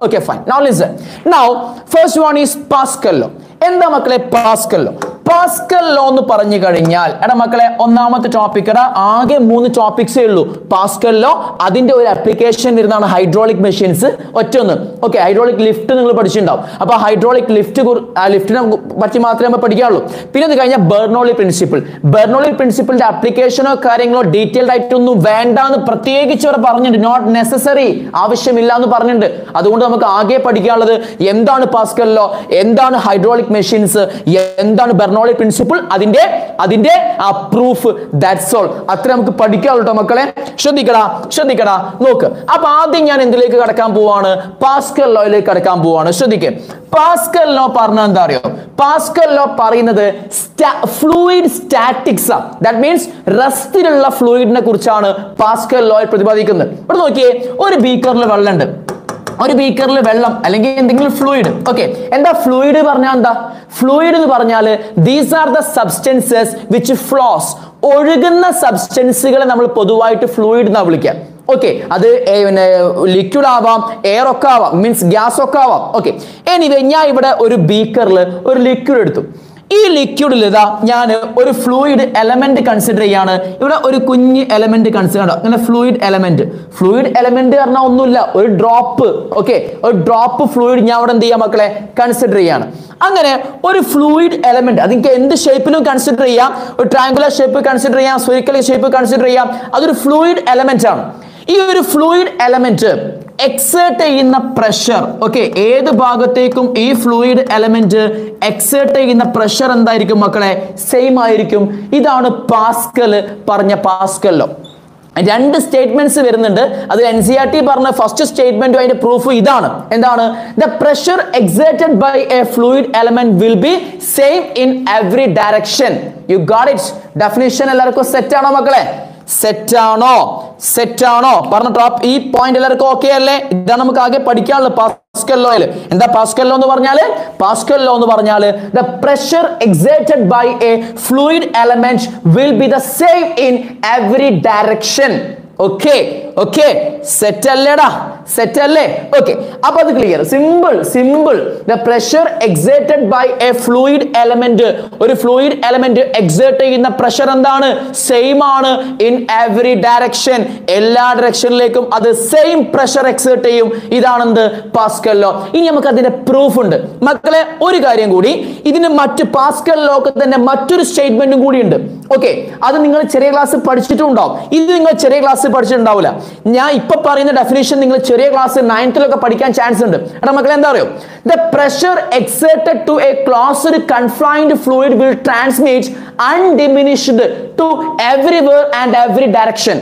Okay, fine. Now listen. Now, first one is Pascal law. എന്താ മക്കളെ Pascal law? Pascal law എന്ന് പറഞ്ഞു കഴിഞ്ഞാൽ എടാ മക്കളെ ഒന്നാമത്തെ ടോപ്പിക് എടാ ആകെ മൂന്ന് ടോപ്പിക്സേ ഉള്ളൂ. പാസ്കൽ ലോ അതിന്റെ ഒരു അപ്ലിക്കേഷൻ വരുന്നതാണ് ഹൈഡ്രോളിക് മെഷീൻസ് ഒറ്റൊന്ന് ഓക്കെ ഹൈഡ്രോളിക് ലിഫ്റ്റ് നിങ്ങൾ പഠിച്ചിട്ടുണ്ടാവും. അപ്പൊ ഹൈഡ്രോളിക് ലിഫ്റ്റ് ലിഫ്റ്റിനെ പറ്റി മാത്രമേ നമ്മൾ പഠിക്കാറുള്ളൂ. പിന്നെ അത് കഴിഞ്ഞാൽ ബെർണോളി പ്രിൻസിപ്പിൾ ബെർണോളി പ്രിൻസിപ്പിളിന്റെ അപ്ലിക്കേഷനോ കാര്യങ്ങളോ ഡീറ്റെയിൽഡ് ആയിട്ടൊന്നും വേണ്ട എന്ന് പ്രത്യേകിച്ച് അവർ പറഞ്ഞിട്ടുണ്ട്. നോട്ട് നെസസറി ആവശ്യമില്ല എന്ന് പറഞ്ഞിട്ടുണ്ട്. അതുകൊണ്ട് നമുക്ക് ആകെ പഠിക്കാനുള്ളത് എന്താണ് പാസ്കൽ ലോ? എന്താണ് ഹൈഡ്രോളിക് മെഷീൻസ് എന്താണ് ബെർണോളി പ്രിൻസിപ്പിൾ അതിന്റെ അതിന്റെ ആ പ്രൂഫ് ദാറ്റ്സ് ഓൾ അത്ര നമുക്ക് പഠിക്കാവുള്ളൂ മക്കളെ. ശ്രദ്ധിക്കടാ ശ്രദ്ധിക്കടാ. നോക്ക്. അപ്പൊ ആദ്യം ഞാൻ എന്തിലേക്ക് കടക്കാൻ പോവാണ്? പാസ്കൽ ലോയിലേക്ക് കടക്കാൻ പോവാണ്. ശ്രദ്ധിക്കേ. പാസ്കൽ ലോ പറഞ്ഞ എന്താ അറിയോ? പാസ്കൽ ലോ പറയുന്നത് ഫ്ലൂയിഡ് സ്റ്റാറ്റിക്സ് ദാറ്റ് മീൻസ് റസ്റ്റിലുള്ള ഫ്ലൂയിഡിനെ കുറിച്ചാണ് പാസ്കൽ ലോയിൽ പ്രതിപാദിക്കുന്നത്. ഇവിടെ നോക്കിയേ ഒരു ബീക്കറിൽ വെള്ളമുണ്ട്. ഒരു ബീക്കറിൽ വെള്ളം അല്ലെങ്കിൽ എന്തെങ്കിലും ഫ്ലൂയിഡ് ഓക്കെ എന്താ ഫ്ലൂയിഡ് പറഞ്ഞാൽ എന്താ? ഫ്ലൂയിഡ് എന്ന് പറഞ്ഞാൽ these are the substances which flows ഒഴുകുന്ന സബ്സ്റ്റൻസുകളെ നമ്മൾ പൊതുവായിട്ട് ഫ്ലൂയിഡ് എന്നാ വിളിക്കുക ഓക്കെ അത് പിന്നെ ലിക്വിഡ് ആവാം എയർ ഒക്കെ ആവാം മീൻസ് ഗ്യാസ് ഒക്കെ ആവാം. ഓക്കെ എനിവേ ഞാൻ ഇവിടെ ഒരു ബീക്കറിൽ ഒരു ലിക്വിഡ് എടുത്തു. ഈ ലിക്വിഡിൽ ഇതാ ഞാൻ ഒരു ഫ്ലൂയിഡ് എലമെന്റ് കൺസിഡർ ചെയ്യാണ്. ഇവിടെ ഒരു കുഞ്ഞ് എലമെന്റ് കൺസിഡർ ചെയ്യണം അങ്ങനെ ഫ്ലൂയിഡ് എലമെന്റ് ഫ്ലൂയിഡ് എലമെന്റ് പറഞ്ഞാൽ ഒന്നുമില്ല ഒരു ഡ്രോപ്പ് ഓക്കെ ഒരു ഡ്രോപ്പ് ഫ്ലൂയിഡ് ഞാൻ അവിടെ എന്ത് ചെയ്യാം മക്കളെ? കൺസിഡർ ചെയ്യാണ്. അങ്ങനെ ഒരു ഫ്ലൂയിഡ് എലമെന്റ് അതിക്ക് എന്ത് ഷേപ്പിലും കൺസിഡർ ചെയ്യാം. ഒരു ട്രാങ്കുലർ ഷേപ്പ് കൺസിഡർ ചെയ്യാം സ്ഫെറിക്കൽ ഷേപ്പ് കൺസിഡർ ചെയ്യാം. അതൊരു ഫ്ലൂയിഡ് എലമെന്റ് ആണ്. ഈ ഒരു ഫ്ലൂയിഡ് എലമെന്റ് എക്സേർട്ട് ചെയ്യുന്ന പ്രഷർ ഓക്കെ ഏത് ഭാഗത്തേക്കും ഈ ഫ്ലൂയിഡ് എലമെന്റ് എക്സേർട്ട് ചെയ്യുന്ന പ്രഷർ എന്തായിരിക്കും മക്കളെ? സെയിം ആയിരിക്കും. ഇതാണ് പാസ്കൽ പറഞ്ഞ പാസ്കല്ലോ രണ്ട് സ്റ്റേറ്റ്മെന്റ്സ് വരുന്നുണ്ട്. അതിൽ എൻ സി ആർ ടി പറഞ്ഞ ഫസ്റ്റ് സ്റ്റേറ്റ്മെന്റ് അതിന്റെ പ്രൂഫ് ഇതാണ്. എന്താണ്? The pressure exerted by a fluid element will be same in every direction you got it definition എല്ലാവർക്കും സെറ്റ് ആണോ മക്കളെ? സെറ്റ് സെറ്റാണോ? സെറ്റ് ആണോ പറഞ്ഞ ടോപ്പ് ഈ പോയിന്റ് എല്ലാവർക്കും ഓക്കെ അല്ലേ? ഇതാണ് നമുക്ക് ആകെ പഠിക്കാനുള്ളത് പാസ്കൽ ലോയിൽ എന്താ പാസ്കൽ ലോ എന്ന് പറഞ്ഞാൽ? പാസ്കൽ ലോ എന്ന് പറഞ്ഞാൽ the pressure exerted by a fluid element will be the same in every direction okay okay set അല്ലേടാ സെറ്റ് അല്ലേ ഓക്കെ അപ്പൊ അത് clear simple simple the pressure exerted by a fluid element ഒരു fluid element exert ചെയ്യുന്ന pressure എന്താണ്? Same ആണ് in every direction എല്ലാ ഡയറക്ഷനിലേക്കും അത് സെയിം പ്രഷർ എക്സേർട്ട് ചെയ്യും. ഇതാണെന്ത്? പാസ്കൽ ലോ ഇനി നമുക്ക് അതിന്റെ പ്രൂഫ് ഉണ്ട്. മക്കളെ ഒരു കാര്യം കൂടി. ഇതിന് മറ്റ് പാസ്കൽ ലോക്ക് തന്നെ മറ്റൊരു സ്റ്റേറ്റ്മെന്റും കൂടി ഉണ്ട്. ഓക്കെ അത് നിങ്ങൾ ചെറിയ ക്ലാസ് പഠിച്ചിട്ടുണ്ടാവും. ഇത് നിങ്ങൾ ചെറിയ ക്ലാസ് പഠിച്ചിട്ടുണ്ടാവില്ല. ഞാൻ ഇപ്പൊ പറയുന്ന ഡെഫിനേഷൻ നിങ്ങൾ ചെറിയ ക്ലാസ് നയൻത്തിലൊക്കെ പഠിക്കാൻ ചാൻസ് ഉണ്ട്. എടാ മക്കളെ എന്താ അറിയോ? The pressure exerted to a closed confined fluid will transmit undiminished to everywhere and every direction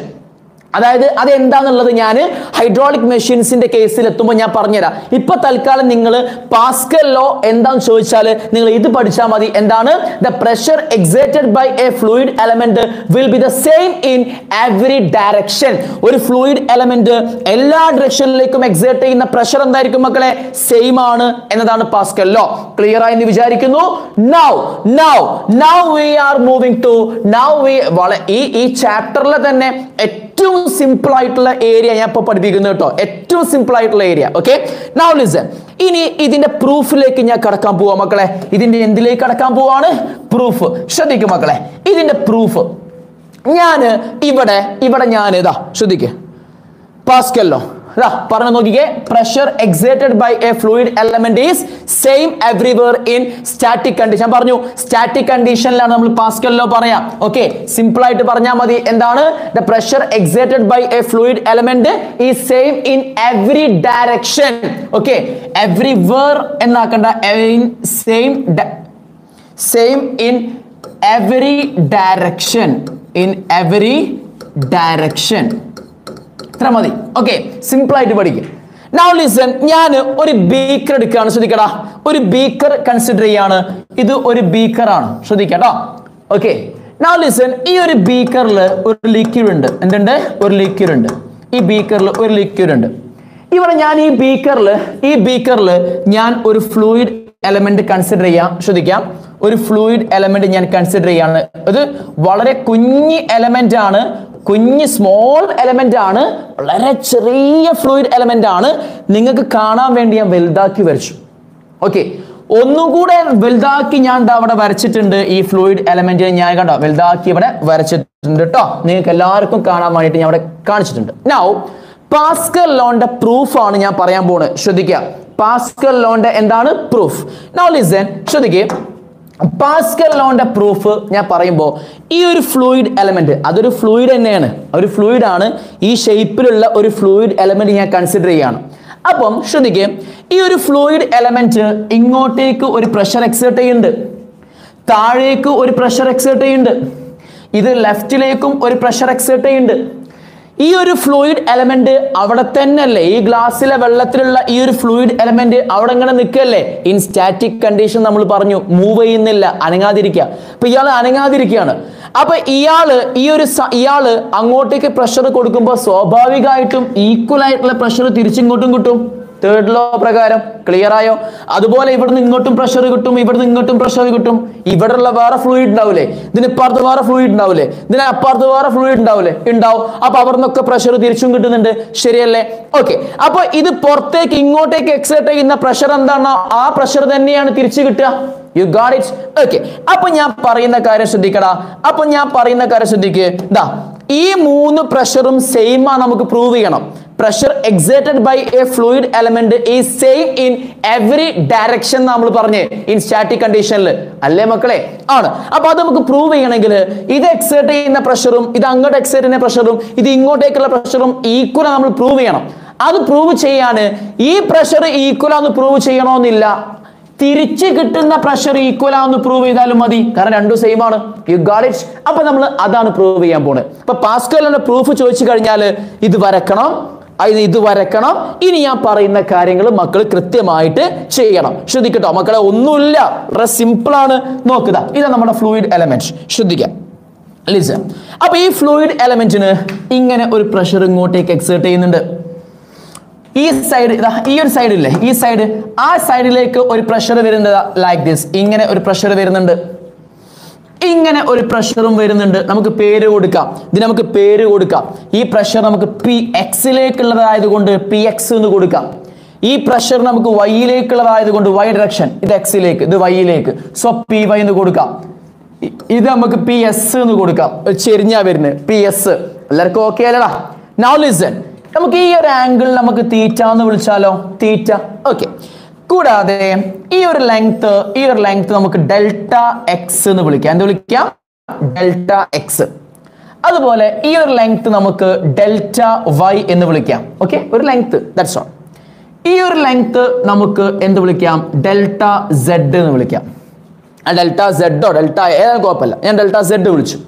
അതായത് അത് എന്താണെന്നുള്ളത് ഞാൻ ഹൈഡ്രോളിക് മെഷീൻസിന്റെ കേസിൽ എത്തുമ്പോൾ ഞാൻ പറഞ്ഞുതരാം. ഇപ്പൊ തൽക്കാലം നിങ്ങൾ പാസ്കൽ ലോ എന്താന്ന് ചോദിച്ചാൽ നിങ്ങൾ ഇത് പഠിച്ചാൽ മതി. എന്താണ്? The pressure exerted by a fluid element will be the same in every direction ഒരു ഫ്ലൂയിഡ് എലമെന്റ് എല്ലാ ഡയറക്ഷനിലേക്കും എക്സേർട്ട് ചെയ്യുന്ന പ്രഷർ എന്തായിരിക്കും മക്കളെ? സെയിം ആണ് എന്നതാണ് പാസ്കൽ ലോ ക്ലിയർ ആയി എന്ന് വിചാരിക്കുന്നു? Now now now we are moving to now we ഈ ഈ ചാപ്റ്ററിലെ തന്നെ ഏറ്റവും സിമ്പിൾ ആയിട്ടുള്ള ഏരിയ ഞാൻ ഇപ്പോൾ പഠിപ്പിക്കുന്നത് കേട്ടോ. ഏറ്റവും സിമ്പിൾ ആയിട്ടുള്ള ഏരിയ ഓക്കെ നൗ ലിസൺ ഇനി ഇതിന്റെ പ്രൂഫിലേക്ക് ഞാൻ കടക്കാൻ പോവാ മക്കളെ. ഇതിന്റെ എന്തിലേക്ക് കടക്കാൻ പോവാണ്? പ്രൂഫ് ശ്രദ്ധിക്കും മക്കളെ. ഇതിന്റെ പ്രൂഫ് ഞാൻ ഇവിടെ ഇവിടെ ഞാൻ ഇതാ ശ്രദ്ധിക്കുക പാസ്കല്ലോ പറഞ്ഞു നോക്കിക്കേ. Pressure exerted by a fluid element is same everywhere in static condition പറഞ്ഞു സ്റ്റാറ്റിക് കണ്ടീഷനിലാണ് നമ്മൾ പാസ്കലിലോ പറയാം. ഓക്കെ സിമ്പിൾ ആയിട്ട് പറഞ്ഞാൽ മതി. എന്താണ്? The pressure exerted by a fluid element is same in every direction okay everywhere എന്നാക്കണ്ട same same in every direction in every direction ഇത്ര മതി. ഓക്കെ സിമ്പിൾ ആയിട്ട് പഠിക്കും. നൗ ലിസൺ ഞാൻ ഒരു ബീക്കർ എടുക്കുകയാണ്. ശ്രദ്ധിക്കടാ. ഒരു ബീക്കർ കൺസിഡർ ചെയ്യാണ്. ഇത് ഒരു ബീക്കർ ആണ്. ശ്രദ്ധിക്കട്ടോ ഓക്കെ നൗ ലിസൺ ഈ ഒരു ബീക്കറിൽ ഒരു ലിക്വിഡ് ഉണ്ട്. എന്തുണ്ട്? ഒരു ലിക്വിഡ് ഉണ്ട്. ഈ ബീക്കറിൽ ഒരു ലിക്വിഡ് ഉണ്ട്. ഇവിടെ ഞാൻ ഈ ബീക്കറിൽ ഈ ബീക്കറിൽ ഞാൻ ഒരു ഫ്ലൂയിഡ് എലമെന്റ് കൺസിഡർ ചെയ്യാം. ശ്രദ്ധിക്കാം. ഒരു ഫ്ലൂയിഡ് എലമെന്റ് ഞാൻ കൺസിഡർ ചെയ്യാണ്. അത് വളരെ കുഞ്ഞി എലമെന്റ് ആണ്. കുഞ്ഞ് സ്മോൾ എലമെന്റ് ആണ്. വളരെ ചെറിയ ഫ്ലൂയിഡ് എലമെന്റ് ആണ്. നിങ്ങൾക്ക് കാണാൻ വേണ്ടി ഞാൻ വലുതാക്കി വരച്ചു. ഓക്കെ ഒന്നുകൂടെ വലുതാക്കി ഞാൻ അവിടെ വരച്ചിട്ടുണ്ട് ഈ ഫ്ലൂയിഡ് എലമെന്റിനെ ഞാൻ കണ്ടോ വലുതാക്കി ഇവിടെ വരച്ചിട്ടുണ്ട് കേട്ടോ നിങ്ങൾക്ക് എല്ലാവർക്കും കാണാൻ വേണ്ടിയിട്ട് ഞാൻ അവിടെ കാണിച്ചിട്ടുണ്ട്. നൗ പാസ്കൽ ലോണിന്റെ പ്രൂഫ് ആണ് ഞാൻ പറയാൻ പോണത്. ശ്രദ്ധിക്കുക പാസ്കൽ ലോണിന്റെ എന്താണ്? പ്രൂഫ് നൗ ലിസൺ ശ്രദ്ധിക്കുക പാസ്കൽ ലോന്റെ പ്രൂഫ് ഞാൻ പറയുമ്പോൾ ഈ ഒരു ഫ്ലൂയിഡ് എലമെന്റ് അതൊരു ഫ്ലൂയിഡ് തന്നെയാണ്. ഒരു ഫ്ലൂയിഡ് ആണ്. ഈ ഷേപ്പിലുള്ള ഒരു ഫ്ലൂയിഡ് എലമെന്റ് ഞാൻ കൺസിഡർ ചെയ്യാണ് അപ്പം ശ്രദ്ധിക്കുക ഈ ഒരു ഫ്ലൂയിഡ് എലമെന്റ് ഇങ്ങോട്ടേക്ക് ഒരു പ്രഷർ എക്സേർട്ട് ചെയ്യുന്നുണ്ട്. താഴേക്ക് ഒരു പ്രഷർ എക്സേർട്ട് ചെയ്യുന്നുണ്ട്. ഇത് ലെഫ്റ്റിലേക്കും ഒരു പ്രഷർ എക്സേർട്ട് ചെയ്യുന്നുണ്ട്. ഈ ഒരു ഫ്ലൂയിഡ് എലമെന്റ് അവിടെ തന്നെ അല്ലേ ഈ ഗ്ലാസ്സിലെ വെള്ളത്തിലുള്ള ഈ ഒരു ഫ്ലൂയിഡ് എലമെന്റ് അവിടെ ഇങ്ങനെ നിൽക്കല്ലേ? ഇൻ സ്റ്റാറ്റിക് കണ്ടീഷൻ നമ്മൾ പറഞ്ഞു മൂവ് ചെയ്യുന്നില്ല അനങ്ങാതിരിക്കുക. അപ്പൊ ഇയാൾ അനങ്ങാതിരിക്കുകയാണ്. അപ്പൊ ഇയാൾ ഈ ഒരു ഇയാൾ അങ്ങോട്ടേക്ക് പ്രഷർ കൊടുക്കുമ്പോൾ സ്വാഭാവികമായിട്ടും ഈക്വൽ ആയിട്ടുള്ള പ്രഷർ തിരിച്ചിങ്ങോട്ടും കിട്ടും. തേർഡ് ലോ പ്രകാരം ക്ലിയർ ആയോ? അതുപോലെ ഇവിടുന്ന് ഇങ്ങോട്ടും പ്രഷർ കിട്ടും ഇവിടുന്ന് ഇങ്ങോട്ടും പ്രഷർ കിട്ടും. ഇവിടെയുള്ള വേറെ ഫ്ലൂയിഡ് ഉണ്ടാവില്ലേ ഇതിന് ഇപ്പുറത്ത് വേറെ ഫ്ലൂയിഡ് ഉണ്ടാവില്ലേ ഇതിന് അപ്പുറത്ത് വേറെ ഫ്ലൂയിഡ് ഉണ്ടാവില്ലേ ഉണ്ടാവും. അപ്പൊ അവിടെ നിന്നൊക്കെ പ്രഷർ തിരിച്ചും കിട്ടുന്നുണ്ട്. ശരിയല്ലേ? ഓക്കെ അപ്പൊ ഇത് പുറത്തേക്ക് ഇങ്ങോട്ടേക്ക് എക്സേർട്ട് ചെയ്യുന്ന പ്രഷർ എന്താണോ ആ പ്രഷർ തന്നെയാണ് തിരിച്ചു കിട്ടുക. യു ഗാഡ് ഇറ്റ് ഓക്കെ അപ്പൊ ഞാൻ പറയുന്ന കാര്യം ശ്രദ്ധിക്കടാ. അപ്പൊ ഞാൻ പറയുന്ന കാര്യം ശ്രദ്ധിക്കുക ഇതാ ഈ മൂന്ന് പ്രഷറും സെയിം ആ നമുക്ക് പ്രൂവ് ചെയ്യണം. Pressure exerted by a fluid element ഈ സെയിം ഇൻ എവറി ഡയറക്ഷൻ നമ്മൾ പറഞ്ഞ് ഇൻ സ്റ്റാറ്റിക് കണ്ടീഷനിൽ അല്ലേ മക്കളെ? ആണ്. അപ്പൊ അത് നമുക്ക് പ്രൂവ് ചെയ്യണമെങ്കിൽ ഇത് എക്സേർട്ട് ചെയ്യുന്ന പ്രഷറും ഇത് അങ്ങോട്ട് എക്സേർട്ട് ചെയ്യുന്ന പ്രഷറും ഇത് ഇങ്ങോട്ടേക്കുള്ള പ്രഷറും ഈക്വൽ നമ്മൾ പ്രൂവ് ചെയ്യണം. അത് പ്രൂവ് ചെയ്യാന് ഈ പ്രഷർ ഈക്വൽ ആണെന്ന് പ്രൂവ് ചെയ്യണമെന്നില്ല തിരിച്ച് കിട്ടുന്ന പ്രഷർ ഈക്വൽ ആണെന്ന് പ്രൂവ് ചെയ്താലും മതി. കാരണം രണ്ടും സെയിം ആണ്. യു ഗാഡ് ഇറ്റ് അപ്പൊ നമ്മൾ അതാണ് പ്രൂവ് ചെയ്യാൻ പോണത് അപ്പൊ പാസ്കലിന്റെ പ്രൂഫ് ചോദിച്ചു കഴിഞ്ഞാൽ ഇത് വരക്കണം അതിന് ഇത് വരക്കണം. ഇനി ഞാൻ പറയുന്ന കാര്യങ്ങൾ മക്കൾ കൃത്യമായിട്ട് ചെയ്യണം. ശ്രദ്ധിക്കട്ടോ മക്കളെ ഒന്നുമില്ല. വളരെ സിമ്പിൾ ആണ്. നോക്കുക ഇതാ നമ്മുടെ ഫ്ലൂയിഡ് എലമെന്റ് ശ്രദ്ധിക്കാം. അപ്പൊ ഈ ഫ്ലൂയിഡ് എലമെന്റിന് ഇങ്ങനെ ഒരു പ്രഷർ ഇങ്ങോട്ടേക്ക് എക്സേർട്ട് ചെയ്യുന്നുണ്ട്. ഈ സൈഡ് ഇതാ ഈ ഒരു സൈഡ് ഇല്ലേ? ഈ സൈഡ് ആ സൈഡിലേക്ക് ഒരു പ്രഷർ വരുന്നത് ലൈക്ക് ദിസ് ഇങ്ങനെ ഒരു പ്രഷർ വരുന്നുണ്ട്. ഇങ്ങനെ ഒരു പ്രഷറും വരുന്നുണ്ട്. നമുക്ക് പേര് കൊടുക്കാം. ഇതിന് നമുക്ക് പേര് കൊടുക്കാം. ഈ പ്രഷർ നമുക്ക് പി എക്സിലേക്കുള്ളതായത് കൊണ്ട് പി എക്സ് എന്ന് കൊടുക്കാം. ഈ പ്രഷർ നമുക്ക് വൈയിലേക്കുള്ളതായത് കൊണ്ട് വൈ ഡയറക്ഷൻ ഇത് എക്സിലേക്ക് ഇത് വൈയിലേക്ക് സോ പി വൈ എന്ന് കൊടുക്കാം. ഇത് നമുക്ക് പി എസ് എന്ന് കൊടുക്കാം. ചെരിഞ്ഞാ വരുന്നത്. പി എസ് എല്ലാവർക്കും ഓക്കെ അല്ലടാ? നൗ ലിസൺ നമുക്ക് ഈ ഒരു ആംഗിൾ നമുക്ക് തീറ്റ എന്ന് വിളിച്ചാലോ? തീറ്റ ഓക്കെ കൂടാതെ ഈ ഒരു ലെങ്ത് ഈ ഒരു ലെങ്ത് നമുക്ക് ഡെൽറ്റ എക്സ് എന്ന് വിളിക്കാം. എന്ത് വിളിക്കാം? ഡെൽറ്റ എക്സ് അതുപോലെ ഈ ഒരു ലെങ്ത് നമുക്ക് ഡെൽറ്റ വൈ എന്ന് വിളിക്കാം. ഓക്കെ ഒരു ലെങ്ത് ദാറ്റ്സ് ഓൾ ഈ ഒരു ലെങ്ത് നമുക്ക് എന്ത് വിളിക്കാം? ഡെൽറ്റ സെഡ് എന്ന് വിളിക്കാം. ഡെൽറ്റ സെഡോ ഡെൽറ്റ ഏതാണ് കുഴപ്പമില്ല. ഞാൻ ഡെൽറ്റ സെഡ് വിളിച്ചു.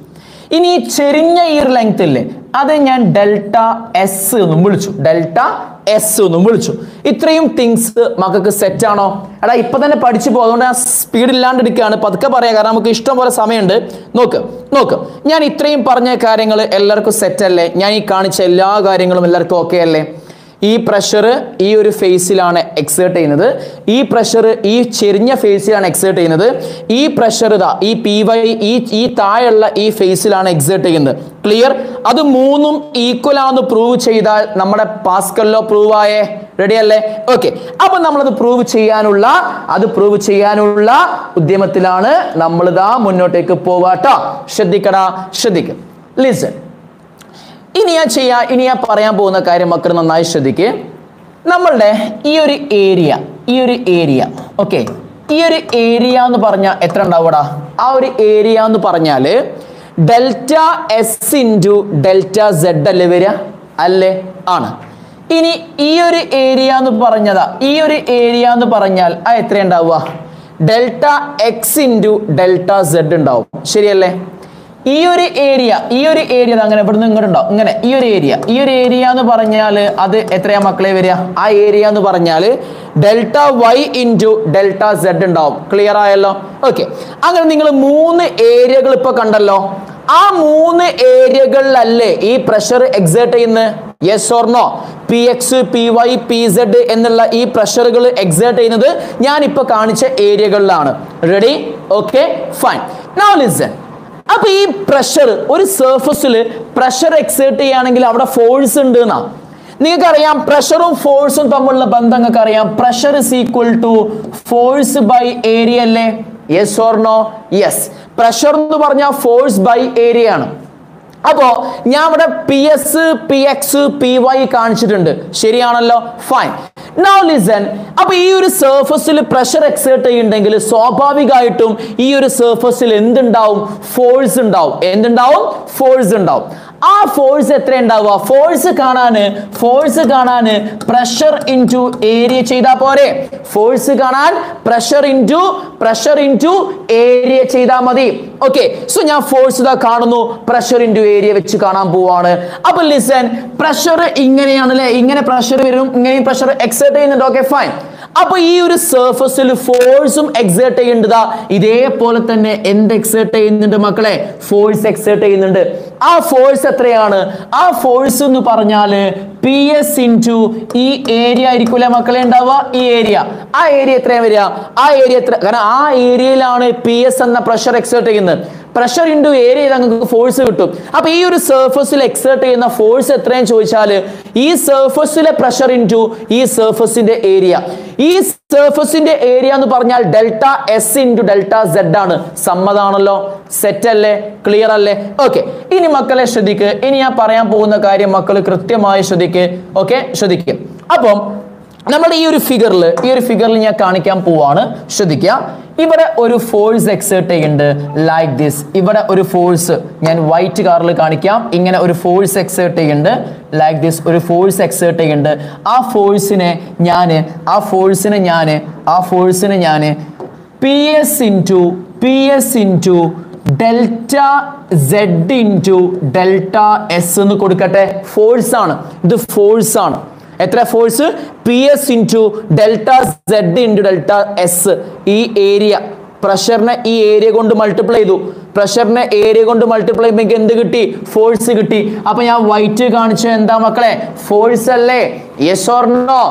ഇനി ഈ ചെരിഞ്ഞ ഒരു ലെങ്ത് ഇല്ലേ അത് ഞാൻ ഡെൽറ്റ എസ് എന്നും വിളിച്ചു. ഡെൽറ്റ എസ് എന്നും വിളിച്ചു. ഇത്രയും തിങ്സ് മക്കൾക്ക് സെറ്റ് ആണോ? എടാ ഇപ്പൊ തന്നെ പഠിച്ചു പോകും. ഞാൻ സ്പീഡ് ഇല്ലാണ്ട് എടുക്കുകയാണ് പതുക്കെ പറയാം. കാരണം നമുക്ക് ഇഷ്ടം പോലെ സമയമുണ്ട്. നോക്ക് നോക്ക്. ഞാൻ ഇത്രയും പറഞ്ഞ കാര്യങ്ങൾ എല്ലാവർക്കും സെറ്റ് അല്ലേ? ഞാൻ ഈ കാണിച്ച എല്ലാ കാര്യങ്ങളും എല്ലാവർക്കും ഓക്കെ അല്ലേ? ഈ പ്രഷർ ഈ ഒരു ഫേസിലാണ് എക്സേർട്ട് ചെയ്യുന്നത്. ഈ പ്രഷർ ഈ ചെരിഞ്ഞ ഫേസിലാണ് എക്സേർട്ട് ചെയ്യുന്നത്. ഈ പ്രഷർ ഇതാ ഈ പി വൈ ഈ ഈ താഴെയുള്ള ഈ ഫേസിലാണ് എക്സേർട്ട് ചെയ്യുന്നത്. ക്ലിയർ അത് മൂന്നും ഈക്വൽ ആണെന്ന് പ്രൂവ് ചെയ്താൽ നമ്മുടെ പാസ്കലിലോ പ്രൂവ് ആയേ? റെഡി അല്ലേ? ഓക്കെ അപ്പൊ നമ്മളത് പ്രൂവ് ചെയ്യാനുള്ള അത് പ്രൂവ് ചെയ്യാനുള്ള ഉദ്യമത്തിലാണ് നമ്മൾ നമ്മളിതാ മുന്നോട്ടേക്ക് പോവാട്ടോ. ശ്രദ്ധിക്കടാ ശ്രദ്ധിക്കും. ലിസൺ ഇനി ഞാൻ ചെയ്യാ ഇനി ഞാൻ പറയാൻ പോകുന്ന കാര്യം മക്കൾ നന്നായി ശ്രദ്ധിക്ക്. നമ്മളുടെ ഈ ഒരു ഏരിയ ഈ ഒരു ഏരിയ ഓക്കെ ഈ ഒരു ഏരിയ എന്ന് പറഞ്ഞാൽ എത്ര ഉണ്ടാവൂടാ? ആ ഒരു ഏരിയ എന്ന് പറഞ്ഞാൽ delta S into delta Z അല്ലേ വരിക? അല്ലേ? ആണ്. ഇനി ഈ ഒരു ഏരിയ എന്ന് പറഞ്ഞതാ ഈ ഒരു ഏരിയ എന്ന് പറഞ്ഞാൽ ആ എത്ര ഉണ്ടാവുക delta X into delta Z ഉണ്ടാവും. ശരിയല്ലേ? ഈ ഒരു ഏരിയ ഈ ഒരു ഏരിയ അങ്ങനെ ഇവിടുന്ന് ഇങ്ങോട്ട് ഉണ്ടാവും ഇങ്ങനെ ഈ ഒരു ഏരിയ ഈ ഒരു ഏരിയ എന്ന് പറഞ്ഞാൽ അത് എത്രയാ മക്കളെ വരിക? ആ ഏരിയ എന്ന് പറഞ്ഞാൽ delta Y into delta Z ഉണ്ടാവും. ക്ലിയർ ആയല്ലോ? ഓക്കെ അങ്ങനെ നിങ്ങൾ മൂന്ന് ഏരിയകൾ ഇപ്പൊ കണ്ടല്ലോ. ആ മൂന്ന് ഏരിയകളിലല്ലേ ഈ പ്രഷർ എക്സേർട്ട് ചെയ്യുന്നത് yes or no P X P Y P Z എന്നുള്ള ഈ പ്രഷറുകൾ എക്സേർട്ട് ചെയ്യുന്നത് ഞാൻ ഇപ്പൊ കാണിച്ച ഏരിയകളിലാണ് ready okay fine now listen അപ്പൊ ഈ പ്രഷർ ഒരു സർഫസിൽ പ്രഷർ എക്സേർട്ട് ചെയ്യുകയാണെങ്കിൽ അവിടെ ഫോഴ്സ് ഉണ്ട് എന്നാ. നിങ്ങൾക്കറിയാം പ്രഷറും ഫോഴ്സും തമ്മിലുള്ള ബന്ധം നിങ്ങൾക്ക് അറിയാം pressure is equal to force by area അല്ലേ? Yes or no yes pressure എന്ന് പറഞ്ഞാൽ ഫോഴ്സ് ബൈ ഏരിയ ആണ്. അപ്പോ ഞാൻ ഇവിടെ P S P X P Y കാണിച്ചിട്ടുണ്ട്. ശരിയാണല്ലോ? ഫൈൻ നൗ ലിസൺ അപ്പൊ ഈ ഒരു സർഫസിൽ പ്രഷർ എക്സേർട്ട് ചെയ്യുന്നുണ്ടെങ്കിൽ സ്വാഭാവികമായിട്ടും ഈ ഒരു സർഫസിൽ എന്തുണ്ടാവും? ഫോഴ്സ് ഉണ്ടാവും. എന്തുണ്ടാവും? ഫോഴ്സ് ഉണ്ടാവും. ആ ഫോഴ്സ് എത്ര ഉണ്ടാവുക ഫോഴ്സ് കാണാന് ഫോഴ്സ് കാണാന് പ്രഷർ ഇന്റു ഏരിയ ചെയ്താൽ പോരെ. ഫോഴ്സ് കാണാൻ pressure into pressure into area ചെയ്താൽ മതി. ഓക്കെ സോ ഞാൻ ഫോഴ്സ് ഇതാ കാണുന്നു പ്രഷർ ഇന്റു ഏരിയ വെച്ച് കാണാൻ പോവാണ്. അപ്പൊ ലിസൺ പ്രഷർ ഇങ്ങനെയാണ് അല്ലെ ഇങ്ങനെ പ്രഷർ വരും ഇങ്ങനെയും പ്രഷർ എക്സേർട്ട് ചെയ്യുന്നുണ്ട്. ഓക്കെ ഫൈൻ അപ്പൊ ഈ ഒരു സർഫസിൽ ഫോഴ്സും എക്സേർട്ട് ചെയ്യേണ്ടതാ ഇതേപോലെ തന്നെ എന്ത് എക്സേർട്ട് ചെയ്യുന്നുണ്ട് മക്കളെ? ഫോഴ്സ് എക്സേർട്ട് ചെയ്യുന്നുണ്ട്. ആ ഫോഴ്സ് എത്രയാണ്? ആ ഫോഴ്സ് എന്ന് പറഞ്ഞാൽ പി എസ് ഇന്റു ഈ ഏരിയ ആയിരിക്കൂലേ മക്കളെ ഉണ്ടാവുക? ഈ ഏരിയ ആ ഏരിയ എത്രയാണ് വരിക? ആ ഏരിയ എത്ര കാരണം ആ ഏരിയയിലാണ് പി എസ് എന്ന പ്രഷർ എക്സേർട്ട് ചെയ്യുന്നത്. പ്രഷർ ഇന്റു ഏരിയ നിങ്ങൾക്ക് ഫോഴ്സ് കിട്ടും. അപ്പൊ ഈ ഒരു സർഫസിൽ എക്സേർട്ട് ചെയ്യുന്ന ഫോഴ്സ് എത്രയും ചോദിച്ചാൽ ഈ സർഫസിലെ പ്രഷർ ഇന്റു ഈ സർഫസിന്റെ ഏരിയ ഈ സർഫസിന്റെ ഏരിയ എന്ന് പറഞ്ഞാൽ delta S into delta Z ആണ്. സമ്മതാണല്ലോ? സെറ്റ് അല്ലേ? ക്ലിയർ അല്ലേ? ഓക്കെ ഇനി മക്കളെ ശ്രദ്ധിക്കുക ഇനി ഞാൻ പറയാൻ പോകുന്ന കാര്യം മക്കൾ കൃത്യമായി ശ്രദ്ധിക്കുക ഓക്കെ ശ്രദ്ധിക്കുക അപ്പം നമ്മുടെ ഈ ഒരു ഫിഗറിൽ ഈ ഒരു ഫിഗറിൽ ഞാൻ കാണിക്കാൻ പോവാണ്. ശ്രദ്ധിക്കുക. ഇവിടെ ഒരു ഫോഴ്സ് എക്സേർട്ട് ചെയ്യുന്നുണ്ട് ലൈക്ക് ദിസ് ഇവിടെ ഒരു ഫോഴ്സ് ഞാൻ വൈറ്റ് കാറിൽ കാണിക്കാം. ഇങ്ങനെ ഒരു ഫോഴ്സ് എക്സേർട്ട് ചെയ്യുന്നുണ്ട് ലൈക്ക് ദിസ് ഒരു ഫോഴ്സ് എക്സേർട്ട് ചെയ്യുന്നുണ്ട് ആ ഫോഴ്സിനെ ഞാൻ ആ ഫോഴ്സിനെ ഞാൻ ആ ഫോഴ്സിനെ ഞാൻ P S into P S into delta Z into delta S എന്ന് കൊടുക്കട്ടെ. ഫോഴ്സ് ആണ്. ഇത് ഫോഴ്സ് ആണ്. എത്ര force P S into delta Z into delta S ഈ ഏരിയ പ്രഷറിനെ ഈ ഏരിയ കൊണ്ട് മൾട്ടിപ്ലൈ ചെയ്തു. പ്രഷറിനെ ഏരിയ കൊണ്ട് മൾട്ടിപ്ലൈ ചെയ്യുമ്പോൾ എനിക്ക് എന്ത് കിട്ടി? ഫോഴ്സ് കിട്ടി. അപ്പൊ ഞാൻ വൈറ്റ് കാണിച്ചു എന്താ മക്കളെ? ഫോഴ്സ് അല്ലേ? Yes or no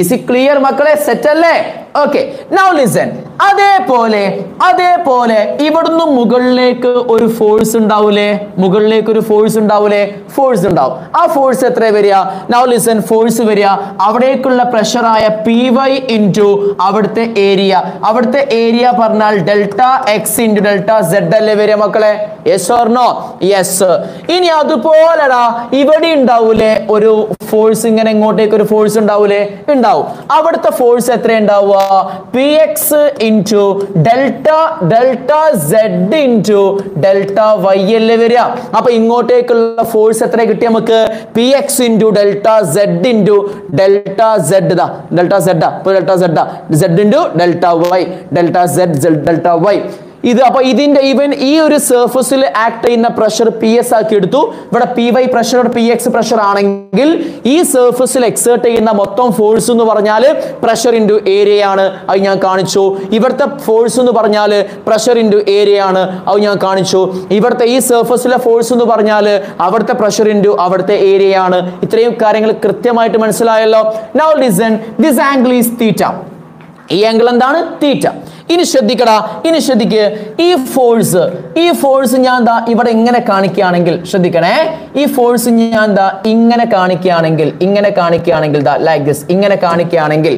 easy clear മക്കളെ? സെറ്റ് അല്ലേ? ഓക്കെ നൗ ലിസൺ അതേപോലെ അതേപോലെ ഇവിടുന്ന് മുകളിലേക്ക് ഒരു ഫോഴ്സ് ഉണ്ടാവൂലേ? മുകളിലേക്ക് ഒരു ഫോഴ്സ് ഉണ്ടാവൂലേ? ഫോഴ്സ് ഉണ്ടാവും. ആ ഫോഴ്സ് എത്ര വരിക? നൗ ലിസൺ ഫോഴ്സ് വരിക. അവിടേക്കുള്ള പ്രഷറായ പി വൈ ഇന്റു അവിടുത്തെ ഏരിയ അവിടുത്തെ ഏരിയ പറഞ്ഞാൽ delta X into delta Z അല്ലേ വരിക മക്കളെ? യെസ് ഓർണോ യെസ് ഇനി അതുപോലെടാ ഇവിടെ ഉണ്ടാവൂലേ ഒരു ഫോഴ്സ് ഇങ്ങനെ ഇങ്ങോട്ടേക്ക് ഒരു ഫോഴ്സ് ഉണ്ടാവൂലേ? ഉണ്ടാവും അവിടുത്തെ ഫോഴ്സ് എത്ര ഉണ്ടാവുക P X into delta delta Z into delta Y അല്ലേ വരിക? അപ്പൊ ഇങ്ങോട്ടേക്കുള്ള ഫോഴ്സ് എത്ര കിട്ടി നമുക്ക്? P X into delta Z into delta Z ഇതാ. ഡെൽറ്റ സെഡാ ഇപ്പൊ delta സെഡാ Z into delta Y delta Z delta Y ഇത് അപ്പൊ ഇതിന്റെ ഈവൻ ഈ ഒരു സർഫസിൽ ആക്ട് ചെയ്യുന്ന പ്രഷർ പി എസ് ആക്കി എടുത്തു. ഇവിടെ P Y pressure P X pressure ആണെങ്കിൽ ഈ സർഫസിൽ എക്സേർട്ട് ചെയ്യുന്ന മൊത്തം ഫോഴ്സ് എന്ന് പറഞ്ഞാൽ പ്രഷർ ഇന്റു ഏരിയ ആണ്. അത് ഞാൻ കാണിച്ചു. ഇവിടുത്തെ ഫോഴ്സ് എന്ന് പറഞ്ഞാൽ പ്രഷർ ഇന്റു ഏരിയ ആണ്. അത് ഞാൻ കാണിച്ചു. ഇവിടുത്തെ ഈ സർഫസിലെ ഫോഴ്സ് എന്ന് പറഞ്ഞാൽ അവിടുത്തെ പ്രഷർ ഇന്റു അവിടുത്തെ ഏരിയ ആണ്. ഇത്രയും കാര്യങ്ങൾ കൃത്യമായിട്ട് മനസ്സിലായല്ലോ. Now listen this angle is theta ഈ ആംഗിൾ എന്താണ്? തീറ്റ ഇനി ശ്രദ്ധിക്കടാ ഇനി ശ്രദ്ധിക്ക്. ഈ ഫോഴ്സ് ഈ ഫോഴ്സ് ഞാൻ ദാ ഇവിടെ ഇങ്ങനെ കാണിക്കുകയാണെങ്കിൽ ശ്രദ്ധിക്കണേ. ഈ ഫോഴ്സ് ഞാൻ ദാ ഇങ്ങനെ കാണിക്കുകയാണെങ്കിൽ ഇങ്ങനെ കാണിക്കുകയാണെങ്കിൽ ദാ ലൈക്ക് ദിസ് ഇങ്ങനെ കാണിക്കുകയാണെങ്കിൽ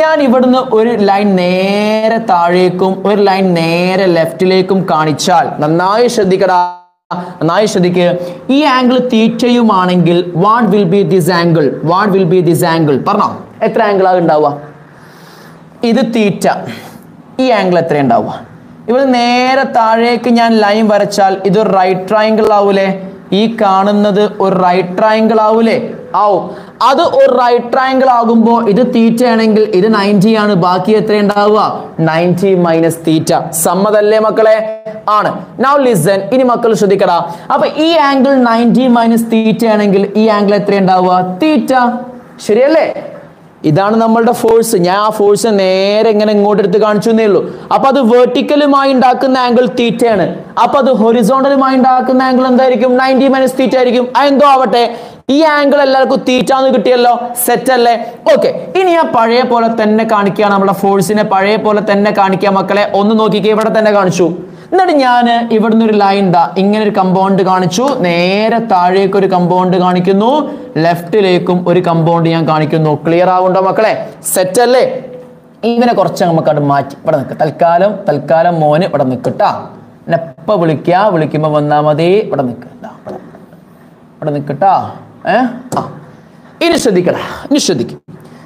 ഞാൻ ഇവിടുന്ന് ഒരു ലൈൻ നേരെ താഴേക്കും ഒരു ലൈൻ നേരെ ലെഫ്റ്റിലേക്കും കാണിച്ചാൽ നന്നായി ശ്രദ്ധിക്കടാ നന്നായി ശ്രദ്ധിക്കുക ഈ angle തീറ്റയുമാണെങ്കിൽ what will be this angle what will be this angle പറഞ്ഞോ. എത്ര ആകും ഉണ്ടാവുക? ഇത് തീറ്റ. ഈ ആംഗിൾ എത്ര ഉണ്ടാവുക? ഇവിടെ നേരെ താഴേക്ക് ഞാൻ ലൈൻ വരച്ചാൽ ഇത് റൈറ്റ് ട്രയാങ്കിൾ ആവൂലേ? ഈ കാണുന്നത് ഒരു റൈറ്റ് ട്രയാങ്കിൾ ആവൂലേ? ആവും അത് ഒരു റൈറ്റ് ട്രയാങ്കിൾ ആകുമ്പോൾ ഇത് തീറ്റ ആണെങ്കിൽ ഇത് നയന്റി ആണ്. ബാക്കി എത്ര ഉണ്ടാവുക? നയന്റി മൈനസ് തീറ്റ സമ്മതല്ലേ മക്കളെ? ആണ്. നൗ ലിസൺ ഇനി മക്കൾ ശ്രദ്ധിക്കടാ. അപ്പൊ ഈ ആംഗിൾ നയന്റി മൈനസ് തീറ്റ ആണെങ്കിൽ ഈ ആംഗിൾ എത്ര ഉണ്ടാവുക? തീറ്റ ശരിയല്ലേ? ഇതാണ് നമ്മളുടെ ഫോഴ്സ് ഞാൻ ആ ഫോഴ്സ് നേരെ ഇങ്ങനെ ഇങ്ങോട്ട് എടുത്ത് കാണിച്ചു എന്നേ ഉള്ളൂ. അപ്പൊ അത് വെർട്ടിക്കലുമായി ഉണ്ടാക്കുന്ന ആംഗിൾ തീറ്റയാണ് അപ്പൊ അത് ഹൊറിസോണ്ടലുമായി ഉണ്ടാക്കുന്ന ആംഗിൾ എന്തായിരിക്കും? നയന്റി മൈനസ് തീറ്റ ആയിരിക്കും. എന്തോ ആവട്ടെ. ഈ ആംഗിൾ എല്ലാവർക്കും തീറ്റ എന്ന് കിട്ടിയല്ലോ. സെറ്റ് അല്ലേ? ഓക്കെ ഇനി ആ പഴയ പോലെ തന്നെ കാണിക്കുകയാണ്. നമ്മുടെ ഫോഴ്സിനെ പഴയ പോലെ തന്നെ കാണിക്കുക. മക്കളെ ഒന്ന് നോക്കിക്കേ. ഇവിടെ തന്നെ കാണിച്ചു. എന്നിട്ട് ഞാൻ ഇവിടുന്ന് ഒരു ലൈൻ ദാ ഇങ്ങനെ ഒരു കമ്പൗണ്ട് കാണിച്ചു. നേരെ താഴേക്ക് ഒരു കമ്പൗണ്ട് കാണിക്കുന്നു. ലെഫ്റ്റിലേക്കും ഒരു കമ്പൗണ്ട് ഞാൻ കാണിക്കുന്നു. ക്ലിയർ ആവുണ്ടോ മക്കളെ? സെറ്റ് അല്ലേ? ഇവനെ കുറച്ച് നമുക്ക് അവിടെ മാറ്റി. ഇവിടെ നിൽക്കുക തൽക്കാലം തൽക്കാലം മോന് ഇവിടെ നിൽക്കട്ടാ എന്നെപ്പ വിളിക്കുക വിളിക്കുമ്പോൾ വന്നാൽ മതി. ഇവിടെ നിൽക്ക ഇവിടെ. നിൽക്കട്ടാ ഏ? ഇനി ശ്രദ്ധിക്കടാ. ഇനി ശ്രദ്ധിക്കും.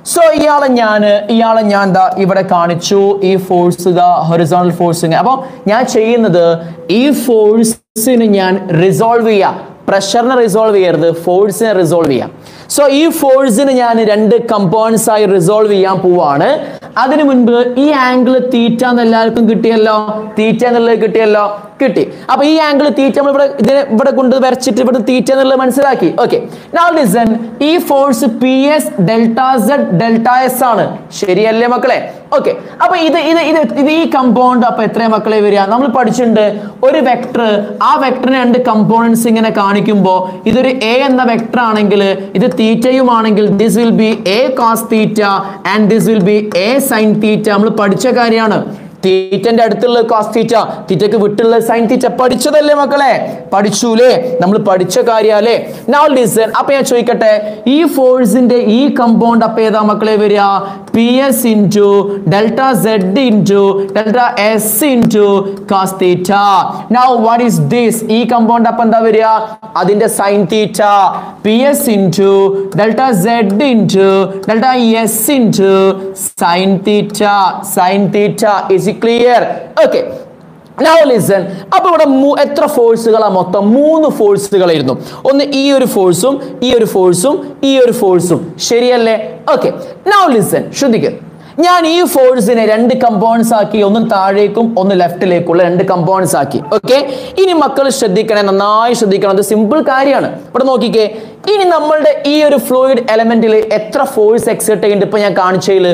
സോ ഇയാളെ ഞാൻ ഇയാളെ ഞാൻ ദാ ഇവിടെ കാണിച്ചു. ഈ ഫോഴ്സ് ദാ ഹൊറിസോണൽ ഫോഴ്സ് അപ്പോൾ ഞാൻ ചെയ്യുന്നത് ഈ ഫോഴ്സിന് ഞാൻ റിസോൾവ് ചെയ്യാം. പ്രഷറിനെ റിസോൾവ് ചെയ്യരുത് ഫോഴ്സിനെ റിസോൾവ് ചെയ്യാം. സോ ഈ ഫോഴ്സിന് ഞാൻ രണ്ട് കമ്പോണൻസ് ആയി റിസോൾവ് ചെയ്യാൻ പോവാണ്. അതിനു മുൻപ് ഈ ആംഗിൾ തീറ്റ എന്ന് എല്ലാവർക്കും കിട്ടിയല്ലോ? തീറ്റ എന്നുള്ളത് കിട്ടിയല്ലോ? കിട്ടി. അപ്പൊ ഈ ആംഗിൾ തീറ്റ നമ്മൾ ഇവിടെ ഇതിനെ ഇവിടെ കൊണ്ട് വരച്ചിട്ട് ഇവിടെ തീറ്റ എന്നുള്ളത് മനസ്സിലാക്കി. ഓക്കെ നൗ ലിസൺ ഈ force P S delta Z delta S ആണ്. ശരിയല്ലേ മക്കളെ? ഓക്കെ അപ്പൊ ഇത് ഇത് ഇത് ഇത് ഈ കമ്പൗണ്ട് അപ്പൊ എത്ര മക്കളെ വരിക? നമ്മൾ പഠിച്ചിട്ടുണ്ട് ഒരു വെക്ടർ ആ വെക്ടറിന് രണ്ട് കമ്പോണൻസ് ഇങ്ങനെ കാണിക്കുമ്പോൾ ഇതൊരു എ എന്ന വെക്ടർ ആണെങ്കിൽ ഇത് തീറ്റയുമാണെങ്കിൽ this will be a cos theta and this will be a sine theta നമ്മൾ പഠിച്ച കാര്യമാണ്. തീറ്റന്റെ അടുത്തുള്ള കോസ് തീറ്റ തീറ്റക്ക് വിട്ടുള്ള സൈൻ തീറ്റ പഠിച്ചതല്ലേ മക്കളെ? പഠിച്ചൂലേ? നമ്മൾ പഠിച്ച കാര്യാലേ. നൗ ലിസൺ അപ്പൊ ഞാൻ ചോദിക്കട്ടെ ഈ ഫോഴ്സിന്റെ ഈ കമ്പൗണ്ട് അപ്പൊ ഏതാ മക്കളെ വരിക? P S into delta Z into delta S into cos theta now what is this ഈ കമ്പൗണ്ട് അപ്പൊ എന്താ വരിക അതിന്റെ sine theta P S into delta Z into delta S into sine theta sine theta is clear okay Now listen. അപ്പൊ ഇവിടെ എത്ര ഫോഴ്സുകളാണ് മൊത്തം? മൂന്ന് ഫോഴ്സുകളായിരുന്നു ഒന്ന് ഈ ഒരു ഫോഴ്സും ഈ ഒരു ഫോഴ്സും ഈ ഒരു ഫോഴ്സും ശരിയല്ലേ? ഓക്കെ Now ലിസൺ ശ്രദ്ധിക്കുക ഞാൻ ഈ ഫോഴ്സിനെ രണ്ട് കമ്പോണൻസ് ആക്കി ഒന്ന് താഴേക്കും ഒന്ന് ലെഫ്റ്റിലേക്കുള്ള രണ്ട് കമ്പോണൻസ് ആക്കി. ഓക്കെ ഇനി മക്കൾ ശ്രദ്ധിക്കണേ നന്നായി ശ്രദ്ധിക്കണം. അത് സിമ്പിൾ കാര്യമാണ്. ഇവിടെ നോക്കിക്കേ ഇനി നമ്മളുടെ ഈ ഒരു ഫ്ലൂയിഡ് എലമെന്റിൽ എത്ര ഫോഴ്സ് എക്സേർട്ട് ചെയ്യുന്നുണ്ട് ഇപ്പൊ ഞാൻ കാണിച്ചതിൽ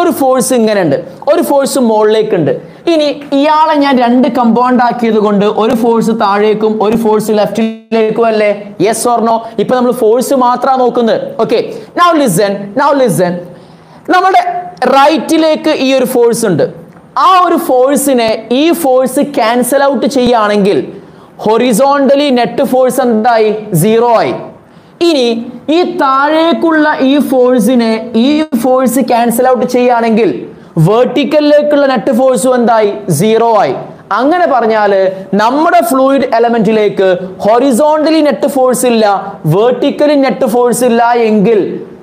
ഒരു ഫോഴ്സ് ഇങ്ങനെ ഉണ്ട് ഒരു ഫോഴ്സ് മുകളിലേക്ക് ഉണ്ട് ഇനി ഇയാളെ ഞാൻ രണ്ട് കമ്പൗണ്ട് ആക്കിയത് കൊണ്ട് ഒരു ഫോഴ്സ് താഴേക്കും ഒരു ഫോഴ്സ് ലെഫ്റ്റിലേക്കും അല്ലേ? യെസ് ഓർണോ ഇപ്പൊ നമ്മൾ ഫോഴ്സ് മാത്രമാണ് നോക്കുന്നത്. Okay now listen now listen നമ്മുടെ റൈറ്റിലേക്ക് ഈ ഒരു ഫോഴ്സ് ഉണ്ട്. ആ ഒരു ഫോഴ്സിനെ ഈ ഫോഴ്സ് ക്യാൻസൽ ഔട്ട് ചെയ്യുകയാണെങ്കിൽ ഹൊറിസോണ്ടലി നെറ്റ് ഫോഴ്സ് എന്തായി? സീറോ ആയി. ഇനി ഈ താഴേക്കുള്ള ഈ ഫോഴ്സിനെ ഈ ഫോഴ്സ് ക്യാൻസൽ ഔട്ട് ചെയ്യുകയാണെങ്കിൽ വേർട്ടിക്കലിലേക്കുള്ള നെറ്റ് ഫോഴ്സും എന്തായി? സീറോ ആയി. അങ്ങനെ പറഞ്ഞാൽ നമ്മുടെ ഫ്ലൂയിഡ് എലമെന്റിലേക്ക് ഹൊറിസോണ്ടലി നെറ്റ് ഫോഴ്സ് ഇല്ല വേർട്ടിക്കലി നെറ്റ് ഫോഴ്സ് ഇല്ല എങ്കിൽ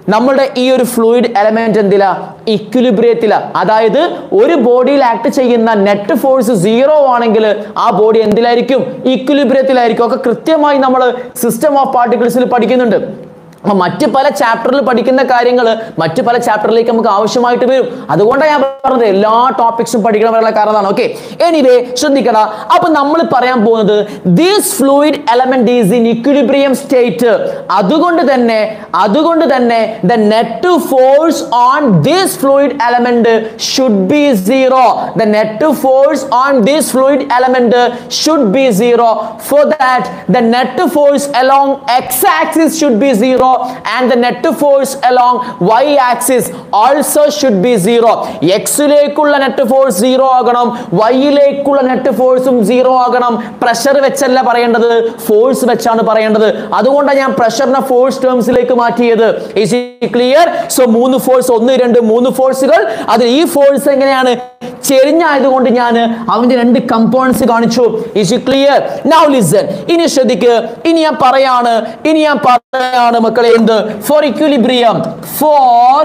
നമ്മുടെ ഈ ഒരു ഫ്ലൂയിഡ് എലമെന്റ് എന്തില? ഇക്വിലിബ്രിയത്തില അതായത് ഒരു ബോഡിയിൽ ആക്ട് ചെയ്യുന്ന നെറ്റ് ഫോഴ്സ് സീറോ ആണെങ്കിൽ ആ ബോഡി എന്തിലായിരിക്കും? ഇക്വിലിബ്രിയത്തിലായിരിക്കും ഒക്കെ കൃത്യമായി നമ്മൾ സിസ്റ്റം ഓഫ് പാർട്ടിക്കിൾസിൽ പഠിക്കുന്നുണ്ട്. അപ്പൊ മറ്റ് പല ചാപ്റ്ററിൽ പഠിക്കുന്ന കാര്യങ്ങൾ മറ്റ് പല ചാപ്റ്ററിലേക്ക് നമുക്ക് ആവശ്യമായിട്ട് വരും. അതുകൊണ്ടാണ് ഞാൻ പറഞ്ഞത് എല്ലാ ടോപ്പിക്സും പഠിക്കണമെന്നുള്ള കാരണമാണ് ഓക്കെ എനിവേ ശ്രദ്ധിക്കട. അപ്പൊ നമ്മൾ പറയാൻ പോകുന്നത് this fluid element is in equilibrium state അതുകൊണ്ട് തന്നെ അതുകൊണ്ട് തന്നെ the net force on this fluid element should be zero the net force on this fluid element should be zero for that the net force along X axis should be zero and the net force along Y axis also should be zero എക്സിലേക്കുള്ള net force zero ആകണം വൈയിലേക്കുള്ള net ഫോഴ്സും zero ആകണം. Pressure വെച്ചല്ല പറയേണ്ടത് force വെച്ചാണ് പറയേണ്ടത്. അതുകൊണ്ടാണ് ഞാൻ പ്രഷറിനെ ഫോഴ്സ് ടേംസിലേക്ക് മാറ്റിയത്. ഇസ് ക്ലിയർ സോ മൂന്ന് ഫോഴ്സ് ഒന്ന് രണ്ട് മൂന്ന് ഫോഴ്സുകൾ അതിൽ ഈ ഫോഴ്സ് എങ്ങനെയാണ്? ചെരിഞ്ഞായതുകൊണ്ട് ഞാൻ അവന്റെ രണ്ട് കമ്പോണൻസ് കാണിച്ചു. ഇസ് ക്ലിയർ നൗ ലിസൺ ഇനി ശ്രദ്ധിക്ക്. ഇനി ഞാൻ പറയാണ്. ഇനി ഞാൻ പറയാണ്. മക്കളെ എന്ത്? For equilibrium for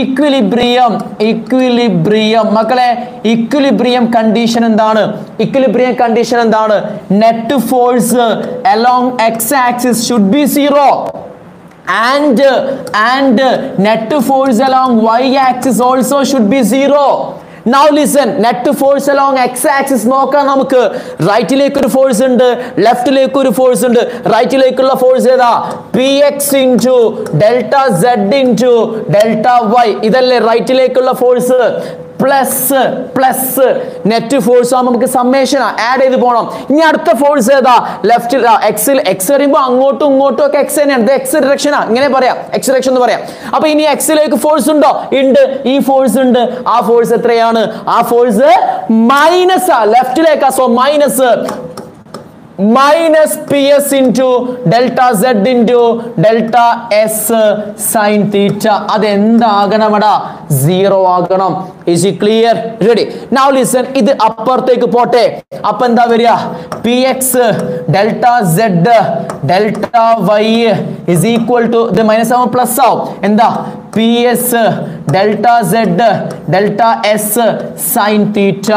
equilibrium equilibrium മക്കളെ ഇക്വിലിബ്രിയം കണ്ടീഷൻ എന്താണ്? ഇക്വിലിബ്രിയം കണ്ടീഷൻ എന്താണ്? Net force along x axis should be zero and and net force along y axis also should be zero. Now listen net force along x axis നോക്കാം നമുക്ക്. റൈറ്റിലേക്ക് ഒരു force ഉണ്ട് ലെഫ്റ്റിലേക്ക് ഒരു force ഉണ്ട്. റൈറ്റിലേക്കുള്ള ഫോഴ്സ് ഏതാ? P x into delta z into delta y ഇതല്ലേ റൈറ്റിലേക്കുള്ള force plus plus net force ആ നമുക്ക് സമ്മേഷൻ ആഡ് ചെയ്ത് പോകണം ഇനി അടുത്ത ഫോഴ്സ് ഏതാ? ലെഫ്റ്റ് എക്സിൽ എക്സ് പറയുമ്പോൾ അങ്ങോട്ടും ഇങ്ങോട്ടും ഒക്കെ എക്സ് തന്നെയാണ്. ഇത് എക്സ് ഡിറക്ഷനാ ഇങ്ങനെ പറയാം. എക്സ് ഡിറക്ഷൻ എന്ന് പറയാം. അപ്പൊ ഇനി എക്സിലേക്ക് ഫോഴ്സ് ഉണ്ടോ? ഉണ്ട്. ഈ ഫോഴ്സ് ഉണ്ട്. ആ ഫോഴ്സ് എത്രയാണ്? ആ ഫോഴ്സ് മൈനസ് ആ. ലെഫ്റ്റിലേക്കാ so minus minus P s into delta z into delta s sine theta അതെന്താകണമടാ zero ആകണം. Is E clear ready now listen ഇത് അപ്പുറത്തേക്ക് പോട്ടെ. അപ്പൊ എന്താ വരിക? P x delta z delta y is equal to ഇത് minus ആവും പ്ലസ് ആവും. എന്താ? P s delta z delta s sine theta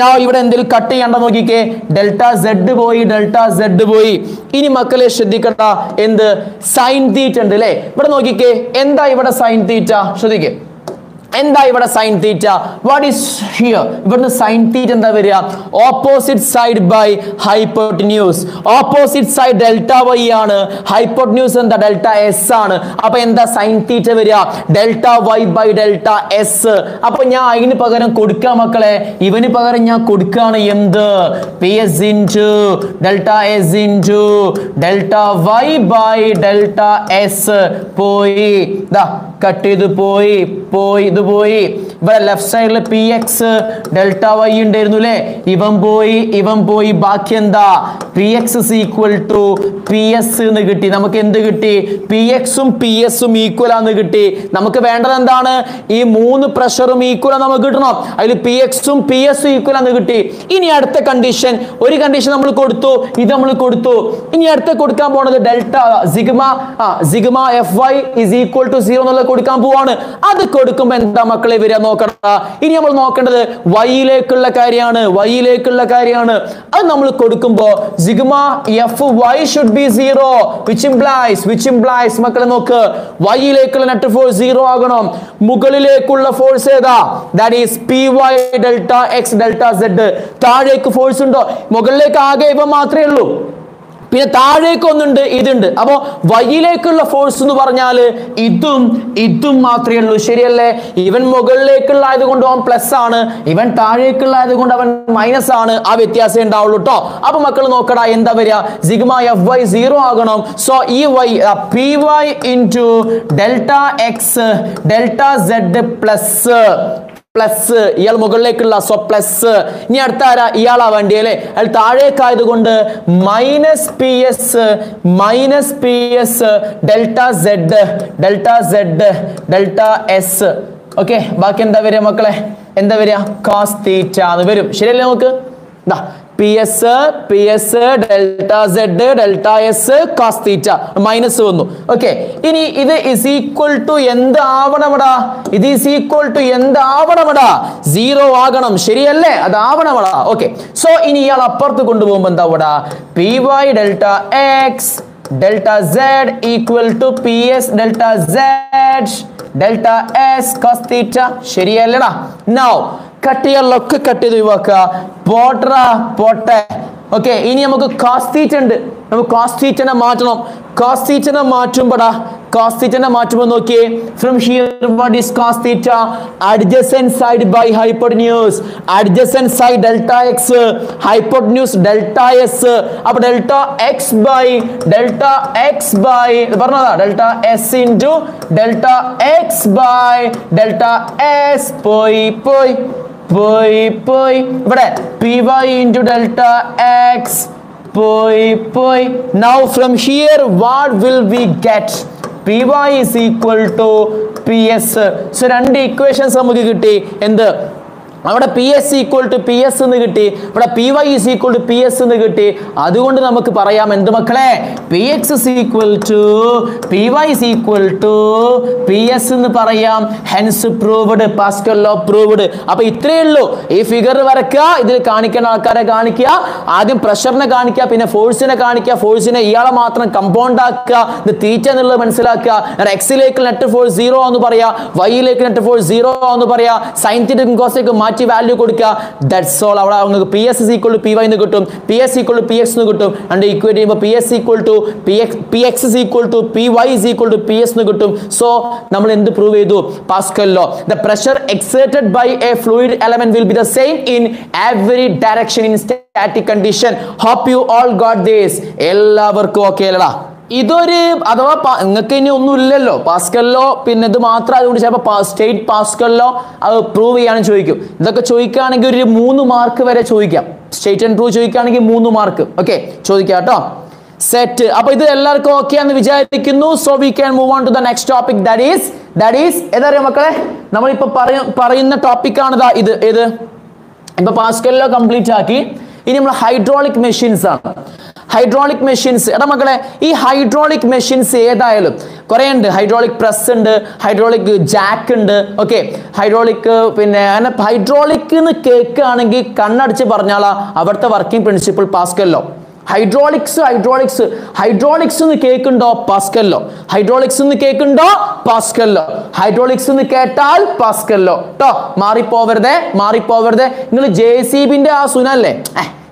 ഞാൻ ഇവിടെ എന്തെങ്കിലും കട്ട് ചെയ്യണ്ട നോക്കിക്കേ. ഡെൽറ്റ സെഡ് പോയി ഡെൽറ്റ സെഡ് പോയി. ഇനി മക്കളെ ശ്രദ്ധിക്കട്ട എന്ത്? സൈൻ തീറ്റ ഉണ്ട് അല്ലേ ഇവിടെ നോക്കിക്കേ. എന്താ ഇവിടെ സൈൻ തീറ്റ ശ്രദ്ധിക്കേ. എന്താ ഇവിടെ sine theta what is here ഇവിടുന്ന് സൈൻ തീറ്റ എന്താ വരിക? Opposite side by hypotenuse opposite side delta Y ആണ്. ഹൈപ്പോട്ടിന്യൂസ് എന്താ? ഡെൽറ്റ എസ് ആണ്. അപ്പൊ എന്താ സൈൻ തീറ്റ വരിക? Delta y by delta s അപ്പൊ ഞാൻ അതിന് പകരം കൊടുക്കാം മക്കളെ. ഇവന് പകരം ഞാൻ കൊടുക്കാണ് എന്ത്? P s into delta s into delta y by delta s പോയി. ദാ കട്ട് ചെയ്ത് പോയി പോയി ഇത് പോയി. ഇവിടെ ലെഫ്റ്റ് സൈഡിൽ പി എക്സ് ഡെൽറ്റ വൈ ഉണ്ടായിരുന്നു അല്ലേ? ഇവൻ പോയി ഇവൻ പോയി. ബാക്കി എന്താ? P x equal to P s എന്ന് കിട്ടി. നമുക്ക് എന്ത് കിട്ടി? പി എക്സും പി എസും ഈക്വൽ ആണ് കിട്ടി. നമുക്ക് വേണ്ടത് എന്താണ്? ഈ മൂന്ന് പ്രഷറും ഈക്വൽ ആണ് നമുക്ക് കിട്ടണം. അതിൽ പി എക്സും പി എസും ഈക്വൽ ആണ് കിട്ടി. ഇനി അടുത്ത കണ്ടീഷൻ ഒരു കണ്ടീഷൻ നമ്മൾ കൊടുത്തു. ഇത് നമ്മൾ കൊടുത്തു. ഇനി അടുത്ത കൊടുക്കാൻ പോണത് ഡെൽറ്റ സിഗ്മ ആ sigma F y is equal to zero എന്നുള്ളത് കൊടുക്കാൻ പോവാണ്. അത് കൊടുക്കുമ്പോൾ എന്താ മക്കളെ വരിക നോക്കണ്ട. ഇനി നമ്മൾ നോക്കേണ്ടത് വൈയിലേക്കുള്ള കാര്യമാണ്. വൈയിലേക്കുള്ള കാര്യമാണ്. അത് നമ്മൾ കൊടുക്കുമ്പോൾ sigma F y should be zero which implies which implies മക്കളെ നോക്ക്. വൈയിലേക്കുള്ള നെറ്റ് ഫോഴ്സ് സീറോ ആകണം. മുകളിലേക്കുള്ള ഫോഴ്സ് ഏതാ? That is P y delta x delta z താഴേക്ക് ഫോഴ്സ് ഉണ്ടോ? മുകളിലേക്ക് ആകെ ഇവ മാത്രമേ ഉള്ളൂ. പിന്നെ താഴേക്ക് ഒന്നുണ്ട് ഇതുണ്ട്. അപ്പോ വൈയിലേക്കുള്ള ഫോഴ്സ് എന്ന് പറഞ്ഞാൽ ഇതും ഇതും മാത്രമേ ഉള്ളൂ. ശരിയല്ലേ? ഇവൻ മുകളിലേക്കുള്ള ആയതുകൊണ്ട് അവൻ പ്ലസ് ആണ്. ഇവൻ താഴേക്കുള്ള ആയതുകൊണ്ട് അവൻ മൈനസ് ആണ്. ആ വ്യത്യാസം ഉണ്ടാവുള്ളൂ കേട്ടോ അപ്പൊ മക്കൾ നോക്കടാ എന്താ വരിക? സിഗ്മ എഫ് വൈ സീറോ ആകണം. സോ ഈ y P y into delta x delta z plus plus ഇയാൾ മുകളിലേക്കുള്ള സോ പ്ലസ് ഇനി അടുത്ത ആരാ? ഇയാളാ വേണ്ടി അല്ലെ അയാൾ താഴേക്കായത് കൊണ്ട് minus P s minus P s delta z delta z delta s okay ബാക്കി എന്താ വരിക മക്കളെ? എന്താ വരിക? കോസ് തീറ്റ എന്ന് വരും. ശരിയല്ലേ നമുക്ക്? P s P s delta z delta s cos theta minus വന്നു. ഓക്കെ ഇനി ഇത് ഇസ് ഈക്വൽ ടു എന്ത് ആവണമടാ? ഇത് ഇസ് ഈക്വൽ ടു എന്ത് ആവണമടാ? സീറോ ആകണം. ശരിയല്ലേ? അത് ആവണമടാ. ഓക്കെ സോ ഇനി ഇയാൾ അപ്പുറത്ത് കൊണ്ടുപോകുമ്പോൾ എന്താ അവിടെ P Y delta X delta Z equal to P S delta Z delta S cos theta ശരിയല്ലടാ. Now cut ചെയ്യാനുള്ളൊക്കെ കട്ട് ചെയ്ത് ഒഴിവാക്കുക. പോട്ടറ പോട്ടെ. ഓക്കെ ഇനി നമുക്ക് കാസ്തീറ്റ് ഉണ്ട്. നമുക്ക് കാസ്തീറ്റനെ മാറ്റണം. കാസ്തീറ്റനെ മാറ്റുമ്പോടാ കാസ്തീറ്റനെ മാറ്റുമ്പോൾ നോക്കിയേ. From here what is cos theta adjacent side by hypotenuse adjacent side delta x hypotenuse delta s അപ്പൊ delta x by delta x by പറഞ്ഞതാ. Delta s into delta x by delta s പോയി പോയി. പോയി പോയി. ഇവിടെ P y into delta x പോയി പോയി. Now from here what will we get P y is equal to P s so രണ്ട് equations നമുക്ക് കിട്ടി. എന്ത്? അവിടെ P s equal to P s എന്ന് കിട്ടി. ഇവിടെ P y is equal to P s എന്ന് കിട്ടി. അതുകൊണ്ട് നമുക്ക് പറയാം എന്ത് മക്കളെ? P x is equal to P y is equal to P s എന്ന് പറയാം. Hence proved Pascal law proved അപ്പൊ ഇത്രയേ ഉള്ളൂ. ഈ ഫിഗർ വരയ്ക്കുക ഇതിൽ കാണിക്കേണ്ട ആൾക്കാരെ കാണിക്കുക ആദ്യം പ്രഷറിനെ കാണിക്കുക പിന്നെ ഫോഴ്സിനെ കാണിക്കുക ഫോഴ്സിനെ ഇയാളെ മാത്രം കമ്പൗണ്ട് ആക്കുക ഇത് തീറ്റ എന്നുള്ളത് മനസ്സിലാക്കുക. എക്സിലേക്ക് നെറ്റ് ഫോഴ്സ് സീറോ എന്ന് പറയാ വൈയിലേക്ക് നെറ്റ് ഫോഴ്സ് സീറോ എന്ന് പറയാ സയന്റിഫിക് കോസേക്കും മാറ്റി വാല്യൂ കൊടുക്കുക. ദറ്റ്സ് ഓൾ അവിടെ നിങ്ങൾക്ക് P s is equal to P y എന്ന് കിട്ടും. P s equal to P x എന്ന് കിട്ടും. രണ്ട് ഈക്വേറ്റ് ചെയ്യുമ്പോൾ P s equal to P x P x is equal to P y is equal to P s എന്ന് കിട്ടും. So നമ്മൾ എന്ത് പ്രൂവ് ചെയ്തു? Pascal law the pressure exerted by a fluid element will be the same in every direction in static condition hope you all got these എല്ലാവർക്കും okay അല്ലടാ. ഇതൊരു അഥവാ നിങ്ങൾക്ക് ഇനി ഒന്നുമില്ലല്ലോ പാസ്കല്ലോ പിന്നെ ഇത് മാത്രം അതുകൊണ്ട് ചിലപ്പോൾ സ്റ്റേറ്റ് പാസ്കല്ലോ അത് പ്രൂവ് ചെയ്യാനും ചോദിക്കും. ഇതൊക്കെ ചോദിക്കുകയാണെങ്കിൽ ഒരു മൂന്ന് മാർക്ക് വരെ ചോദിക്കാം. സ്റ്റേറ്റ് ആൻഡ് പ്രൂവ് ചോദിക്കുകയാണെങ്കിൽ മൂന്ന് മാർക്ക് ഓക്കെ ചോദിക്കാം കേട്ടോ. സെറ്റ് അപ്പൊ ഇത് എല്ലാവർക്കും ഓക്കെ ആണെന്ന് വിചാരിക്കുന്നു. So we can move on to the next topic that is that is ഏതറിയാം മക്കളെ? നമ്മളിപ്പോ പറയ- പറയുന്ന ടോപ്പിക്കാണ് ഇത്. ഇത് ഇപ്പൊ പാസ്കല്ലോ കംപ്ലീറ്റ് ആക്കി. ഇനി നമ്മൾ ഹൈഡ്രോളിക് മെഷീൻസ് ആണ്. ഹൈഡ്രോളിക് മെഷീൻസ് എടാ മക്കളെ ഈ ഹൈഡ്രോളിക് മെഷീൻസ് ഏതായാലും കുറേ ഉണ്ട്. ഹൈഡ്രോളിക് പ്രസ് ഉണ്ട് ഹൈഡ്രോളിക് ജാക്ക് ഉണ്ട് ഓക്കെ ഹൈഡ്രോളിക് പിന്നെ അങ്ങനെ ഹൈഡ്രോളിക് എന്ന് കേൾക്കുകയാണെങ്കിൽ കണ്ണടിച്ച് പറഞ്ഞാലാ അവിടുത്തെ working principle Pascal law hydraulics hydraulics hydraulics എന്ന് കേൾക്കുണ്ടോ പാസ്കല്ലോ ഹൈഡ്രോളിക്സ് എന്ന് കേൾക്കുണ്ടോ പാസ്കല്ലോ ഹൈഡ്രോളിക്സ് എന്ന് കേട്ടാൽ പാസ്കല്ലോ കേട്ടോ മാറിപ്പോവരുതേ മാറിപ്പോവരുതേ. നിങ്ങൾ ജെ സി ബിന്റെ ആ സുന അല്ലേ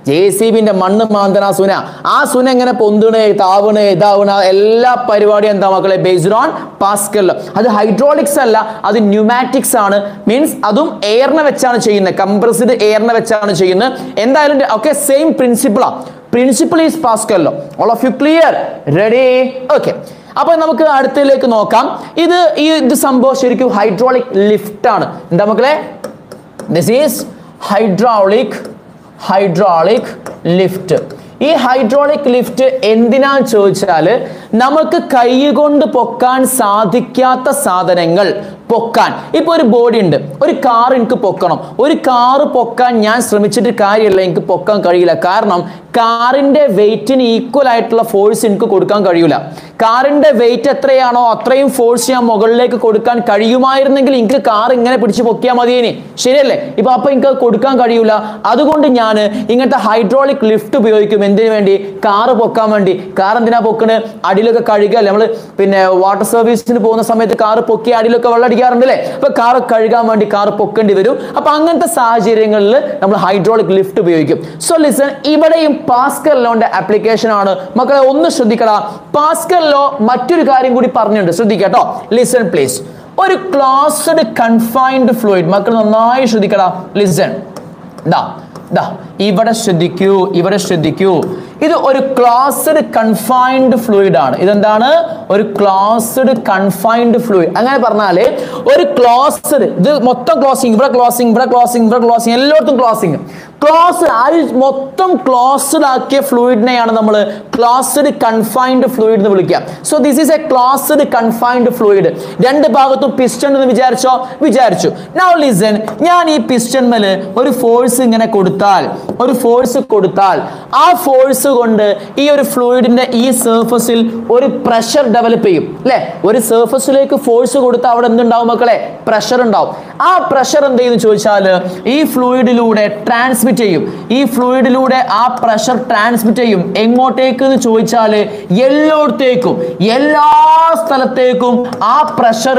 ജെ സി ബിന്റെ മണ്ണ് മാന്തന സുന. ആ സുന എങ്ങനെ പൊന്തണ് താവണ് ഇതാവണ എല്ലാ പരിപാടിയും എന്താ മക്കളെ? ബേസ്ഡ് ഓൺ പാസ്കൽ അത് ഹൈഡ്രോളിക്സ് അല്ല അത് ന്യൂമാറ്റിക്സ് ആണ്. മീൻസ് അതും എയറിനെ വെച്ചാണ് ചെയ്യുന്നത്. കംപ്രസ്ഡ് എയറിനെ വെച്ചാണ് ചെയ്യുന്നത്. എന്തായാലും okay same പ്രിൻസിപ്പിളാ principle is Pascal law all of you clear ready okay അപ്പൊ നമുക്ക് അടുത്തതിലേക്ക് നോക്കാം. ഇത് ഈ ഇത് സംഭവം ശരിക്കും ഹൈഡ്രോളിക് ലിഫ്റ്റ് ആണ്. എന്താ മക്കളെ? This is hydraulic hydraulic lift. ഈ ഹൈഡ്രോളിക് ലിഫ്റ്റ് എന്തിനാന്ന് ചോദിച്ചാൽ നമുക്ക് കൈ കൊണ്ട് പൊക്കാൻ സാധിക്കാത്ത സാധനങ്ങൾ പൊക്കാൻ. ഇപ്പൊ ഒരു ബോഡി ഉണ്ട്. ഒരു കാർ എനിക്ക് പൊക്കണം. ഒരു കാർ പൊക്കാൻ ഞാൻ ശ്രമിച്ചിട്ട് കാര്യമില്ല. എനിക്ക് പൊക്കാൻ കഴിയില്ല. കാരണം കാറിന്റെ വെയിറ്റിന് ഈക്വൽ ആയിട്ടുള്ള ഫോഴ്സ് എനിക്ക് കൊടുക്കാൻ കഴിയില്ല. കാറിന്റെ വെയിറ്റ് എത്രയാണോ അത്രയും ഫോഴ്സ് ഞാൻ മുകളിലേക്ക് കൊടുക്കാൻ കഴിയുമായിരുന്നെങ്കിൽ എനിക്ക് കാർ ഇങ്ങനെ പിടിച്ച് പൊക്കിയാൽ മതിയേനി ശരിയല്ലേ? ഇപ്പൊ അപ്പൊ എനിക്ക് കൊടുക്കാൻ കഴിയില്ല അതുകൊണ്ട് ഞാൻ ഇങ്ങനത്തെ ഹൈഡ്രോളിക് ലിഫ്റ്റ് ഉപയോഗിക്കും. എന്തിനു വേണ്ടി? കാറ് പൊക്കാൻ വേണ്ടി. കാർ എന്തിനാ പൊക്കണ്? അടിയിലൊക്കെ കഴുകിയാൽ നമ്മൾ പിന്നെ വാട്ടർ സർവീസിന് പോകുന്ന സമയത്ത് കാറ് പൊക്കി അടിയിലൊക്കെ വെള്ളം അടിക്കാറുണ്ട് അല്ലേ അപ്പൊ കാർ കഴുകാൻ വേണ്ടി കാർ പൊക്കേണ്ടി വരും. അപ്പൊ അങ്ങനത്തെ സാഹചര്യങ്ങളിൽ നമ്മൾ ഹൈഡ്രോളിക് ലിഫ്റ്റ് ഉപയോഗിക്കും. സോ ലിസൺ ഇവിടെയും പാസ്കൽ ലോന്റെ ആപ്ലിക്കേഷൻ ആണ്. മക്കളെ ഒന്ന് ശ്രദ്ധിക്കടാ. പാസ്കൽ ലോ മറ്റൊരു കാര്യം കൂടി പറഞ്ഞിട്ടുണ്ട്. ശ്രദ്ധിക്കട്ടോ ലിസൺ പ്ലീസ് ഒരു ക്ലോസ്ഡ് കൺഫൈൻഡ് ഫ്ലൂയിഡ് മക്കൾ നന്നായി ശ്രദ്ധിക്കടാ. ലിസൺ ദാ ദാ. ഇവിടെ ശ്രദ്ധിക്കൂ ഇവിടെ ശ്രദ്ധിക്കൂ. ഇത് ഒരു ക്ലാസ്ഡ് കൺഫൈൻഡ് ഫ്ലൂയിഡ് ആണ്. ഇതെന്താണ്? ഒരു ക്ലാസ്ഡ് കൺഫൈൻഡ് ഫ്ലൂയിഡ് അങ്ങനെ പറഞ്ഞാൽ ഒരു ക്ലോസ്ഡ് ഇത് മൊത്തം ക്ലോസിങ് ഇവിടെ ക്ലോസിങ് ഇവിടെ ക്ലോസിങ് ഇവിടെ ക്ലോസിങ് എല്ലായിടത്തും ക്ലോസിങ് ക്ലോസ് ആ മൊത്തം ക്ലോസ്ഡ് ആക്കിയ ഫ്ലൂയിഡിനെയാണ് നമ്മൾ ക്ലോസ്ഡ് കൺഫൈൻഡ് ഫ്ലൂയിഡ് എന്ന് വിളിക്കുക. So this is a closed confined fluid രണ്ട് ഭാഗത്തും പിസ്റ്റൺ എന്ന് വിചാരിച്ചോ? വിചാരിച്ചു. നൗ ലിസൺ ഞാൻ ഈ പിസ്റ്റൺ മേൽ ഒരു ഫോഴ്സ് ഇങ്ങനെ കൊടുത്താൽ ഒരു ഫോഴ്സ് കൊടുത്താൽ ആ ഫോഴ്സ് കൊണ്ട് ഈ ഒരു ഫ്ലൂയിഡിന്റെ ഈ സർഫസിൽ ഒരു പ്രഷർ ഡെവലപ്പ് ചെയ്യും അല്ലെ? ഒരു സർഫസിലേക്ക് ഫോഴ്സ് കൊടുത്താൽ അവിടെ എന്തുണ്ടാവും മക്കളെ? പ്രഷർ ഉണ്ടാവും. ആ പ്രഷർ എന്ത് ചെയ്യുന്നു ചോദിച്ചാൽ ഈ ഫ്ലൂയിഡിലൂടെ ട്രാൻസ്മിറ്റ് ചെയ്യും. ഈ ഫ്ലൂയിഡിലൂടെ ആ പ്രഷർ ട്രാൻസ്മിറ്റ് ചെയ്യും. എങ്ങോട്ടേക്ക് എന്ന് ചോദിച്ചാൽ എല്ലായിടത്തേക്കും എല്ലാ സ്ഥലത്തേക്കും ആ പ്രഷർ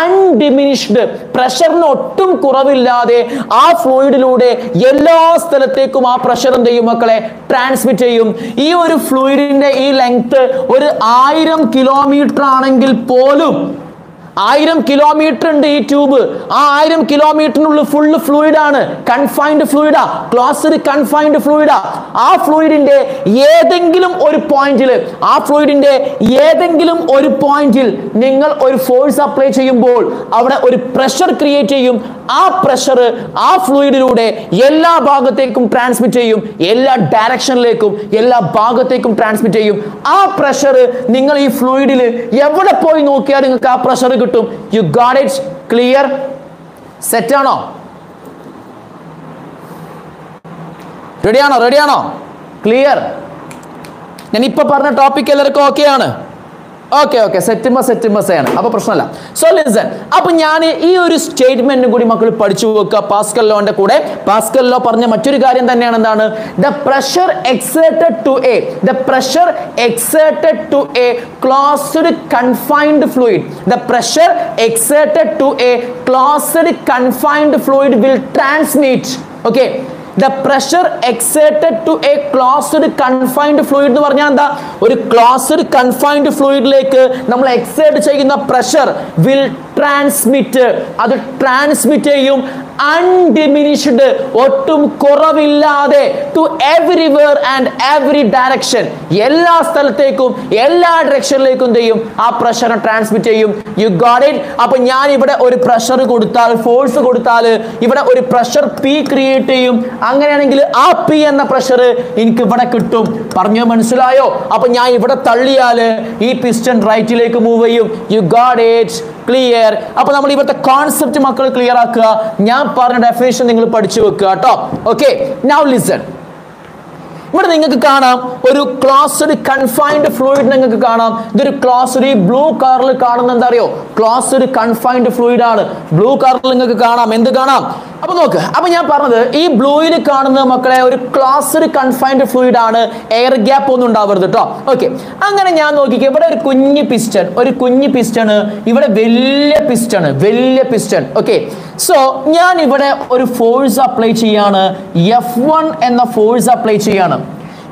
അൺഡിമിനിഷ്ഡ് പ്രഷറിന് ഒട്ടും കുറവില്ലാതെ ആ ഫ്ലൂയിഡിലൂടെ എല്ലാ സ്ഥലത്തേക്കും ആ പ്രഷർ എന്ത് ചെയ്യും മക്കളെ. ട്രാൻസ്മിറ്റ് ചെയ്യും. ഈ ഒരു ഫ്ലൂയിഡിന്റെ ഈ ലെങ്ത് ഒരു ആയിരം കിലോമീറ്റർ ആണെങ്കിൽ പോലും ആയിരം കിലോമീറ്റർ ഉണ്ട് ഈ ട്യൂബ് ആ ആയിരം കിലോമീറ്ററിനുള്ളിൽ ഫുള്ള് ഫ്ലൂയിഡ് ആണ്. കൺഫൈൻഡ് ഫ്ലൂയിഡാ ക്ലോസ്ഡ് കൺഫൈൻഡ് ഫ്ലൂയിഡാ ആ. ഫ്ലൂയിഡിന്റെ ഏതെങ്കിലും ഒരു പോയിന്റിൽ ആ ഫ്ലൂയിഡിന്റെ ഏതെങ്കിലും ഒരു പോയിന്റിൽ നിങ്ങൾ ഒരു ഫോഴ്സ് അപ്ലൈ ചെയ്യുമ്പോൾ അവിടെ ഒരു പ്രഷർ ക്രിയേറ്റ് ചെയ്യും. ആ പ്രഷർ ആ ഫ്ലൂയിഡിലൂടെ എല്ലാ ഭാഗത്തേക്കും ട്രാൻസ്മിറ്റ് ചെയ്യും. എല്ലാ ഡയറക്ഷനിലേക്കും എല്ലാ ഭാഗത്തേക്കും ട്രാൻസ്മിറ്റ് ചെയ്യും. ആ പ്രഷർ നിങ്ങൾ ഈ ഫ്ലൂയിഡിൽ എവിടെ പോയി നോക്കിയാൽ നിങ്ങൾക്ക് ആ പ്രഷർ കിട്ടും. You got it clear set ആണോ? റെഡിയാണോ റെഡിയാണോ ക്ലിയർ ഞാൻ ഇപ്പൊ പറഞ്ഞ ടോപ്പിക് എല്ലാവർക്കും ഓക്കെ ആണ്. ഓക്കെ ഓക്കെ സെറ്റുമ്പ സെറ്റുമ്പസ് ആണ് അപ്പൊ പ്രശ്നമല്ല. സോ ലിസൺ അപ്പൊ ഞാൻ ഈ ഒരു സ്റ്റേറ്റ്മെന്റും കൂടി മക്കൾ പഠിച്ചു വെക്കുക. പാസ്കൽ ലോന്റെ കൂടെ. പാസ്കൽ ലോ പറഞ്ഞ മറ്റൊരു കാര്യം തന്നെയാണ് എന്താണ്? The pressure exerted to a the pressure exerted to a closed confined fluid the pressure exerted to a closed confined fluid will transmit okay the pressure exerted to a closed confined fluid എന്ന് പറഞ്ഞാൽ എന്താ? ഒരു closed confined ഫ്ലൂയിഡിലേക്ക് നമ്മൾ exert ചെയ്യുന്ന pressure will transmit അത് transmit ചെയ്യും. Undiminished ഒട്ടും കുറവില്ലാതെ to everywhere and every direction എല്ലാ സ്ഥലത്തേക്കും എല്ലാ ഡയറക്ഷനിലേക്കും ചെയ്യും? ആ പ്രഷർ ട്രാൻസ്മിറ്റ് ചെയ്യും. യു ഗോഡ് ഇറ്റ് അപ്പൊ ഞാൻ ഇവിടെ ഒരു പ്രഷർ കൊടുത്താൽ ഫോഴ്സ് കൊടുത്താൽ ഇവിടെ ഒരു പ്രഷർ പി ക്രിയേറ്റ് ചെയ്യും. അങ്ങനെയാണെങ്കിൽ ആ പി എന്ന പ്രഷർ എനിക്ക് ഇവിടെ കിട്ടും. പറഞ്ഞു മനസ്സിലായോ? അപ്പൊ ഞാൻ ഇവിടെ തള്ളിയാൽ ഈ പിസ്റ്റൺ റൈറ്റിലേക്ക് മൂവ് ചെയ്യും. യു ഗോഡ് ഇറ്റ് ക്ലിയർ അപ്പൊ നമ്മൾ ഇവിടുത്തെ കോൺസെപ്റ്റ് മക്കൾ ക്ലിയർ ആക്കുക. ഞാൻ പറഞ്ഞ ഡെഫിനേഷൻ നിങ്ങൾ പഠിച്ചു വെക്കുക കേട്ടോ. ഓക്കെ നൗ ലിസൺ ഇവിടെ നിങ്ങൾക്ക് കാണാം ഒരു ക്ലോസ്ഡ് കൺഫൈൻഡ് ഫ്ലൂയിഡ് നിങ്ങൾക്ക് കാണാം. ഇതൊരു ക്ലോസ്ഡ് ഈ ബ്ലൂ കളറിൽ കാണുന്ന എന്താ അറിയോ? ക്ലോസ്ഡ് കൺഫൈൻഡ് ഫ്ലൂയിഡ് ആണ്. ബ്ലൂ കളറിൽ നിങ്ങൾക്ക് കാണാം. എന്ത് കാണാം? അപ്പൊ നോക്ക് അപ്പൊ ഞാൻ പറഞ്ഞത് ഈ ബ്ലൂയിൽ കാണുന്ന മക്കളെ ഒരു ക്ലോസ്ഡ് കൺഫൈൻഡ് ഫ്ലൂയിഡ് ആണ്. എയർ ഗ്യാപ്പ് ഒന്നും ഉണ്ടാവരുത് കേട്ടോ ഓക്കെ അങ്ങനെ ഞാൻ നോക്കിക്കേ ഇവിടെ ഒരു കുഞ്ഞ് പിസ്റ്റൺ ഒരു കുഞ്ഞ് പിസ്റ്റൺ ഇവിടെ വലിയ പിസ്റ്റൺ വലിയ പിസ്റ്റൺ ഓക്കെ സോ ഞാൻ ഇവിടെ ഒരു ഫോഴ്സ് അപ്ലൈ ചെയ്യാണ്. എഫ് വൺ എന്ന ഫോഴ്സ് അപ്ലൈ ചെയ്യാണ്.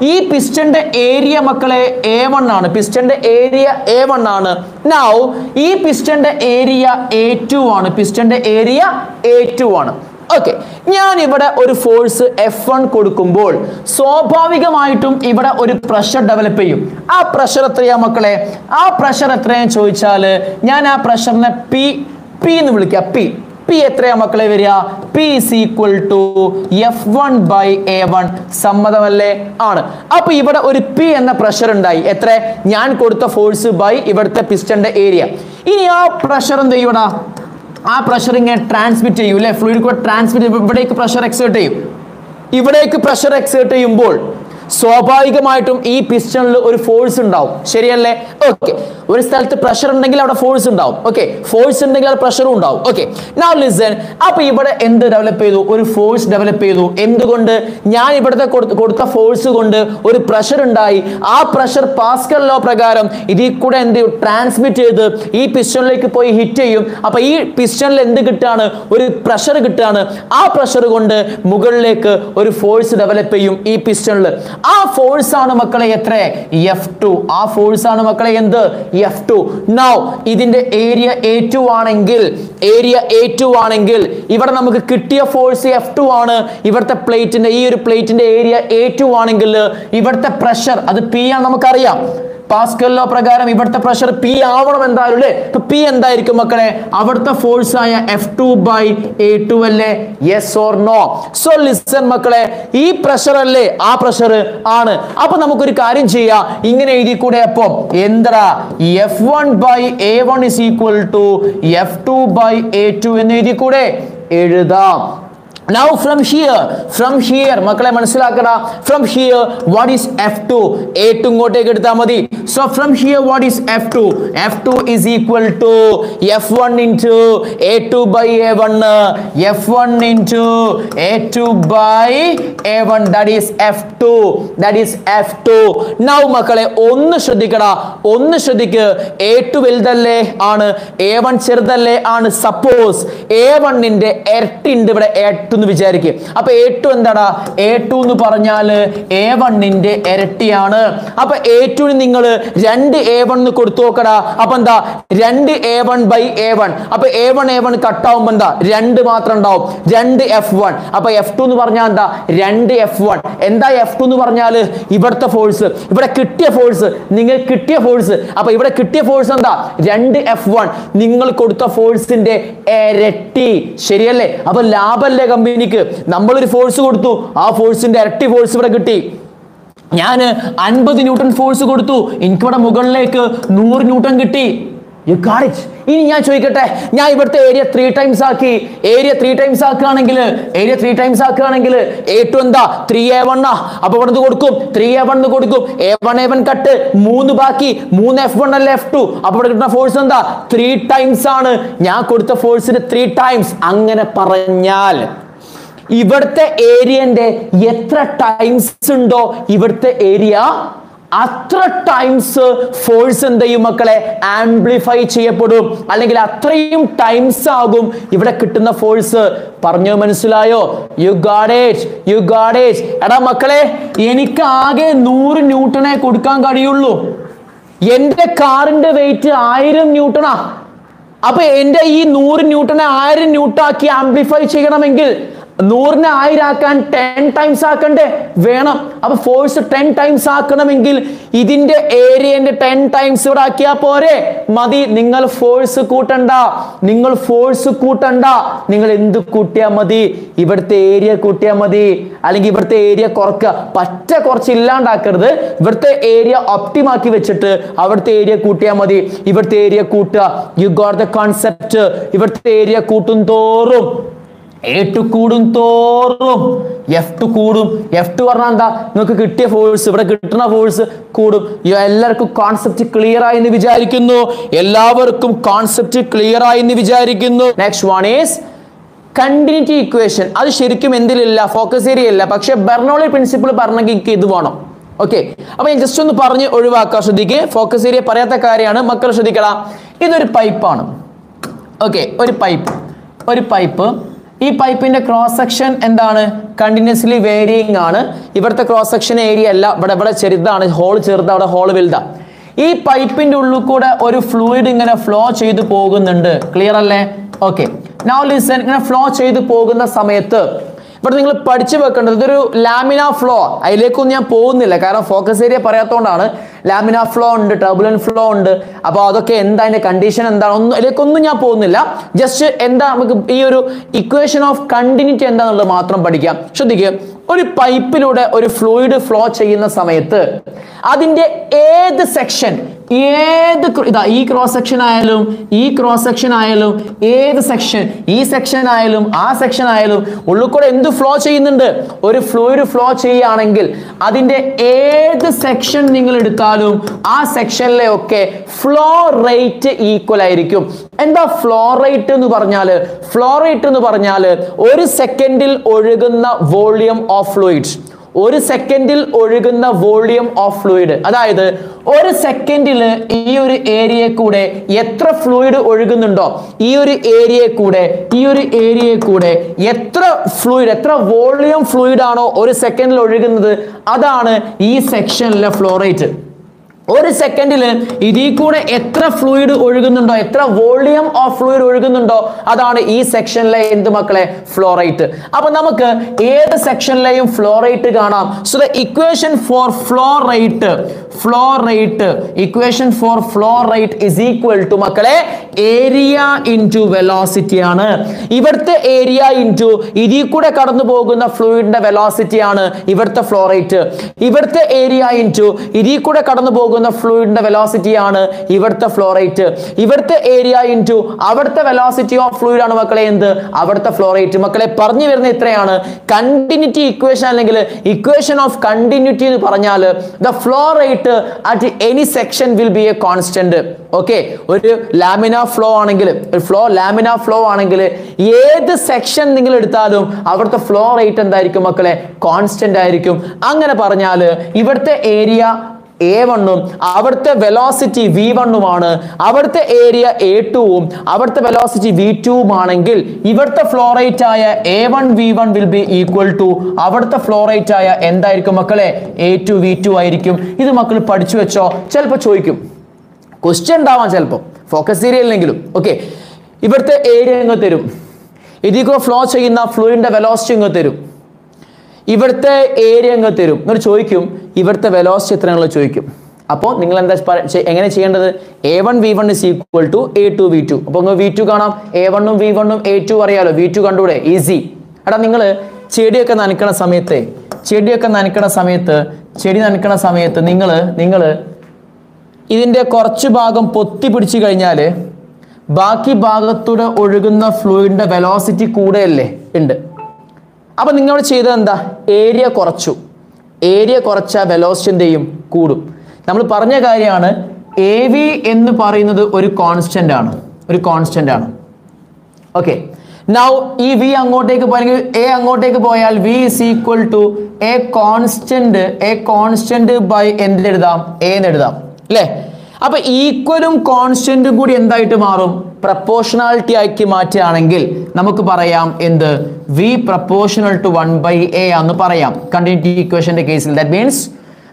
ഈ പിസ്റ്റന്റെ ഏരിയ മക്കളെ എ വൺ ആണ്. പിസ്റ്റന്റെ ഏരിയ എ വൺ ആണ്. നൗ ഈ പിസ്റ്റന്റെ ഏരിയ എ ടു ആണ്. പിസ്റ്റന്റെ ഏരിയ എ ടു ആണ്. ഓക്കെ ഞാൻ ഇവിടെ ഒരു ഫോഴ്സ് എഫ് വൺ കൊടുക്കുമ്പോൾ സ്വാഭാവികമായിട്ടും ഇവിടെ ഒരു പ്രഷർ ഡെവലപ്പ് ചെയ്യും. ആ പ്രഷർ എത്രയാ മക്കളെ? ആ പ്രഷർ എത്രയാന്ന് ചോദിച്ചാൽ ഞാൻ ആ പ്രഷറിനെ പി പി എന്ന് വിളിക്കാം. പി പി എത്രയാ മക്കളെ വരിക? P is equal to F one by A one സമ്മതമല്ലേ? ആണ്. അപ്പൊ ഇവിടെ ഒരു പി എന്ന പ്രഷർ ഉണ്ടായി. എത്ര? ഞാൻ കൊടുത്ത ഫോഴ്സ് ബൈ ഇവിടുത്തെ പിസ്റ്റന്റെ ഏരിയ ഇനി ആ പ്രഷർ എന്ത് ചെയ്യൂടാ? ആ പ്രഷർ ഇങ്ങനെ ട്രാൻസ്മിറ്റ് ചെയ്യും അല്ലെ? ഫ്ലൂയിഡ് കൂടെ ട്രാൻസ്മിറ്റ് ഇവിടേക്ക് പ്രഷർ എക്സേർട്ട് ചെയ്യും. ഇവിടേക്ക് പ്രഷർ എക്സേർട്ട് ചെയ്യുമ്പോൾ സ്വാഭാവികമായിട്ടും ഈ പിസ്റ്റണിൽ ഒരു ഫോഴ്സ് ഉണ്ടാവും. ശരിയല്ലേ? ഓക്കെ ഒരു സ്ഥലത്ത് പ്രഷർ ഉണ്ടെങ്കിൽ അവിടെ ഫോഴ്സ് ഉണ്ടാവും. ഓക്കെ ഫോഴ്സ് ഉണ്ടെങ്കിൽ അവിടെ പ്രഷറും ഉണ്ടാവും. ഓക്കെ നാ ലിസൺ അപ്പൊ ഇവിടെ എന്ത് ഡെവലപ്പ് ചെയ്തു? ഒരു ഫോഴ്സ് ഡെവലപ്പ് ചെയ്തു. എന്തുകൊണ്ട്? ഞാൻ ഇവിടുത്തെ കൊടുത്ത- ഫോഴ്സ് കൊണ്ട് ഒരു പ്രഷർ ഉണ്ടായി. ആ പ്രഷർ പാസ്കൽ ലോ പ്രകാരം ഇതിൽ കൂടെ എന്ത് ട്രാൻസ്മിറ്റ് ചെയ്ത് ഈ പിസ്റ്റണിലേക്ക് പോയി ഹിറ്റ് ചെയ്യും. അപ്പൊ ഈ പിസ്റ്റണിൽ എന്ത് കിട്ടാണ്? ഒരു പ്രഷർ കിട്ടാണ്. ആ പ്രഷർ കൊണ്ട് മുകളിലേക്ക് ഒരു ഫോഴ്സ് ഡെവലപ്പ് ചെയ്യും ഈ പിസ്റ്റണിൽ ആ ഫോഴ്സ് ആണ് മക്കളെ എത്ര? എഫ് ടു ആ ആണ് മക്കളെ എന്ത്? എഫ് ടു നൗ ഇതിന്റെ ഏരിയ എ ടു ആണെങ്കിൽ ഏരിയ എ ടു ആണെങ്കിൽ ഇവിടെ നമുക്ക് കിട്ടിയ ഫോഴ്സ് എഫ് ടു ആണ്. ഇവിടുത്തെ പ്ലേറ്റിന്റെ ഈ ഒരു പ്ലേറ്റിന്റെ ഏരിയ എ ടു ആണെങ്കിൽ ഇവിടുത്തെ പ്രഷർ അത് പി ആണ് നമുക്കറിയാം. പാസ്കൽ ലോ പ്രകാരം ഇവിടുത്തെ പ്രഷർ പി ആവണം എന്തായാലും അല്ലേ പി എന്തായിരിക്കും മക്കളെ? അവിടുത്തെ ഫോഴ്സ് ആയ F two by A two അല്ലേ? Yes or no so listen മക്കളെ ഈ പ്രഷർ അല്ലേ? ആ പ്രഷർ ആണ്. അപ്പൊ നമുക്കൊരു കാര്യം ചെയ്യാം. ഇങ്ങനെ എഴുതി കൂടെ അപ്പം? എന്താ F one by A one is equal to F two by A two എന്ന് എഴുതി കൂടെ എഴുതാം. Now from here, from here, മക്കളെ മനസ്സിലാക്കട from here, what is F2? A2 ഇങ്ങോട്ടേക്ക് എടുത്താൽ മതി so from here, what is F2? F2 is equal to F1 into A2 by A1 F1 into A2 by A1 that is F2 that is F2 now മക്കളെ ഒന്ന് ശ്രദ്ധിക്കടാ ഒന്ന് ശ്രദ്ധിക്ക് A2 വലുതല്ലേ ആണ് A1 ചെറുതല്ലേ ആണ് suppose A1ന്റെ ഇരട്ടി ഉണ്ട് ഇവിടെ A2 എന്ന് വിചാരിക്കുക അപ്പൊ എ ടു എന്താടാ? എ ടു എന്ന് പറഞ്ഞാൽ എ വണ്ണിന്റെ ഇരട്ടിയാണ്. അപ്പൊ എ ടുവിന് നിങ്ങൾ രണ്ട് എ വൺ കൊടുത്തു നോക്കടാ. അപ്പൊ എന്താ? രണ്ട് A one by A one അപ്പൊ എ വൺ എ വൺ കട്ടാവുമ്പോ എന്താ? രണ്ട് മാത്രം ഉണ്ടാവും. രണ്ട് എഫ് വൺ അപ്പൊ എഫ് ടു എന്ന് പറഞ്ഞാൽ എന്താ? രണ്ട് എഫ് വൺ എന്താ എഫ് ടു എന്ന് പറഞ്ഞാൽ ഇവിടുത്തെ ഫോഴ്സ് ഇവിടെ കിട്ടിയ ഫോഴ്സ് നിങ്ങൾ കിട്ടിയ ഫോഴ്സ് അപ്പൊ ഇവിടെ കിട്ടിയ ഫോഴ്സ് എന്താ? രണ്ട് എഫ് വൺ നിങ്ങൾ കൊടുത്ത ഫോഴ്സിന്റെ ഇരട്ടി. ശരിയല്ലേ? അപ്പൊ ലാഭല്ലേ കമ്പനിക്ക് നമ്മളൊരു ഫോഴ്സ് കൊടുത്തു. ആ ഫോഴ്സിന്റെ ഇരട്ടി ഫോഴ്സ് ഇവിടെ കിട്ടി. ഞാൻ അൻപത് ന്യൂട്ടൺ ഫോഴ്സ് കൊടുത്തു. എനിക്കിവിടെ മുകളിലേക്ക് നൂറ് ന്യൂട്ടൺ കിട്ടി. ഇനി ഞാൻ ചോദിക്കട്ടെ ഞാൻ ഇവിടുത്തെ ഏരിയ ത്രീ ടൈംസ് ആക്കി. ഏരിയ ത്രീ ടൈംസ് ആക്കുകയാണെങ്കിൽ ഏരിയ ത്രീ ടൈംസ് ആക്കുകയാണെങ്കിൽ എ ടു എന്താ? ത്രീ എ വൺ ആ. അപ്പൊ ഇവിടെ കൊടുക്കും. ത്രീ എ വൺ കൊടുക്കും. A one A one cut മൂന്ന് ബാക്കി. മൂന്ന് എഫ് വൺ അല്ല എഫ് ടു അപ്പൊ ഇവിടെ കിട്ടുന്ന ഫോഴ്സ് എന്താ? ത്രീ ടൈംസ് ആണ്. ഞാൻ കൊടുത്ത ഫോഴ്സിന് ത്രീ ടൈംസ് അങ്ങനെ പറഞ്ഞാൽ ഇവിടുത്തെ ഏരിയന്റെ എത്ര ടൈംസ് ഉണ്ടോ ഇവിടുത്തെ ഏരിയ അത്ര ടൈംസ് ഫോഴ്സ് എന്ത് ചെയ്യും മക്കളെ? ആംപ്ലിഫൈ ചെയ്യപ്പെടും. അല്ലെങ്കിൽ അത്രയും ടൈംസ് ആകും ഇവിടെ കിട്ടുന്ന ഫോഴ്സ് പറഞ്ഞു മനസ്സിലായോ? യു ഗാഡേജ് യു ഗാഡേജ് എടാ മക്കളെ എനിക്ക് ആകെ നൂറ് ന്യൂട്ടണെ കൊടുക്കാൻ കഴിയുള്ളൂ. എന്റെ കാറിന്റെ വെയിറ്റ് ആയിരം ന്യൂട്ടണാ. അപ്പൊ എന്റെ ഈ നൂറ് ന്യൂട്ടണെ ആയിരം ന്യൂട്ടാക്കി ആംപ്ലിഫൈ ചെയ്യണമെങ്കിൽ നൂറിനെ ആയിരം ആക്കാൻ ടെൻ ടൈംസ് ആക്കണ്ടേ? വേണം. അപ്പൊ ഫോഴ്സ് ടെൻ ടൈംസ് ആക്കണമെങ്കിൽ ഇതിന്റെ ഏരിയന്റെ ടെൻ ടൈംസ് ഇവിടെ ആക്കിയാ പോരെ. മതി. നിങ്ങൾ ഫോഴ്സ് കൂട്ടണ്ട. നിങ്ങൾ ഫോഴ്സ് കൂട്ടണ്ട. നിങ്ങൾ എന്ത് കൂട്ടിയാ മതി? ഇവിടുത്തെ ഏരിയ കൂട്ടിയാ മതി. അല്ലെങ്കിൽ ഇവിടുത്തെ ഏരിയ കുറക്കുക. പറ്റ കുറച്ച് ഇല്ലാണ്ടാക്കരുത്. ഇവിടുത്തെ ഏരിയ ഒപ്റ്റിമാക്കി വെച്ചിട്ട് അവിടുത്തെ ഏരിയ കൂട്ടിയാ മതി. ഇവിടുത്തെ ഏരിയ കൂട്ടുക. യു ഗോട്ട് ദ കോൺസെപ്റ്റ് ഇവിടുത്തെ ഏരിയ കൂട്ടും തോറും. എ ടു കൂടും തോറും. എഫ് ടു കൂടും. എഫ് ടു പറഞ്ഞാൽ എന്താ? നിങ്ങൾക്ക് കിട്ടിയ ഫോഴ്സ് ഇവിടെ കിട്ടുന്ന ഫോഴ്സ് കൂടും. എല്ലാവർക്കും കോൺസെപ്റ്റ് ക്ലിയർ ആയി എന്ന് വിചാരിക്കുന്നു. എല്ലാവർക്കും കോൺസെപ്റ്റ് ക്ലിയർ ആയി എന്ന് വിചാരിക്കുന്നു. Next one is continuity equation അത് ശരിക്കും എന്തിലില്ല? ഫോക്കസ് ഏരിയ ഇല്ല. പക്ഷെ ബെർണോളി പ്രിൻസിപ്പിൾ പറഞ്ഞെങ്കിൽ എനിക്ക് ഇത് വേണം. ഓക്കെ അപ്പൊ ഞാൻ ജസ്റ്റ് ഒന്ന് പറഞ്ഞ് ഒഴിവാക്കാം. ശ്രദ്ധിക്കുക ഫോക്കസ് ഏരിയ പറയാത്ത കാര്യമാണ്. മക്കൾ ശ്രദ്ധിക്കണം ഇതൊരു പൈപ്പാണ് ഓക്കെ ഒരു പൈപ്പ് ഒരു പൈപ്പ് ഈ പൈപ്പിന്റെ ക്രോസ് സെക്ഷൻ എന്താണ്? കണ്ടിന്യൂസ്ലി വേരിയിങ് ആണ്. ഇവിടുത്തെ ക്രോസ് സെക്ഷൻ ഏരിയ അല്ല. ഇവിടെ ഇവിടെ ചെറുതാണ്. ഹോൾ ചെറുതാണ്. അവിടെ ഹോൾ വലുതാ. ഈ പൈപ്പിന്റെ ഉള്ളിൽ കൂടെ ഒരു ഫ്ലൂയിഡ് ഇങ്ങനെ ഫ്ലോ ചെയ്തു പോകുന്നുണ്ട്. ക്ലിയർ അല്ലേ? ഓക്കെ നൗ ലിസൺ ഇങ്ങനെ ഫ്ലോ ചെയ്തു പോകുന്ന സമയത്ത് ഇവിടെ നിങ്ങൾ പഠിച്ചു വെക്കേണ്ടത് ഇതൊരു ലാമിന ഫ്ലോ. അതിലേക്കൊന്നും ഞാൻ പോകുന്നില്ല. കാരണം ഫോക്കസ് ഏരിയ പറയാത്തതുകൊണ്ടാണ് ലാമിന ഫ്ലോ ഉണ്ട് ടർബുലൻ ഫ്ലോ ഉണ്ട്. അപ്പോൾ അതൊക്കെ എന്താ അതിന്റെ കണ്ടീഷൻ എന്താണ്? ഒന്നും അതിലേക്കൊന്നും ഞാൻ പോകുന്നില്ല. ജസ്റ്റ് എന്താ നമുക്ക് ഈ ഒരു ഇക്വേഷൻ ഓഫ് കണ്ടിന്യൂറ്റി എന്താണെന്നുള്ളത് മാത്രം പഠിക്കാം. ശ്രദ്ധിക്കുക ഒരു പൈപ്പിലൂടെ ഒരു ഫ്ലൂയിഡ് ഫ്ലോ ചെയ്യുന്ന സമയത്ത് അതിന്റെ ഏത് സെക്ഷൻ ഏത് ഇതാ ഈ ക്രോസ് സെക്ഷൻ ആയാലും ഈ ക്രോസ് സെക്ഷൻ ആയാലും ഏത് സെക്ഷൻ ഈ സെക്ഷൻ ആയാലും ആ സെക്ഷൻ ആയാലും ഉള്ളിൽ കൂടെ എന്ത് ഫ്ലോ ചെയ്യുന്നുണ്ട്? ഒരു ഫ്ലോ ഒരു ഫ്ലോ ചെയ്യുകയാണെങ്കിൽ അതിന്റെ ഏത് സെക്ഷൻ നിങ്ങൾ എടുത്താലും ആ സെക്ഷനിലെ ഒക്കെ ഫ്ലോ റേറ്റ് ഈക്വൽ ആയിരിക്കും. എന്താ ഫ്ലോ റേറ്റ് എന്ന് പറഞ്ഞാൽ ഫ്ലോ റേറ്റ് എന്ന് പറഞ്ഞാൽ ഒരു സെക്കൻഡിൽ ഒഴുകുന്ന വോളിയം ഓഫ് ഫ്ലൂയിഡ്സ് ഒരു സെക്കൻഡിൽ ഒഴുകുന്ന വോളിയം ഓഫ് ഫ്ലൂയിഡ് അതായത് ഒരു സെക്കൻഡിൽ ഈ ഒരു ഏരിയ കൂടെ എത്ര ഫ്ലൂയിഡ് ഒഴുകുന്നുണ്ടോ? ഈ ഒരു ഏരിയ കൂടെ ഈ ഒരു ഏരിയ കൂടെ എത്ര ഫ്ലൂയിഡ് എത്ര വോളിയം ഫ്ലൂയിഡ് ആണോ ഒരു സെക്കൻഡിൽ ഒഴുകുന്നത്? അതാണ് ഈ സെക്ഷനിലെ ഫ്ലോ റേറ്റ് ഒരു സെക്കൻഡിൽ ഇതിൽ കൂടെ എത്ര ഫ്ലൂയിഡ് ഒഴുകുന്നുണ്ടോ എത്ര വോളിയം ഓഫ് ഫ്ലൂയിഡ് ഒഴുകുന്നുണ്ടോ അതാണ് ഈ സെക്ഷനിലെ എന്ത് മക്കളെ? ഫ്ലോ റേറ്റ് അപ്പൊ നമുക്ക് ഏത് സെക്ഷനിലെയും ഫ്ലോ റേറ്റ് കാണാം. So the equation for flow rate flow rate equation for flow rate is equal to മക്കളെ ഏരിയ ഇന്റു വെലോസിറ്റി ആണ്. ഇവിടുത്തെ ഏരിയ ഇന്റു ഇതിൽ കൂടെ കടന്നു പോകുന്ന ഫ്ലൂയിഡിന്റെ വെലോസിറ്റി ആണ് ഇവിടുത്തെ ഫ്ലോ റേറ്റ് ഇവിടുത്തെ ഏരിയ ഇന്റു ഇതിൽ കൂടെ കടന്നു പോകുന്ന ഫ്ലൂയിഡിന്റെ വെലോസിറ്റി ആണ് ഇവിടുത്തെ ഫ്ലോ റേറ്റ് ഇവിടുത്തെ ഏരിയ ഇന്റു അവിടുത്തെ വെലോസിറ്റി ഓഫ് ഫ്ലൂയിഡ് ആണ് മക്കളെ എന്ത്? അവിടുത്തെ ഫ്ലോ റേറ്റ് മക്കളെ പറഞ്ഞു വരുന്ന ഇത്രയാണ്. കണ്ടിന്യൂറ്റി ഇക്വേഷൻ അല്ലെങ്കിൽ ഇക്വേഷൻ ഓഫ് കണ്ടിന്യൂറ്റി എന്ന് പറഞ്ഞാൽ the flow rate at any section will be a constant okay ഒരു ലാമിന ഫ്ലോ ആണെങ്കിൽ ഒരു ഫ്ലോ ലാമിന ഫ്ലോ ആണെങ്കിൽ ഏത് സെക്ഷൻ നിങ്ങൾ എടുത്താലും അവിടുത്തെ ഫ്ലോ റേറ്റ് എന്തായിരിക്കും മക്കളെ? കോൺസ്റ്റന്റ് ആയിരിക്കും. അങ്ങനെ പറഞ്ഞാൽ ഇവിടുത്തെ ഏരിയ എ വണ്ണും അവിടുത്തെ വെലോസിറ്റി വി വണ്ണുമാണ് അവിടുത്തെ ഏരിയ എ ടുവും അവിടുത്തെ വെലോസിറ്റി വി ടുവും ആണെങ്കിൽ ഇവിടുത്തെ ഫ്ലോറേറ്റ് ആയ A one v one will be equal to അവിടുത്തെ ഫ്ലോറേറ്റ് ആയ എന്തായിരിക്കും മക്കളെ? എ ടു വി ടു ആയിരിക്കും. ഇത് മക്കൾ പഠിച്ചു വെച്ചോ? ചിലപ്പോൾ ചോദിക്കും. ക്വസ്റ്റ്യൻ ഉണ്ടാവാം ചിലപ്പോൾ ഫോക്കസ് ഏരിയ ഇല്ലെങ്കിലും. ഓക്കെ ഇവിടുത്തെ ഏരിയ ഇങ്ങ് തരും. ഇതിൽ ഫ്ലോ ചെയ്യുന്ന ഫ്ലൂയിഡിന്റെ വെലോസിറ്റി ഇങ്ങ് തരും. ഇവിടുത്തെ ഏരിയ അങ്ങ് തരും. എന്നിട്ട് ചോദിക്കും ഇവിടുത്തെ വെലോസിറ്റി എത്രയാണെന്ന് ചോദിക്കും. അപ്പോൾ നിങ്ങൾ എന്താ എങ്ങനെ ചെയ്യേണ്ടത്? A one V one is equal to A two V two അപ്പോൾ നിങ്ങൾ വി ടു കാണാം. എ വണ്ണും വി വണ്ണും എ ടു അറിയാലോ. വി ടു കണ്ടൂടെ ഈസി എടാ നിങ്ങൾ ചെടിയൊക്കെ നനക്കണ സമയത്ത് ചെടിയൊക്കെ നനക്കണ സമയത്ത് ചെടി നനക്കണ സമയത്ത് നിങ്ങൾ നിങ്ങൾ ഇതിന്റെ കുറച്ച് ഭാഗം പൊത്തി പിടിച്ചു കഴിഞ്ഞാൽ ബാക്കി ഭാഗത്തൂടെ ഒഴുകുന്ന ഫ്ലൂയിഡിന്റെ വെലോസിറ്റി കൂടെയല്ലേ? ഉണ്ട്. അപ്പം നിങ്ങൾ ചെയ്തത് എന്താ? ഏരിയ കുറച്ചു. ഏരിയ കുറച്ച വെലോസിറ്റിന്റെയും കൂടും. നമ്മൾ പറഞ്ഞ കാര്യമാണ് എ വി എന്ന് പറയുന്നത് ഒരു കോൺസ്റ്റന്റ് ആണ്. ഒരു കോൺസ്റ്റന്റ് ആണ്. ഓക്കെ നൗ ഈ വി അങ്ങോട്ടേക്ക് പോയെങ്കിൽ എ അങ്ങോട്ടേക്ക് പോയാൽ V is equal to a constant a constant by എന്തെഴുതാം A എന്ന് എഴുതാം. അല്ലേ? അപ്പൊ ഈക്വലും കോൺസ്റ്റന്റും കൂടി എന്തായിട്ട് മാറും? പ്രപ്പോർഷണാലിറ്റി ആക്കി മാറ്റുകയാണെങ്കിൽ നമുക്ക് പറയാം എന്ത്? V proportional to one by A എന്ന് പറയാം. കണ്ടിന്യൂറ്റി ഇക്വേഷന്റെ കേസിൽ ദാറ്റ് മീൻസ്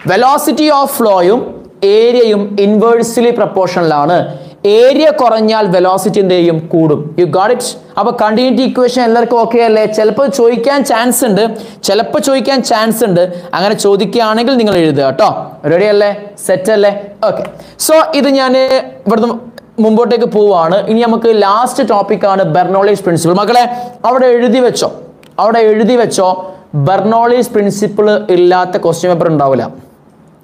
വെലോസിറ്റി ഓഫ് ഫ്ലോയും ഏരിയയും ഇൻവേഴ്സ്ലി പ്രപ്പോർഷണലാണ് ഏരിയ കുറഞ്ഞാൽ വെലോസിറ്റി എന്ത് ചെയ്യും? കൂടും. യു ഗാഡ് ഇറ്റ് അപ്പൊ കണ്ടിന്യൂറ്റി ഇക്വേഷൻ എല്ലാവർക്കും ഓക്കെ അല്ലേ? ചിലപ്പോൾ ചോദിക്കാൻ ചാൻസ് ഉണ്ട്. ചിലപ്പോൾ ചോദിക്കാൻ ചാൻസ് ഉണ്ട്. അങ്ങനെ ചോദിക്കുകയാണെങ്കിൽ നിങ്ങൾ എഴുതുക കേട്ടോ. റെഡി അല്ലേ? സെറ്റ് അല്ലേ? ഓക്കെ സോ ഇത് ഞാൻ ഇവിടുന്ന് മുമ്പോട്ടേക്ക് പോവാണ്. ഇനി നമുക്ക് ലാസ്റ്റ് ടോപ്പിക്കാണ് ബെർണോളേജ് പ്രിൻസിപ്പിൾ മക്കളെ അവിടെ എഴുതി വെച്ചോ? അവിടെ എഴുതി വെച്ചോ? ബെർണോളേജ് പ്രിൻസിപ്പിൾ ഇല്ലാത്ത ക്വസ്റ്റ്യൻ പേപ്പർ ഉണ്ടാവില്ല.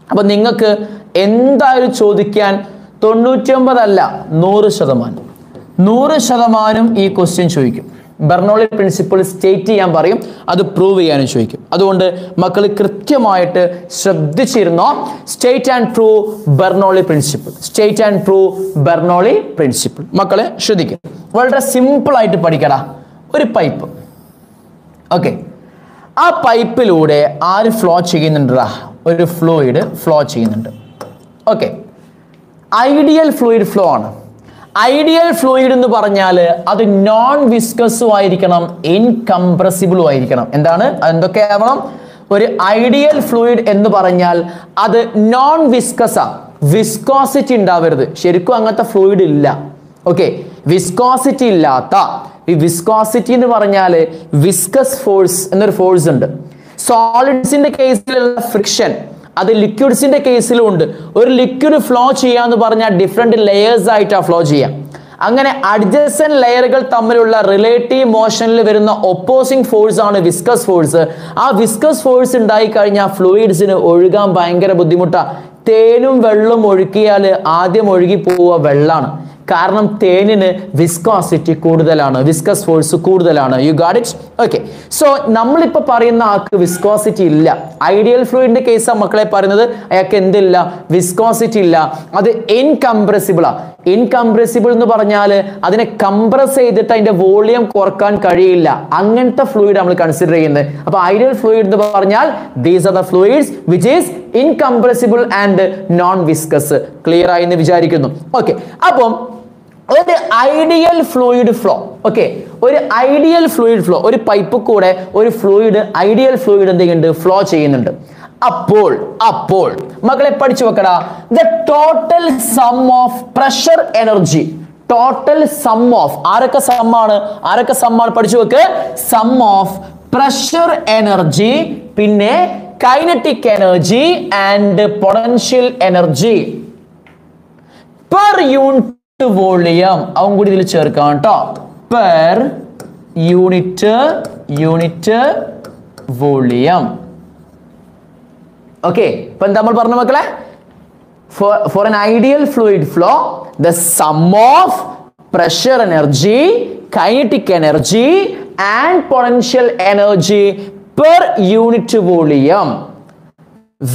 അപ്പൊ നിങ്ങൾക്ക് എന്തായാലും ചോദിക്കാൻ തൊണ്ണൂറ്റൊമ്പതല്ല നൂറ് ശതമാനം. നൂറ് ശതമാനം ഈ ക്വസ്റ്റ്യൻ ചോദിക്കും. ബെർണോളി പ്രിൻസിപ്പിൾ സ്റ്റേറ്റ് ചെയ്യാൻ പറയും അത് പ്രൂവ് ചെയ്യാനും ചോദിക്കും. അതുകൊണ്ട് മക്കൾ കൃത്യമായിട്ട് ശ്രദ്ധിച്ചിരുന്നോ? State and prove Bernoulli principle state and prove Bernoulli principle മക്കളെ ശ്രദ്ധിക്കും. വളരെ സിമ്പിൾ ആയിട്ട് പഠിക്കടാ. ഒരു പൈപ്പ് ഓക്കെ ആ പൈപ്പിലൂടെ ആര് ഫ്ലോ ചെയ്യുന്നുണ്ടാ ഒരു ഫ്ലൂയിഡ് ഫ്ലോ ചെയ്യുന്നുണ്ട്. ഓക്കെ ഐഡിയൽ ഫ്ലൂയിഡ് ഫ്ലോ ആണ്. ഐഡിയൽ ഫ്ലൂയിഡ് എന്ന് പറഞ്ഞാൽ അത് നോൺ വിസ്കസും ആയിരിക്കണം ഇൻകംപ്രസിബിളും ആയിരിക്കണം. എന്താണ്? എന്തൊക്കെ ആവണം? ഒരു ഐഡിയൽ ഫ്ലൂയിഡ് എന്ന് പറഞ്ഞാൽ അത് നോൺ വിസ്കസാ വിസ്കോസിറ്റി ഉണ്ടാവരുത്. ശരിക്കും അങ്ങനത്തെ ഫ്ലൂയിഡ് ഇല്ല. ഓക്കെ വിസ്കോസിറ്റി ഇല്ലാത്ത. ഈ വിസ്കോസിറ്റി എന്ന് പറഞ്ഞാൽ വിസ്കസ് ഫോഴ്സ് എന്നൊരു ഫോഴ്സ് ഉണ്ട്. സോളിഡ്സിന്റെ കേസിലുള്ള ഫ്രിക്ഷൻ അത് ലിക്വിഡ്സിന്റെ കേസിലും ഉണ്ട്. ഒരു ലിക്വിഡ് ഫ്ലോ ചെയ്യാന്ന് പറഞ്ഞാൽ ഡിഫറെന്റ് ലെയേഴ്സ് ആയിട്ടാണ് ഫ്ലോ ചെയ്യാം. അങ്ങനെ അഡ്ജസൻ ലെയറുകൾ തമ്മിലുള്ള റിലേറ്റീവ് മോഷനിൽ വരുന്ന ഒപ്പോസിംഗ് ഫോഴ്സ് ആണ് വിസ്കസ് ഫോഴ്സ് ആ വിസ്കസ് ഫോഴ്സ് ഉണ്ടായി കഴിഞ്ഞാൽ ഫ്ലൂയിഡ്സിന് ഒഴുകാൻ ഭയങ്കര ബുദ്ധിമുട്ടാണ് തേനും വെള്ളവും ഒഴുക്കിയാൽ ആദ്യം ഒഴുകി പോവുക വെള്ളമാണ് കാരണം തേനിന് വിസ്കോസിറ്റി കൂടുതലാണ് വിസ്കസ് ഫോഴ്സ് കൂടുതലാണ്. You got it okay so നമ്മളിപ്പോൾ പറയുന്ന ആൾക്ക് വിസ്കോസിറ്റി ഇല്ല. ഐഡിയൽ ഫ്ലൂയിഡിന്റെ കേസാണ് മക്കളെ പറയുന്നത് അയാൾക്ക് എന്തില്ല? വിസ്കോസിറ്റി ഇല്ല. അത് ഇൻകംപ്രസിബിളാണ് ഇൻകംപ്രസിബിൾ എന്ന് പറഞ്ഞാൽ അതിനെ കംപ്രസ് ചെയ്തിട്ട് അതിന്റെ വോളിയം കുറയ്ക്കാൻ കഴിയില്ല. അങ്ങനത്തെ ഫ്ലൂയിഡ് നമ്മൾ കൺസിഡർ ചെയ്യുന്നത്. അപ്പോൾ ഐഡിയൽ ഫ്ലൂയിഡ് എന്ന് പറഞ്ഞാൽ these are the fluids which is incompressible and non viscous clear ആയി എന്ന് വിചാരിക്കുന്നു. ഓക്കെ അപ്പം ഒരു ഐഡിയൽ ഫ്ലൂയിഡ് ഫ്ലോ ഓക്കെ ഒരു ഐഡിയൽ ഫ്ലൂയിഡ് ഫ്ലോ ഒരു പൈപ്പ് കൂടെ ഒരു ഫ്ലൂയിഡ് ഐഡിയൽ ഫ്ലൂയിഡ് എന്ത് ചെയ്യുന്നുണ്ട്? ഫ്ലോ ചെയ്യുന്നുണ്ട്. അപ്പോൾ അപ്പോൾ മക്കളെ പഠിച്ചു വെക്കടാ. The total sum of pressure energy total sum of ആരൊക്കെ സമ്മാണ് ആരൊക്കെ സമ്മാണ് പഠിച്ചു വെക്ക്? സം ഓഫ് പ്രഷർ എനർജി പിന്നെ kinetic energy and potential energy per unit to volume. അവും കൂടി ഇതിൽ ചേർക്കാം കേട്ടോ per unit unit volume. Okay ഇപ്പൊ എന്താ നമ്മൾ പറഞ്ഞു മക്കളെ? For for an ideal fluid flow the sum of pressure energy kinetic energy and potential energy per unit volume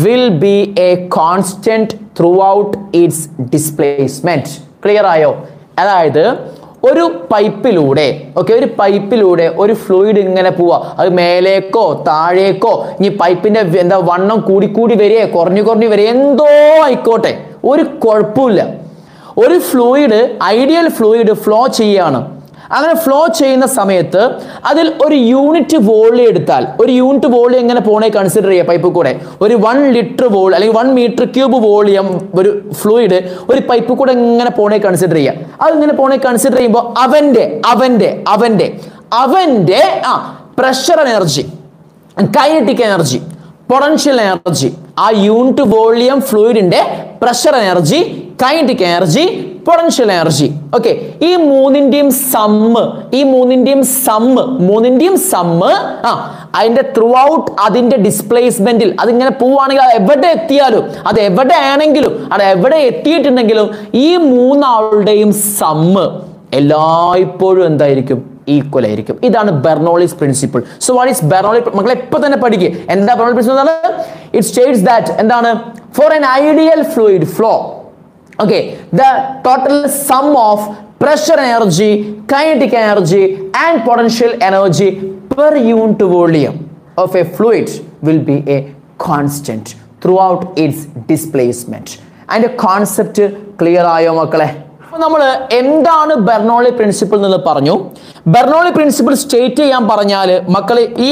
will be a constant throughout its displacement clear ആയോ? അതായത് ഒരു പൈപ്പിലൂടെ okay ഒരു പൈപ്പിലൂടെ ഒരു ഫ്ലൂയിഡ് ഇങ്ങനെ പോവാ. അത് മേലേക്കോ താഴേക്കോ ഇനി പൈപ്പിന്റെ എന്താ വണ്ണം കൂടി കൂടി വരികയോ കുറഞ്ഞു കുറഞ്ഞു വരിക എന്തോ ആയിക്കോട്ടെ. ഒരു കുഴപ്പമില്ല. ഒരു ഫ്ലൂയിഡ് ഐഡിയൽ ഫ്ലൂയിഡ് ഫ്ലോ ചെയ്യാണ് അങ്ങനെ ഫ്ലോ ചെയ്യുന്ന സമയത്ത് അതിൽ ഒരു യൂണിറ്റ് വോളി എടുത്താൽ ഒരു യൂണിറ്റ് വോളി എങ്ങനെ പോണേ കൺസിഡർ ചെയ്യുക പൈപ്പ് കൂടെ. ഒരു വൺ ലിറ്റർ വോൾ അല്ലെങ്കിൽ വൺ മീറ്റർ ക്യൂബ് വോളിയം ഒരു ഫ്ലൂയിഡ് ഒരു പൈപ്പ് കൂടെ എങ്ങനെ പോണേ കൺസിഡർ ചെയ്യുക അത് ഇങ്ങനെ പോണേ കൺസിഡർ ചെയ്യുമ്പോൾ അവന്റെ അവന്റെ അവന്റെ അവന്റെ ആ pressure energy kinetic energy potential energy ആ unit volume ഫ്ലൂയിഡിന്റെ pressure energy kinetic energy potential energy okay ഈ മൂന്നിന്റെയും സമ്മ് ഈ മൂന്നിന്റെയും സമ്മ് മൂന്നിന്റെയും സമ്മ് ആ അതിന്റെ ത്രൂ ഔട്ട് അതിന്റെ ഡിസ്പ്ലേസ്മെന്റിൽ അതിങ്ങനെ പോവുകയാണെങ്കിൽ അത് എവിടെ എത്തിയാലും അത് എവിടെ ആണെങ്കിലും അത് എവിടെ എത്തിയിട്ടുണ്ടെങ്കിലും ഈ മൂന്നാളുടെയും സമ്മ് എല്ലായ്പ്പോഴും എന്തായിരിക്കും? ഈക്വൽ ആയിരിക്കും. ഇതാണ് Bernoulli's principle so what is Bernoulli മക്കളെ എപ്പോ തന്നെ പഠിക്കുക എന്താ ബെർണോളി പ്രിൻസിപ്പിൾ എന്താണ്? ഇറ്റ് സ്റ്റേറ്റ്സ് ദാറ്റ് എന്താണ്? For an ideal fluid flow okay the total sum of pressure energy kinetic energy and potential energy per unit volume of a fluid will be a constant throughout its displacement. അതിന്റെ concept clear ആയോ മക്കളെ? നമ്മൾ എന്താണ് Bernoulli principle എന്ന് പറഞ്ഞു? Bernoulli principle state ചെയ്യാൻ പറഞ്ഞാൽ മക്കളെ ഈ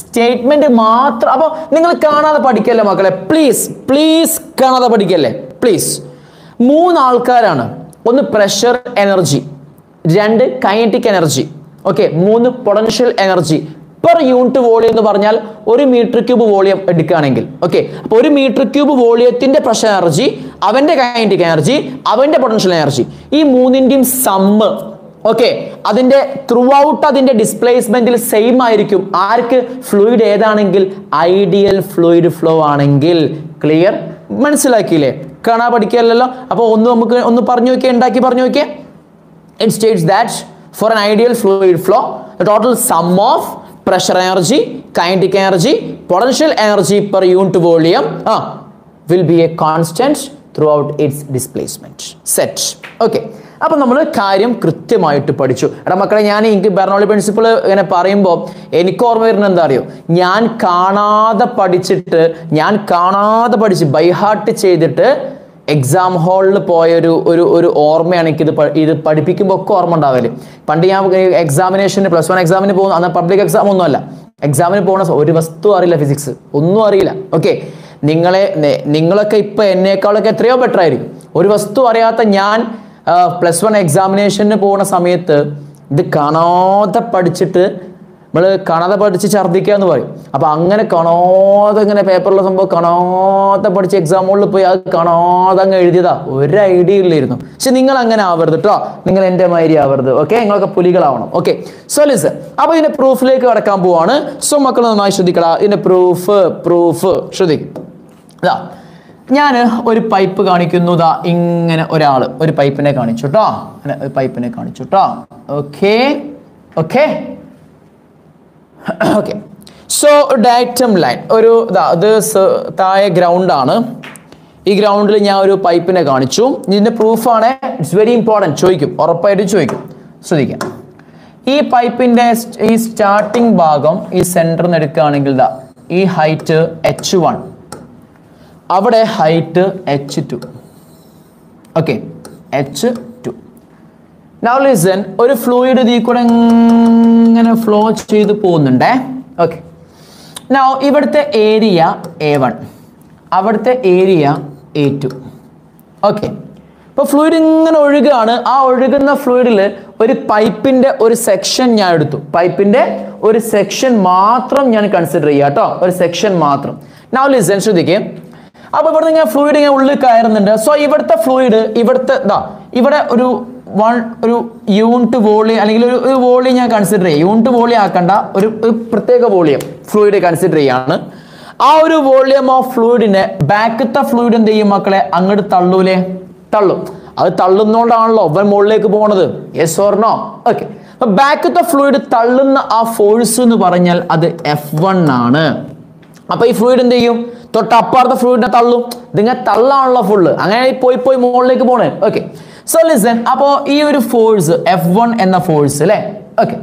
സ്റ്റേറ്റ്മെന്റ് മാത്രം അപ്പോൾ നിങ്ങൾ കാണാതെ പഠിക്കല്ലേ മക്കളെ? പ്ലീസ് പ്ലീസ് കാണാതെ പഠിക്കല്ലേ? പ്ലീസ് മൂന്ന് ആൾക്കാരാണ് ഒന്ന് പ്രഷർ എനർജി രണ്ട് കൈനറ്റിക് എനർജി ഓക്കെ മൂന്ന് potential energy per unit volume എന്ന് പറഞ്ഞാൽ ഒരു മീറ്റർ ക്യൂബ് വോളിയം എടുക്കുകയാണെങ്കിൽ. ഓക്കെ അപ്പോൾ ഒരു മീറ്റർ ക്യൂബ് വോളിയത്തിന്റെ പ്രഷർ എനർജി അവന്റെ കൈനറ്റിക് എനർജി അവന്റെ പൊട്ടൻഷ്യൽ എനർജി ഈ മൂന്നിന്റെയും സമ്മ് ഓക്കെ അതിന്റെ ത്രൂ ഔട്ട് അതിന്റെ ഡിസ്പ്ലേസ്മെന്റിൽ സെയിം ആയിരിക്കും. ആർക്ക്? ഫ്ലൂയിഡ് ഏതാണെങ്കിൽ? ഐഡിയൽ ഫ്ലൂയിഡ് ഫ്ലോ ആണെങ്കിൽ. ക്ലിയർ മനസ്സിലാക്കിയില്ലേ? കാണാൻ പഠിക്കുകയല്ലോ അപ്പോൾ ഒന്ന് നമുക്ക് ഒന്ന് പറഞ്ഞു നോക്കിയേ ഉണ്ടാക്കി പറഞ്ഞു നോക്കിയേ. It states that for an ideal fluid flow the total sum of pressure energy kinetic energy potential energy per unit volume ah will be a constant throughout its displacement set okay അപ്പൊ നമ്മൾ കാര്യം കൃത്യമായിട്ട് പഠിച്ചു. എടാ മക്കളെ ഞാൻ എനിക്ക് Bernoulli principle ഇങ്ങനെ പറയുമ്പോൾ എനിക്ക് ഓർമ്മ വരുന്നത് എന്താ അറിയോ? ഞാൻ കാണാതെ പഠിച്ചിട്ട് ഞാൻ കാണാതെ പഠിച്ച് ബൈഹാർട്ട് ചെയ്തിട്ട് എക്സാം ഹാളിൽ പോയ ഒരു ഒരു ഒരു ഓർമ്മയാണ് എനിക്കിത് ഇത് പഠിപ്പിക്കുമ്പോൾ ഒക്കെ ഓർമ്മ ഉണ്ടാവൽ. പണ്ട് ഞാൻ എക്സാമിനേഷന് പ്ലസ് വൺ എക്സാമിന് പോകുന്നു അന്ന് പബ്ലിക് എക്സാം ഒന്നുമല്ല. എക്സാമിന് പോകുന്ന ഒരു വസ്തു അറിയില്ല ഫിസിക്സ് ഒന്നും അറിയില്ല. ഓക്കെ നിങ്ങളെ നിങ്ങളൊക്കെ ഇപ്പൊ എന്നേക്കാളൊക്കെ എത്രയോ ബെറ്റർ ആയിരിക്കും. ഒരു വസ്തു അറിയാത്ത ഞാൻ പ്ലസ് വൺ എക്സാമിനേഷന് പോകുന്ന സമയത്ത് ഇത് കാണാതെ പഠിച്ചിട്ട് നമ്മൾ കാണാതെ പഠിച്ച് ഛർദ്ദിക്കുക എന്ന് പറയും. അപ്പൊ അങ്ങനെ കാണാതെ ഇങ്ങനെ പേപ്പറിലെ സംഭവം കാണാതെ പഠിച്ച് എക്സാം എക്സാമുകളിൽ പോയി അത് കാണാതെ അങ്ങ് എഴുതിയതാ. ഒരു ഐഡിയ ഇല്ലായിരുന്നു. പക്ഷെ നിങ്ങൾ അങ്ങനെ ആവരുത് കേട്ടോ നിങ്ങൾ എന്റെ മാതിരി ആവരുത്. ഓക്കെ നിങ്ങളൊക്കെ പുലികളാവണം. ഓക്കെ സോ ലിസ് അപ്പൊ ഇതിന്റെ പ്രൂഫിലേക്ക് കടക്കാൻ പോവാണ്. സോ മക്കൾ നന്നായി ശ്രദ്ധിക്കടാ. ഇതിന്റെ പ്രൂഫ് പ്രൂഫ് ശ്രദ്ധിക്കും. ഞാൻ ഒരു പൈപ്പ് കാണിക്കുന്നു. ദാ ഇങ്ങനെ ഒരാൾ ഒരു പൈപ്പിനെ കാണിച്ചു കേട്ടോ അങ്ങനെ ഒരു പൈപ്പിനെ കാണിച്ചു കേട്ടോ okay okay okay so datum line ഒരു ഇതാ ഇത് താഴെ ഗ്രൗണ്ടാണ് ഈ ഗ്രൗണ്ടിൽ ഞാൻ ഒരു പൈപ്പിനെ കാണിച്ചു. ഇതിന്റെ പ്രൂഫാണ് ഇറ്റ്സ് വെരി ഇമ്പോർട്ടന്റ് ചോദിക്കും. ഉറപ്പായിട്ട് ചോദിക്കും. ശ്രദ്ധിക്കാം. ഈ പൈപ്പിന്റെ ഈ സ്റ്റാർട്ടിംഗ് ഭാഗം ഈ സെന്ററിൽ നിന്ന് എടുക്കുകയാണെങ്കിൽ ഈ ഹൈറ്റ് എച്ച് വൺ അവിടെ height H two okay H two now listen ഒരു ഫ്ലൂയിഡ് ഇതിൽ കൂടെ ഇങ്ങനെ ഫ്ലോ ചെയ്ത് പോകുന്നുണ്ടേ. ഓക്കെ നൗ ഇവിടുത്തെ ഏരിയ എ വൺ അവിടുത്തെ ഏരിയ എ ടു ഓക്കെ ഇപ്പോൾ ഫ്ലൂയിഡ് ഇങ്ങനെ ഒഴുകുകയാണ് ആ ഒഴുകുന്ന ഫ്ലൂയിഡിൽ ഒരു പൈപ്പിന്റെ ഒരു സെക്ഷൻ ഞാൻ എടുത്തു. പൈപ്പിന്റെ ഒരു സെക്ഷൻ മാത്രം ഞാൻ കൺസിഡർ ചെയ്യാം കേട്ടോ ഒരു സെക്ഷൻ മാത്രം. നൗ ലിസൺ ശ്രദ്ധിക്കേ. അപ്പൊ ഇവിടെ ഇങ്ങനെ ഫ്ലൂയിഡ് ഇങ്ങനെ ഉള്ളിൽ കയറുന്നുണ്ട്. സോ ഇവിടുത്തെ ഫ്ലൂയിഡ് ഇവിടുത്തെ ഇതാ ഇവിടെ ഒരു വൺ ഒരു യൂണിറ്റ് വോളിയം അല്ലെങ്കിൽ ഒരു ഒരു വോളിയം ഞാൻ കൺസിഡർ ചെയ്യും. യൂണിറ്റ് വോളിയം ആക്കണ്ട ഒരു പ്രത്യേക വോളിയം ഫ്ലൂയിഡ് കൺസിഡർ ചെയ്യാണ്. ആ ഒരു വോളിയം ഓഫ് ഫ്ലൂയിഡിനെ ബാക്കത്തെ ഫ്ലൂയിഡ് എന്ത് ചെയ്യും മക്കളെ? അങ്ങോട്ട് തള്ളൂലേ? തള്ളും. അത് തള്ളുന്നോണ്ടാണല്ലോ ഇവൻ മുകളിലേക്ക് പോണത്. യെസ് ഓർ നോ ഓക്കെ ബാക്കത്തെ ഫ്ലൂയിഡ് തള്ളുന്ന ആ ഫോഴ്സ് എന്ന് പറഞ്ഞാൽ അത് എഫ് വൺ ആണ്. അപ്പൊ ഈ ഫ്ലൂയിഡ് എന്ത് ചെയ്യും? തൊട്ട് അപ്പാർത്ത ഫ്ലൂയിഡിനെ തള്ളും. ഇതിങ്ങനെ തള്ളാണല്ലോ ഫുള്ള് അങ്ങനെ പോയി പോയി മുകളിലേക്ക് പോണേ. ഓക്കെ സോ ലിസൺ അപ്പോ ഈ ഒരു ഫോഴ്സ് എഫ് വൺ എന്ന ഫോഴ്സ് അല്ലേ ഓക്കെ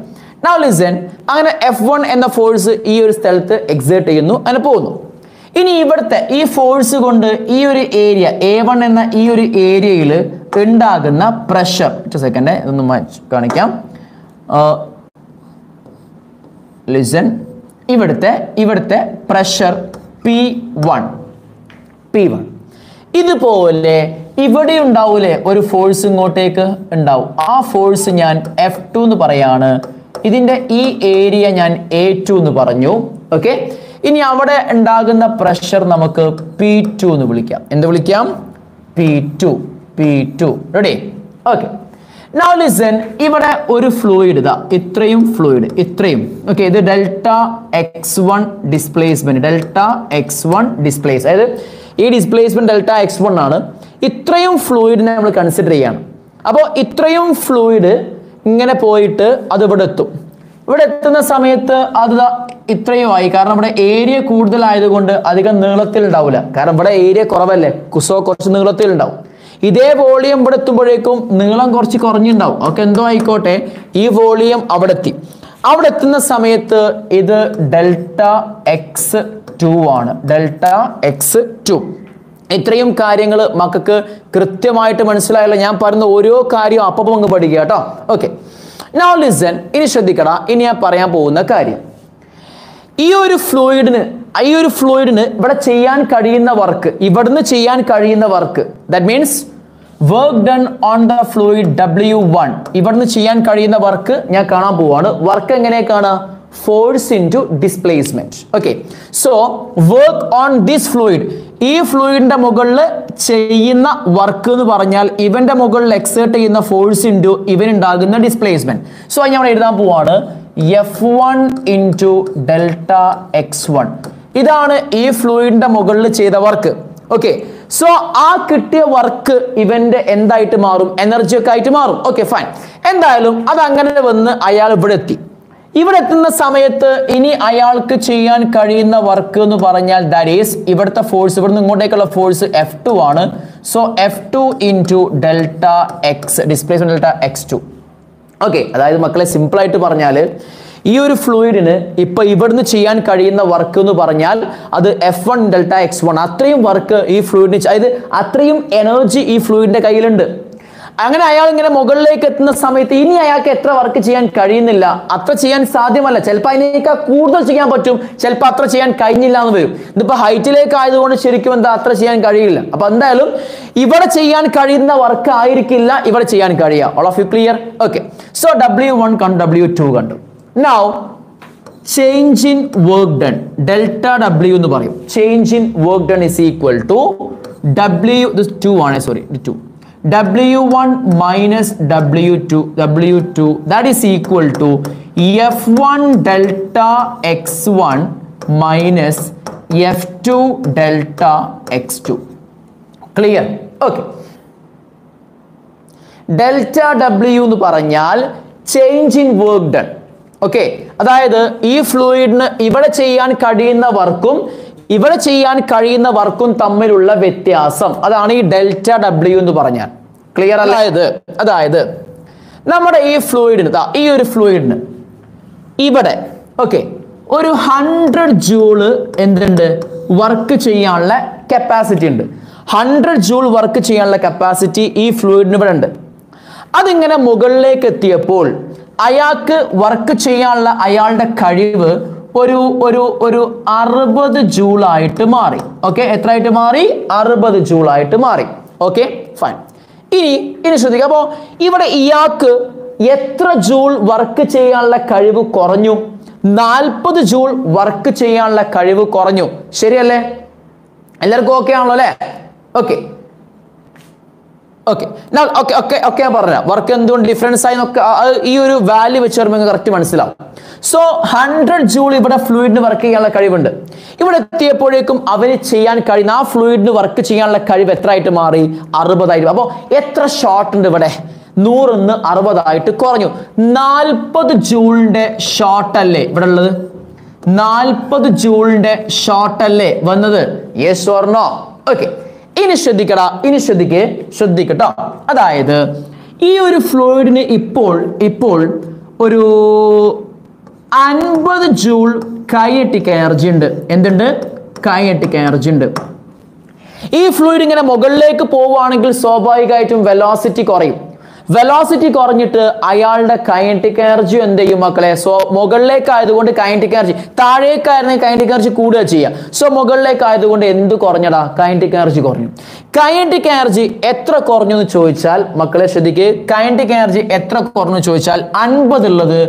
നൗ ലിസൺ അങ്ങനെ എഫ് വൺ എന്ന ഫോഴ്സ് ഈ ഒരു സ്ഥലത്ത് എക്സേർട്ട് ചെയ്യുന്നു അങ്ങനെ പോകുന്നു. ഇനി ഇവിടുത്തെ ഈ ഫോഴ്സ് കൊണ്ട് ഈ ഒരു ഏരിയ എ വൺ എന്ന ഈ ഒരു ഏരിയയിൽ ഉണ്ടാകുന്ന പ്രഷർ സെക്കൻഡ് ഇതൊന്ന് കാണിക്കാം. ലിസൺ ഇവിടുത്തെ ഇവിടുത്തെ pressure P one P one ഇതുപോലെ ഇവിടെ ഉണ്ടാവൂലേ ഒരു ഫോഴ്സ് ഇങ്ങോട്ടേക്ക് ഉണ്ടാവും. ആ ഫോഴ്സ് ഞാൻ എഫ് ടു എന്ന് പറയാണ്. ഇതിന്റെ ഈ ഏരിയ ഞാൻ എ ടു എന്ന് പറഞ്ഞു. ഓക്കെ ഇനി അവിടെ ഉണ്ടാകുന്ന പ്രഷർ നമുക്ക് പി ടു എന്ന് വിളിക്കാം. എന്ത് വിളിക്കാം? P two P two ready okay now listen ഇവിടെ ഒരു ഫ്ലൂയിഡ് ഇതാ. ഇത്രയും ഫ്ലൂയിഡ് ഇത്രയും. ഓക്കെ ഇത് delta X one displacement delta X one displace അതായത് ഈ ഡിസ്പ്ലേസ്മെന്റ് ഡെൽറ്റ എക്സ് വൺ ആണ്. ഇത്രയും ഫ്ലൂയിഡിനെ നമ്മൾ കൺസിഡർ ചെയ്യാണ്. അപ്പോൾ ഇത്രയും ഫ്ലൂയിഡ് ഇങ്ങനെ പോയിട്ട് അത് ഇവിടെ എത്തും. ഇവിടെ എത്തുന്ന സമയത്ത് അത് ഇത്രയും ആയി. കാരണം ഇവിടെ ഏരിയ കൂടുതലായതുകൊണ്ട് അധികം നീളത്തിൽ ഉണ്ടാവില്ല കാരണം ഇവിടെ ഏരിയ കുറവല്ലേ? കുസോ കുറച്ച് നീളത്തിൽ ഉണ്ടാവും ഇതേ വോളിയം ഇവിടെ എത്തുമ്പോഴേക്കും നീളം കുറച്ച് കുറഞ്ഞിട്ടുണ്ടാവും ഓക്കെ എന്തോ ആയിക്കോട്ടെ. ഈ വോളിയം അവിടെ എത്തി അവിടെ എത്തുന്ന സമയത്ത് ഇത് ഡെൽറ്റ എക്സ് ടു ആണ്. Delta X two. ഇത്രയും കാര്യങ്ങൾ മക്കൾക്ക് കൃത്യമായിട്ട് മനസ്സിലായല്ലോ. ഞാൻ പറയുന്ന ഓരോ കാര്യവും അപ്പം അങ്ങ് പഠിക്കുക കേട്ടോ. ഓക്കെ നോ ലിസൺ ഇനി ശ്രദ്ധിക്കട. ഇനി ഞാൻ പറയാൻ പോകുന്ന കാര്യം. ഈ ഒരു ഫ്ലൂയിഡിന് ഈ ഒരു ഫ്ലൂയിഡിന് ഇവിടെ ചെയ്യാൻ കഴിയുന്ന വർക്ക് ഇവിടുന്ന് ചെയ്യാൻ കഴിയുന്ന work that means work done on the fluid W one ഇവിടുന്ന് ചെയ്യാൻ കഴിയുന്ന വർക്ക് ഞാൻ കാണാൻ പോവാണ്. വർക്ക് എങ്ങനെയൊക്കെയാണ്? Force into displacement okay so work on this fluid ഈ ഫ്ലൂയിഡിന്റെ മുകളിൽ ചെയ്യുന്ന വർക്ക് എന്ന് പറഞ്ഞാൽ ഇവന്റെ മുകളിൽ എക്സേർട്ട് ചെയ്യുന്ന ഫോഴ്സ് ഇന്റു ഇവനുണ്ടാകുന്ന ഡിസ്പ്ലേസ്മെന്റ് സോ ഞാൻ എഴുതാൻ പോവാണ്. F one into delta X one ഇതാണ് ഈ ഫ്ലൂയിഡിന്റെ മുകളിൽ ചെയ്ത വർക്ക് ഓക്കെ സോ ആ കിട്ടിയ വർക്ക് ഇവന്റെ എന്തായിട്ട് മാറും? എനർജി ഒക്കെ ആയിട്ട് മാറും. ഓക്കെ ഫൈൻ എന്തായാലും അത് അങ്ങനെ വന്ന് അയാൾ ഇവിടെ എത്തി. ഇവിടെ എത്തുന്ന സമയത്ത് ഇനി അയാൾക്ക് ചെയ്യാൻ കഴിയുന്ന വർക്ക് എന്ന് പറഞ്ഞാൽ ദാറ്റ് ഈസ് ഇവിടുത്തെ ഫോഴ്സ് ഇവിടുന്ന് ഇങ്ങോട്ടേക്കുള്ള ഫോഴ്സ് എഫ് ടു ആണ്. So F two into delta X displacement delta X two okay അതായത് മക്കളെ സിമ്പിൾ ആയിട്ട് പറഞ്ഞാൽ ഈ ഒരു ഫ്ലൂയിഡിന് ഇപ്പൊ ഇവിടുന്ന് ചെയ്യാൻ കഴിയുന്ന വർക്ക് എന്ന് പറഞ്ഞാൽ അത് F one delta X one അത്രയും വർക്ക് ഈ ഫ്ലൂയിഡിന് അതായത് അത്രയും എനർജി ഈ ഫ്ലൂയിഡിന്റെ കയ്യിലുണ്ട്. അങ്ങനെ അയാൾ ഇങ്ങനെ മുകളിലേക്ക് എത്തുന്ന സമയത്ത് ഇനി അയാൾക്ക് എത്ര വർക്ക് ചെയ്യാൻ കഴിയുന്നില്ല. അത്ര ചെയ്യാൻ സാധ്യമല്ല. ചിലപ്പോൾ അതിനേക്കാൾ കൂടുതൽ ചെയ്യാൻ പറ്റും. ചിലപ്പോൾ അത്ര ചെയ്യാൻ കഴിഞ്ഞില്ല എന്ന് വരും. ഇതിപ്പോ ഹൈറ്റിലേക്ക് ആയതുകൊണ്ട് ശരിക്കും എന്താ അത്ര ചെയ്യാൻ കഴിയില്ല. അപ്പൊ എന്തായാലും ഇവിടെ ചെയ്യാൻ കഴിയുന്ന വർക്ക് ആയിരിക്കില്ല ഇവിടെ ചെയ്യാൻ കഴിയുക all of you clear okay so W one കണ്ടു ഡബ്ല്യു ടു കണ്ടു. Now change in work done delta W എന്ന് പറയും. Change in work done is equal to W two ആണ് sorry to W one minus W two W two that is equal to F one delta X one minus F two delta X two clear okay delta W എന്ന് പറഞ്ഞാൽ change in work done okay അതായത് ഈ ഫ്ലൂയിഡിന് ഇവിടെ ചെയ്യാൻ കഴിയുന്ന വർക്കും ഇവിടെ ചെയ്യാൻ കഴിയുന്ന വർക്കും തമ്മിലുള്ള വ്യത്യാസം. അതാണ് ഈ ഡെൽറ്റ ഡബ്ല്യു എന്ന് പറഞ്ഞാൽ. ക്ലിയർ അതായത്? അതായത് നമ്മുടെ ഈ ഫ്ലൂയിഡിന് ഈ ഒരു ഫ്ലൂയിഡിന് ഇവിടെ ഓക്കെ ഒരു ഹൺഡ്രഡ് ജൂൾ എന്തുണ്ട്? വർക്ക് ചെയ്യാനുള്ള കപ്പാസിറ്റി ഉണ്ട്. ഹൺഡ്രഡ് ജൂൾ വർക്ക് ചെയ്യാനുള്ള കപ്പാസിറ്റി ഈ ഫ്ലൂയിഡിന് ഇവിടെ ഉണ്ട്. അതിങ്ങനെ മുകളിലേക്ക് എത്തിയപ്പോൾ അയാൾക്ക് വർക്ക് ചെയ്യാനുള്ള അയാളുടെ കഴിവ് ഒരു ഒരു ഒരു അറുപത് ജൂളായിട്ട് മാറി. ഓക്കെ എത്ര ആയിട്ട് മാറി? അറുപത് ജൂളായിട്ട് മാറി. ഓക്കെ ഫൈൻ ഇനി ഇനി ശ്രദ്ധിക്കുക അപ്പോൾ ഇവിടെ ഇയാൾക്ക് എത്ര ജൂൾ വർക്ക് ചെയ്യാനുള്ള കഴിവ് കുറഞ്ഞു? നാൽപ്പത് ജൂൾ വർക്ക് ചെയ്യാനുള്ള കഴിവ് കുറഞ്ഞു. ശരിയല്ലേ? എല്ലാവർക്കും ഓക്കെ ആണല്ലോ അല്ലേ? Okay okay okay okay okay ഞാൻ പറഞ്ഞുതരാം. വർക്ക് എന്തുകൊണ്ട് ഡിഫറൻസ് ആയി ഈ ഒരു വാല്യൂ വെച്ച് വരുമ്പോൾ കറക്റ്റ് മനസ്സിലാവും. സോ ഹൺഡ്രഡ് ജൂൾ ഇവിടെ ഫ്ലൂയിഡിന് വർക്ക് ചെയ്യാനുള്ള കഴിവുണ്ട്. ഇവിടെ എത്തിയപ്പോഴേക്കും അവന് ചെയ്യാൻ കഴിയുന്ന ആ ഫ്ലൂയിഡിന് വർക്ക് ചെയ്യാനുള്ള കഴിവ് എത്ര ആയിട്ട് മാറി? അറുപതായിട്ട്. അപ്പോൾ എത്ര ഷോർട്ട് ഉണ്ട് ഇവിടെ? നൂറിന്ന് അറുപതായിട്ട് കുറഞ്ഞു. നാൽപ്പത് ജൂളിന്റെ ഷോർട്ട് അല്ലേ ഇവിടെ ഉള്ളത്? നാൽപ്പത് ജൂളിന്റെ ഷോർട്ട് അല്ലേ വന്നത്? യെസ് ഓർ നോ ഓക്കെ ഇനി ശ്രദ്ധിക്കടാ ഇനി ശ്രദ്ധിക്കേ ശ്രദ്ധിക്കട്ടോ. അതായത് ഈ ഒരു ഫ്ലൂയിഡിന് ഇപ്പോൾ ഇപ്പോൾ ഒരു അൻപത് ജൂൾ കൈനറ്റിക് എനർജി ഉണ്ട്. എന്തുണ്ട്? കൈനറ്റിക് എനർജി ഉണ്ട്. ഈ ഫ്ലൂയിഡ് ഇങ്ങനെ മുകളിലേക്ക് പോവുകയാണെങ്കിൽ സ്വാഭാവികമായിട്ടും വെലോസിറ്റി കുറയും. വെലോസിറ്റി കുറഞ്ഞിട്ട് അയാളുടെ കൈനറ്റിക് എനർജി എന്ത് ചെയ്യും മക്കളെ? സോ മുകളിലേക്ക് ആയതുകൊണ്ട് കൈനറ്റിക് എനർജി താഴേക്കായിരുന്നെങ്കിൽ കൈനറ്റിക് എനർജി കൂടുക ചെയ്യുക സോ മുകളിലേക്ക് ആയതുകൊണ്ട് എന്ത് കുറഞ്ഞടാ? കൈനറ്റിക് എനർജി കുറഞ്ഞു. കൈനറ്റിക് എനർജി എത്ര കുറഞ്ഞു എന്ന് ചോദിച്ചാൽ മക്കളെ ശ്രദ്ധിക്ക് കൈനറ്റിക് എനർജി എത്ര കുറഞ്ഞു ചോദിച്ചാൽ അൻപത് ഉള്ളത്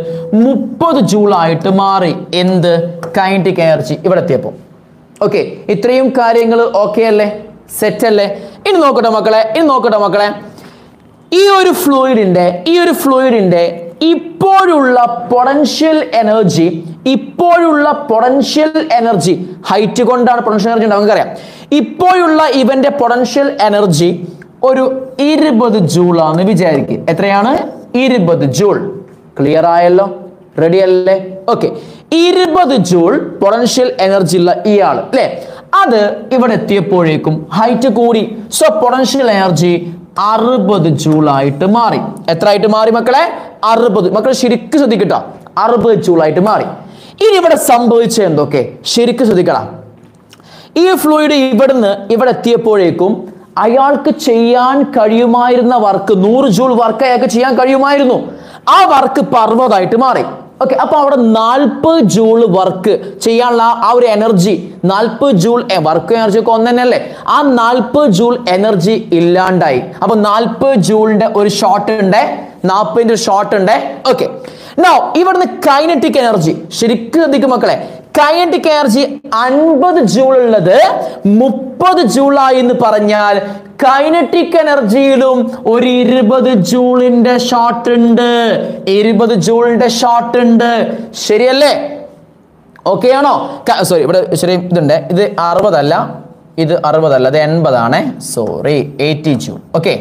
മുപ്പത് ജൂൾ ആയിട്ട് മാറി. എന്ത്? കൈനറ്റിക് എനർജി ഇവിടെ എത്തിയപ്പോൾ ഓക്കെ ഇത്രയും കാര്യങ്ങൾ ഓക്കെ അല്ലേ? സെറ്റ് അല്ലേ? ഇനി നോക്കട്ടെ മക്കളെ ഇനി നോക്കട്ടെ മക്കളെ. ഈ ഒരു ഫ്ലൂയിഡിന്റെ ഈ ഒരു ഫ്ലൂയിഡിന്റെ ഇപ്പോഴുള്ള പൊട്ടൻഷ്യൽ എനർജി ഇപ്പോഴുള്ള പൊട്ടൻഷ്യൽ എനർജി ഹൈറ്റ് കൊണ്ടാണ് പൊട്ടൻഷ്യൽ എനർജി ഉണ്ടാവും നമുക്കറിയാം. ഇപ്പോഴുള്ള ഇവന്റെ പൊട്ടൻഷ്യൽ എനർജി ഒരു ഇരുപത് ജൂൾ ആണ് വിചാരിക്കുക എത്രയാണ്? ഇരുപത് ജൂൾ. ക്ലിയർ ആയല്ലോ? റെഡി അല്ലേ? ഓക്കെ ഇരുപത് ജൂൾ പൊട്ടൻഷ്യൽ എനർജി ഉള്ള ഇയാൾ അല്ലേ? അത് ഇവിടെ എത്തിയപ്പോഴേക്കും ഹൈറ്റ് കൂടി. സോ പൊട്ടൻഷ്യൽ എനർജി അറുപത് ജൂൾ ആയിട്ട് മാറി. എത്ര ആയിട്ട് മാറി മക്കളെ? അറുപത്. മക്കളെ ശരിക്കും ശ്രദ്ധിക്കട്ടോ. അറുപത് ജൂൾ ആയിട്ട് മാറി. ഇനി ഇവിടെ സംഭവിച്ച എന്തൊക്കെ? ശരിക്കും ശ്രദ്ധിക്കണം ഈ ഫ്ലൂയിഡ് ഇവിടുന്ന് ഇവിടെ എത്തിയപ്പോഴേക്കും അയാൾക്ക് ചെയ്യാൻ കഴിയുമായിരുന്ന വർക്ക് നൂറ് ജൂൾ വർക്ക് അയാൾക്ക് ചെയ്യാൻ കഴിയുമായിരുന്നു. ആ വർക്ക് പർവതായിട്ട് മാറി. ഓക്കെ അപ്പൊ അവിടെ നാൽപ്പത് ജൂൾ വർക്ക് ചെയ്യാനുള്ള ആ- ഒരു എനർജി നാൽപ്പത് ജൂൾ വർക്ക് എനർജി ഒക്കെ ഒന്ന് തന്നെയല്ലേ? ആ നാൽപ്പത് ജൂൾ എനർജി ഇല്ലാണ്ടായി. അപ്പൊ നാൽപ്പത് ജൂളിന്റെ ഒരു ഷോട്ട് ഉണ്ട് നാൽപ്പതിന്റെ ഒരു ഷോട്ട് ഉണ്ട്. ഓക്കെ നോ ഇവിടുന്ന് കൈനറ്റിക് എനർജി ശരിക്കും ശ്രദ്ധിക്കും മക്കളെ. കൈനറ്റിക് എനർജി അൻപത് ജൂൾ ഉള്ളത് മുപ്പത് ജൂളായി എന്ന് പറഞ്ഞാൽ കൈനറ്റിക് എനർജിയിലും ഒരു ഇരുപത് ജൂളിന്റെ ഷോട്ട് ഉണ്ട്. ഇരുപത് ജൂളിന്റെ ഷോട്ട് ഉണ്ട്. ശരിയല്ലേ? ഓക്കെ ആണോ? സോറി ഇവിടെ ശരി ഇതുണ്ട്. ഇത് അറുപതല്ല. ഇത് അറുപതല്ല. ഇത് എൺപതാണ്. Sorry eighty joule. Okay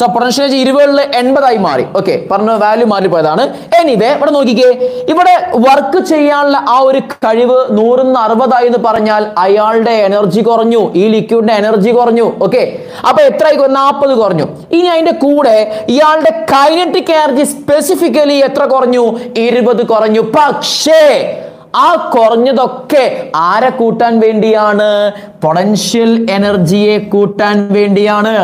so potential ഇരുപതിൽ എൺപതായി മാറി. ഓക്കെ പറഞ്ഞ വാല്യൂ മാറി പോയതാണ്. എനിവേ ഇവിടെ നോക്കിക്കേ. ഇവിടെ വർക്ക് ചെയ്യാനുള്ള ആ ഒരു കഴിവ് നൂറിന്ന് അറുപതായി എന്ന് പറഞ്ഞാൽ അയാളുടെ എനർജി കുറഞ്ഞു ഈ ലിക്വിഡിന്റെ എനർജി കുറഞ്ഞു. ഓക്കെ അപ്പൊ എത്ര ആയിക്കോ നാൽപ്പത് കുറഞ്ഞു. ഇനി അതിന്റെ കൂടെ ഇയാളുടെ കൈനറ്റിക് എനർജി സ്പെസിഫിക്കലി എത്ര കുറഞ്ഞു? ഇരുപത് കുറഞ്ഞു. പക്ഷേ ആ കുറഞ്ഞതൊക്കെ ആരെ കൂട്ടാൻ വേണ്ടിയാണ്? പൊട്ടൻഷ്യൽ എനർജിയെ കൂട്ടാൻ വേണ്ടിയാണ്.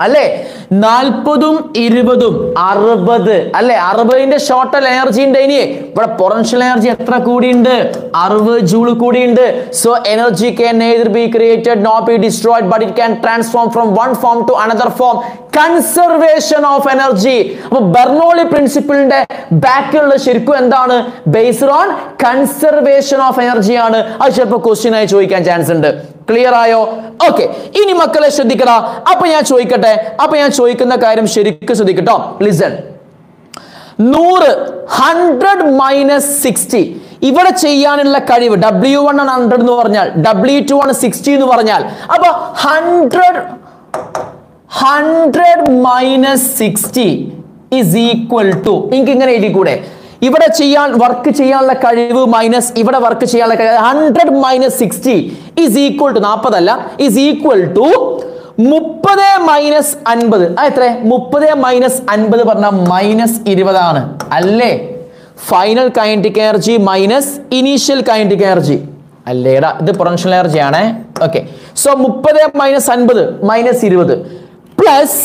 അല്ലെ? നാൽപ്പതും ഇരുപതും അറുപത്. അല്ലെ? അറുപതിന്റെ ഷോർട്ടൽ എനർജി ഉണ്ട് ഇനി. ഇവിടെ പൊറൻഷ്യൽ എനർജി എത്ര കൂടിയുണ്ട്? അറുപത് ജൂൾ കൂടിയുണ്ട്. So energy can neither be created not be destroyed but it can transform from one form to another form conservation of energy അപ്പൊ ബെർണോളി പ്രിൻസിപ്പിളിന്റെ ബാക്കിലുള്ള ശരിക്കും എന്താണ്? Based on conservation of energy ആണ്. അത് ചിലപ്പോൾ ക്വസ്റ്റ്യൻ ആയി ചോദിക്കാൻ ചാൻസ് ഉണ്ട്. ക്ലിയർ ആയോ? ഓക്കെ ഇനി മക്കളെ ശ്രദ്ധിക്കടാ. അപ്പൊ ഞാൻ ചോദിക്കട്ടെ? അപ്പൊ ഞാൻ ചോദിക്കുന്ന കാര്യം ശരിക്കും ശ്രദ്ധിക്കട്ടോ. ലിസൺ നൂറ് ഹൺഡ്രഡ് മൈനസ് സിക്സ്റ്റി ഇവിടെ ചെയ്യാനുള്ള കഴിവ് ഡബ്ല്യു വൺ ആണ് ഹൺഡ്രഡ് എന്ന് പറഞ്ഞാൽ ഡബ്ല്യു ടു ആണ് സിക്സ്റ്റി എന്ന് പറഞ്ഞാൽ. അപ്പൊ hundred hundred minus sixty is equal to എനിക്ക് ഇങ്ങനെ എഴുതി കൂടെ ഇവിടെ ചെയ്യാൻ വർക്ക് ചെയ്യാനുള്ള കഴിവ് മൈനസ് ഇവിടെ വർക്ക് ചെയ്യാനുള്ള കഴിവ് hundred minus sixty is equal to നാൽപ്പതല്ല is equal to മുപ്പത് മൈനസ് അൻപത്. എത്ര മുപ്പത് മൈനസ് അൻപത് പറഞ്ഞാൽ മൈനസ് ഇരുപതാണ് അല്ലേ? Final kinetic energy minus initial kinetic energy അല്ലേടാ ഇത് പൊട്ടൻഷ്യൽ എനർജി ആണ്. ഓക്കെ സോ മുപ്പത് മൈനസ് അൻപത് മൈനസ് ഇരുപത് പ്ലസ്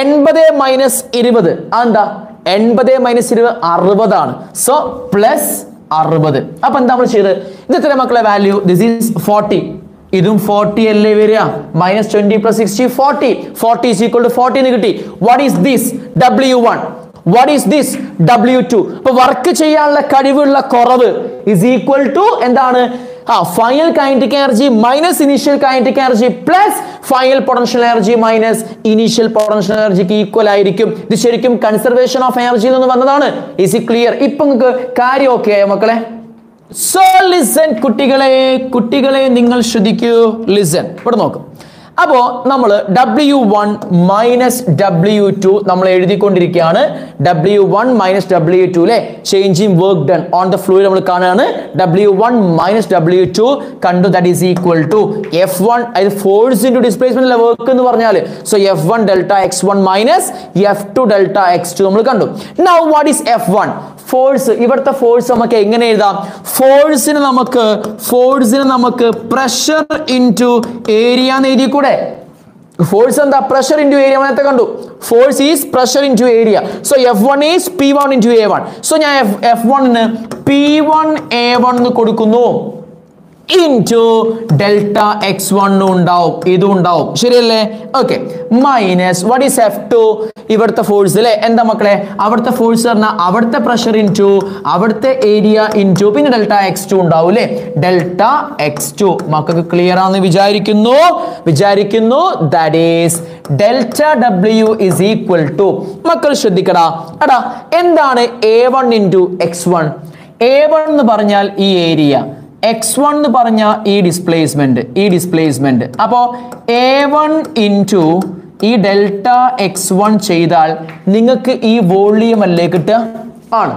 എൺപത് മൈനസ് ഇരുപത്. അതെന്താ? എൺപത് മൈനസ് ഇരുപത് അറുപതാണ്. സോ പ്ലസ് അറുപത്. അപ്പൊ എന്താ നമ്മൾ ചെയ്തത്? ഇത് എത്ര മക്കളെ വാല്യൂ ദിസ് ഈസ് ഫോർട്ടി ഇതും ഫോർട്ടി അല്ലേ വരിക? Minus twenty plus sixty forty forty is equal to forty എന്ന് കിട്ടി. What is this W one what is this W two അപ്പൊ വർക്ക് ചെയ്യാനുള്ള കഴിവുള്ള കുറവ് ഇസ് ഈക്വൽ ടു എന്താണ്? ആ final kinetic energy minus initial kinetic energy plus final potential energy minus initial potential എനർജിക്ക് equal ആയിരിക്കും. ഇത് ശരിക്കും കൺസർവേഷൻ ഓഫ് എനർജി നിന്ന് വന്നതാണ്. ഇസ് ഇ ക്ലിയർ ഇപ്പൊ നിങ്ങൾക്ക് കാര്യം ഓക്കെ ആയോ മക്കളെ? സോ ലിസൺ കുട്ടികളെ കുട്ടികളെ നിങ്ങൾ ശ്രദ്ധിക്കൂ. ലിസൺ ഇവിടെ നോക്കും. അപ്പോ നമ്മൾ W one minus W two നമ്മൾ എഴുതിക്കൊണ്ടിരിക്കുകയാണ്. W one minus W two അല്ലെ change in work done on the fluid നമ്മൾ കാണുകയാണ്. W one minus W two കണ്ടു that is equal to F one അതായത് ഫോഴ്സ് ഇന്റു ഡിസ്പ്ലേസ്മെന്റ് വർക്ക് എന്ന് പറഞ്ഞാൽ so F one delta X one minus F two delta X two നമ്മൾ കണ്ടു. Now what is F one force ഇവിടുത്തെ force നമുക്ക് എങ്ങനെ എഴുതാം? ഫോഴ്സിന് നമുക്ക് ഫോഴ്സിന് നമുക്ക് പ്രഷർ ഇന്റു ഏരിയ എന്ന് എഴുതി കൂടെ ഫോഴ്സ് എന്താ? പ്രഷർ ഇന്റു ഏരിയ നേരത്തെ കണ്ടു. Force is pressure into area so F one is P one into A one so ഞാൻ എഫ് എഫ് വണ്ണിന് പി വൺ എ വൺ എന്ന് കൊടുക്കുന്നു. ഇന്റു ഡെൽറ്റ എക്സ് വണ്ണും ഉണ്ടാവും ഇതും ഉണ്ടാവും. ശരിയല്ലേ? Okay minus what is F two ഇവിടുത്തെ ഫോഴ്സ് അല്ലേ എന്താ മക്കളെ? അവിടുത്തെ ഫോഴ്സ് പറഞ്ഞാൽ അവിടുത്തെ പ്രഷർ ഇന്റു അവിടുത്തെ ഏരിയ ഇന്റു പിന്നെ ഡെൽറ്റ എക്സ് ടു ഉണ്ടാവും അല്ലേ ഡെൽറ്റ എക്സ് ടു മക്കൾക്ക് ക്ലിയർ ആണെന്ന് വിചാരിക്കുന്നു? വിചാരിക്കുന്നു that is delta W is equal to മക്കൾ ശ്രദ്ധിക്കടാ. എടാ എന്താണ് A one into X one A one എന്ന് പറഞ്ഞാൽ ഈ ഏരിയ എക്സ് വൺ എന്ന് പറഞ്ഞ ഈ ഡിസ്പ്ലേസ്മെന്റ് ഈ ഡിസ്പ്ലേസ്മെന്റ് അപ്പോ എ വൺ ഇന്റു ഈ ഡെൽറ്റ എക്സ് വൺ ചെയ്താൽ നിങ്ങൾക്ക് ഈ വോളിയം അല്ലേ കിട്ടുക? ആണ്.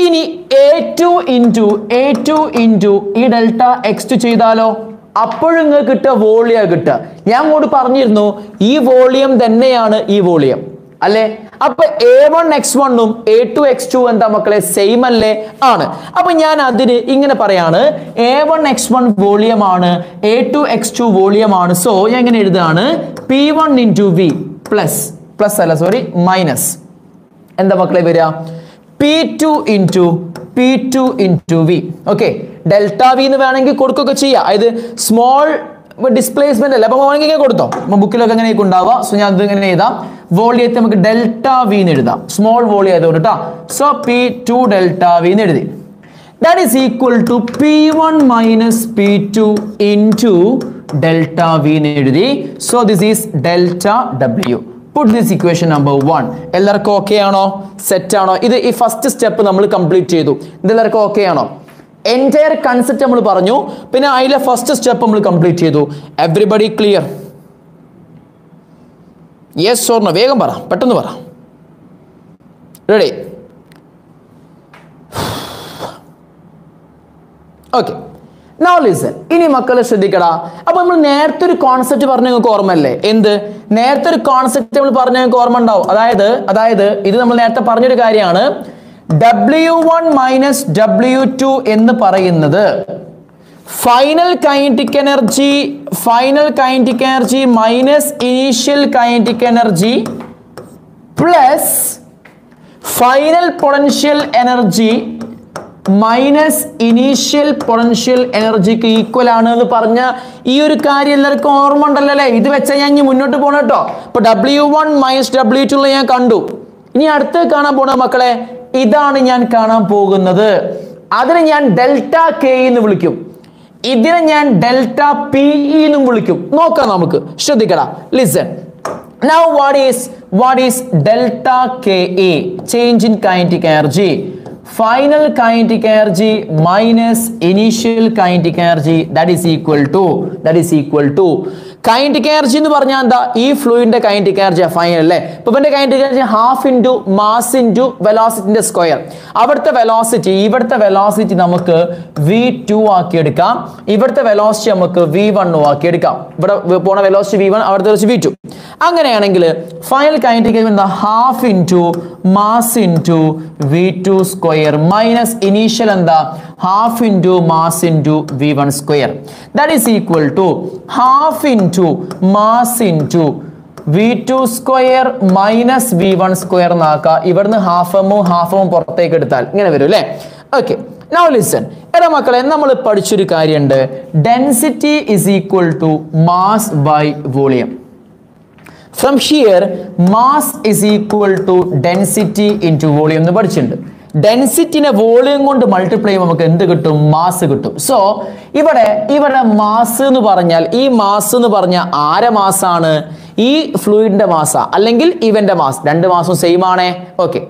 ഇനി A two into A two into ഈ ഡെൽറ്റ എക്സ് ടു ചെയ്താലോ? അപ്പോഴും നിങ്ങൾക്ക് കിട്ടുക വോളിയം കിട്ടുക. ഞാൻ അങ്ങോട്ട് പറഞ്ഞിരുന്നു ഈ വോളിയം തന്നെയാണ് ഈ വോളിയം അല്ലേ? അപ്പൊ എ വൺ എക്സ് വണ്ണും എ ടു എക്സ് ടു എന്താ മക്കളെ? സെയിം അല്ലേ? ആണ്. അപ്പൊ ഞാൻ അതിന് ഇങ്ങനെ പറയാണ്. A one X one volume ആണ് A two X two volume ആണ് സോ ഞാൻ ഇങ്ങനെ എഴുതാണ് P one into V plus plus അല്ല സോറി മൈനസ് എന്താ മക്കളെ വരിക? P two into P two into V okay delta V എന്ന് വേണമെങ്കിൽ കൊടുക്കുകയൊക്കെ ചെയ്യാം. അതായത് സ്മോൾ ഡിസ്പ്ലേസ്മെന്റ് അല്ല? അപ്പൊ ഇങ്ങനെ കൊടുത്തോ. അപ്പൊ ബുക്കിലൊക്കെ എങ്ങനെയൊക്കെ ഉണ്ടാവുക? സോ ഞാൻ ഇങ്ങനെ എഴുതാം. വോളിയത്തെ നമുക്ക് ഡെൽറ്റ വി എന്ന് എഴുതാം. സ്മോൾ വോളിയം ആയതുകൊണ്ട് കേട്ടോ so P two delta V എന്ന് എഴുതി. That is equal to P one minus P two into delta V എന്ന് എഴുതി. So this is delta W put this equation number one എല്ലാവർക്കും okay ആണോ? സെറ്റ് ആണോ? ഇത് ഈ ഫസ്റ്റ് സ്റ്റെപ്പ് നമ്മൾ കംപ്ലീറ്റ് ചെയ്തു. ഇത് എല്ലാവർക്കും ഓക്കെ ആണോ? എന്റയർ കൺസെപ്റ്റ് നമ്മൾ പറഞ്ഞു. പിന്നെ അതിലെ ഫസ്റ്റ് സ്റ്റെപ്പ് നമ്മൾ കംപ്ലീറ്റ് ചെയ്തു. Everybody clear yes or no വേഗം പറ. പെട്ടെന്ന് പറ. റെഡി ഓക്കെ ലിസൺ ഇനി മക്കളെ ശ്രദ്ധിക്കടാ. അപ്പൊ നമ്മൾ നേരത്തെ ഒരു കോൺസെപ്റ്റ് പറഞ്ഞ നിങ്ങൾക്ക് ഓർമ്മയല്ലേ? എന്ത്? നേരത്തെ ഒരു കോൺസെപ്റ്റ് നമ്മൾ പറഞ്ഞ നിങ്ങൾക്ക് ഓർമ്മ ഉണ്ടാവും അതായത് അതായത് ഇത് നമ്മൾ നേരത്തെ പറഞ്ഞൊരു കാര്യമാണ്. W one minus W two എന്ന് പറയുന്നത് final kinetic energy final kinetic energy minus initial kinetic energy plus final potential energy minus initial potential എനർജിക്ക് equal ആണ് എന്ന് പറഞ്ഞ ഈ ഒരു കാര്യം എല്ലാവർക്കും ഓർമ്മ ഉണ്ടല്ലോ അല്ലേ? ഇത് വെച്ചാൽ ഞാൻ ഇനി മുന്നോട്ട് പോകണം കേട്ടോ. ഇപ്പൊ W one minus W two ഞാൻ കണ്ടു. ഇനി അടുത്ത് കാണാൻ പോണ മക്കളെ? ഇതാണ് ഞാൻ കാണാൻ പോകുന്നത്. അതിനെ ഞാൻ ഡെൽറ്റ കെ എന്ന് വിളിക്കും. ഇതിനെ ഞാൻ ഡെൽറ്റ പി എന്നും വിളിക്കും. നോക്കാം നമുക്ക്. ശ്രദ്ധിക്കട. Listen now what is what is delta K A change in kinetic energy final kinetic energy minus initial kinetic energy that is equal to that is equal to kinetic energy എന്ന് പറഞ്ഞാൽ എന്താ? ഈ ഫ്ലൂയിഡിന്റെ kinetic energy final അല്ലേ? ഇപ്പൊ ഇവന്റെ kinetic energy half into mass into വെലോസിറ്റിന്റെ square അവിടുത്തെ velocity ഇവിടുത്തെ velocity നമുക്ക് വി ടു ആക്കി എടുക്കാം ഇവിടുത്തെ വെലോസിറ്റി നമുക്ക് വി വൺ ആക്കി എടുക്കാം ഇവിടെ പോണ വെലോസിറ്റി വി വൺ അവിടുത്തെ വെലോസിറ്റി വി ടു അങ്ങനെയാണെങ്കിൽ ഫൈനൽ കൈനറ്റിക് എന്താ? Half into mass into V two square minus initial എന്താ? Half into mass into V one square that is equal to half into mass into V two square minus V one square എന്നാക്കുക ഇവിടുന്ന് half ഹാഫമും half എമ്മും പുറത്തേക്ക് എടുത്താൽ ഇങ്ങനെ വരും അല്ലേ okay now listen എടാ മക്കളെ നമ്മൾ പഠിച്ചൊരു കാര്യമുണ്ട് density is equal to mass by volume from here mass is equal to density into volume എന്ന് പഠിച്ചിട്ടുണ്ട്. ഡെൻസിറ്റിനെ വോളിയം കൊണ്ട് മൾട്ടിപ്ലൈ ചെയ്യുമ്പോൾ നമുക്ക് എന്ത് കിട്ടും? മാസ് കിട്ടും. സോ ഇവിടെ ഇവിടെ മാസ് എന്ന് പറഞ്ഞാൽ ഈ മാസ് എന്ന് പറഞ്ഞാൽ ആരെ മാസാണ് ഈ ഫ്ലൂയിഡിന്റെ മാസ അല്ലെങ്കിൽ ഇവന്റെ മാസ് രണ്ട് മാസവും സെയിം ആണേ. ഓക്കെ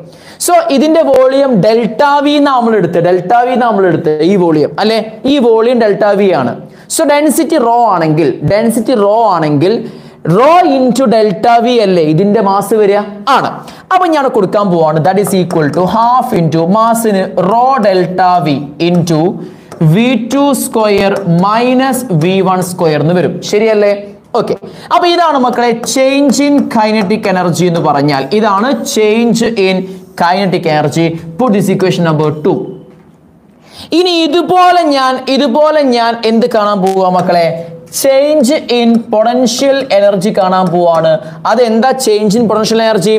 സോ ഇതിന്റെ വോളിയം ഡെൽറ്റ വി നമ്മൾ എടുത്ത് ഡെൽറ്റ വി നമ്മൾ എടുത്ത് ഈ വോളിയം അല്ലെ? ഈ വോളിയം ഡെൽറ്റ വി ആണ്. സോ ഡെൻസിറ്റി റോ ആണെങ്കിൽ ഡെൻസിറ്റി റോ ആണെങ്കിൽ റോ ഇന്റു ഡെൽറ്റ വി അല്ലേ? ഇതിന്റെ മാസ് വരിക? ആണ്. അപ്പൊ ഞാൻ കൊടുക്കാൻ പോവാണ്. That is equal to half into മാസിന് rho delta V into V two square minus V one square എന്ന് വരും. ശരിയല്ലേ? ഓക്കെ അപ്പൊ ഇതാണ് മക്കളെ ചേഞ്ച് ഇൻ കൈനറ്റിക് എനർജി എന്ന് പറഞ്ഞാൽ ഇതാണ് change in kinetic energy put this equation number two ഇനി ഇതുപോലെ ഞാൻ ഇതുപോലെ ഞാൻ എന്ത് കാണാൻ പോവുക മക്കളെ? ചേഞ്ച് ഇൻ പൊട്ടൻഷ്യൽ എനർജി കാണാൻ പോവാണ്. അത് എന്താ change in potential energy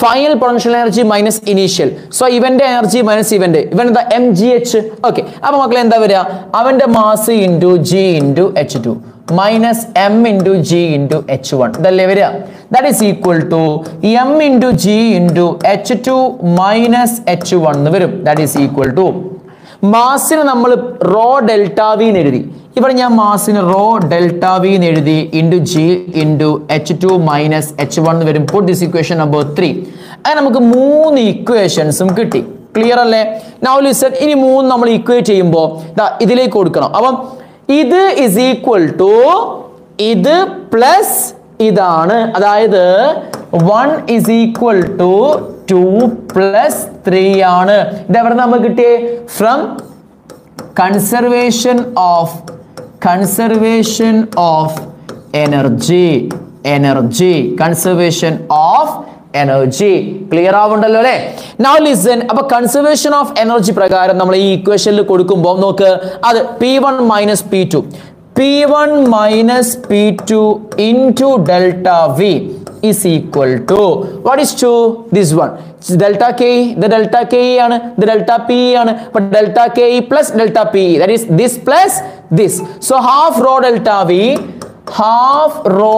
final potential energy minus initial so ഇവന്റെ എനർജി മൈനസ് ഇവന്റെ. ഇവൻ എന്താ എം ജി എച്ച് ഓക്കെ അപ്പൊ മക്കളെ എന്താ വരിക? അവന്റെ mass into g into h two minus m into g into h one ഇതല്ലേ വരിക? That is equal to m into g into h two minus h one എന്ന് വരും. ദാറ്റ് ഈസ് ഈക്വൽ ടു മാസിന് നമ്മൾ റോ ഡെൽറ്റ വി എഴുതി. ഇവിടെ ഞാൻ മാസിന് rho delta V എന്ന് എഴുതി into G into H two minus H one എന്ന് വരും. Put this equation number three അങ്ങനെ നമുക്ക് മൂന്ന് ഇക്വേഷൻസും കിട്ടി. ക്ലിയർ അല്ലേ? നൗ ലിസൺ ഇനി മൂന്ന് നമ്മൾ ഇക്വേറ്റ് ചെയ്യുമ്പോൾ ഇതിലേക്ക് കൊടുക്കണം. അപ്പം ഇത് ഇസ് ഈക്വൽ ടു ഇത് പ്ലസ് ഇതാണ്. അതായത് one is equal to two plus three ആണ്. ഇത് എവിടെ നമുക്ക് കിട്ടിയേ? From conservation of conservation of energy energy conservation of energy clear ആവുണ്ടല്ലോ അല്ലെ? നൗ ലിസൺ അപ്പൊ കൺസർവേഷൻ ഓഫ് എനർജി പ്രകാരം നമ്മൾ ഈ ഇക്വേഷനിൽ കൊടുക്കുമ്പോൾ നോക്ക്. അത് P one minus P two P one minus P two into delta V is equal to what is 2 this one. Delta k the delta k ആണ്. The delta p ആണ്. but delta k plus delta p. That is this this. So half rho delta v half rho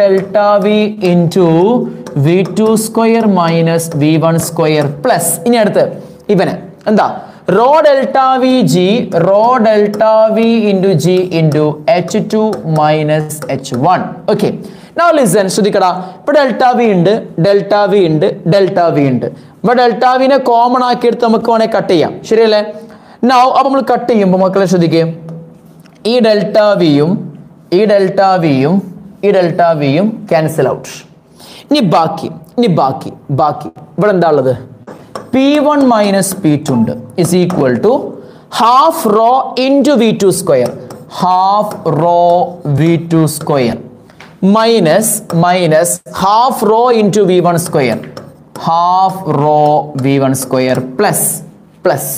delta v into v2 square minus v1 square plus. ഇനി അടുത്ത് ഇവന് എന്താ? Rho delta V G rho delta V into G into H two minus H one okay now listen ശ്രദ്ധിക്കടാ. ഇപ്പൊ delta V ഉണ്ട് delta V ഉണ്ട് delta V ഉണ്ട്. ഇപ്പൊ delta വിനെ കോമൺ ആക്കി എടുത്ത് നമുക്ക് വേണേൽ കട്ട് ചെയ്യാം. ശരിയല്ലേ? നൗ അപ്പൊ നമ്മൾ കട്ട് ചെയ്യുമ്പോൾ മക്കളെ ശ്രദ്ധിക്കുക ഈ ഡെൽറ്റ വിയും ഈ ഡെൽറ്റ വിയും ഈ ഡെൽറ്റ വിയും ക്യാൻസൽ ഔട്ട് ഇനി ബാക്കി ഇനി ബാക്കി ബാക്കി. ഇവിടെ എന്താ ഉള്ളത്? P one minus P two ഉണ്ട്. Is equal to half rho into V two square half rho V two square minus minus half rho into V one square half rho V one square plus plus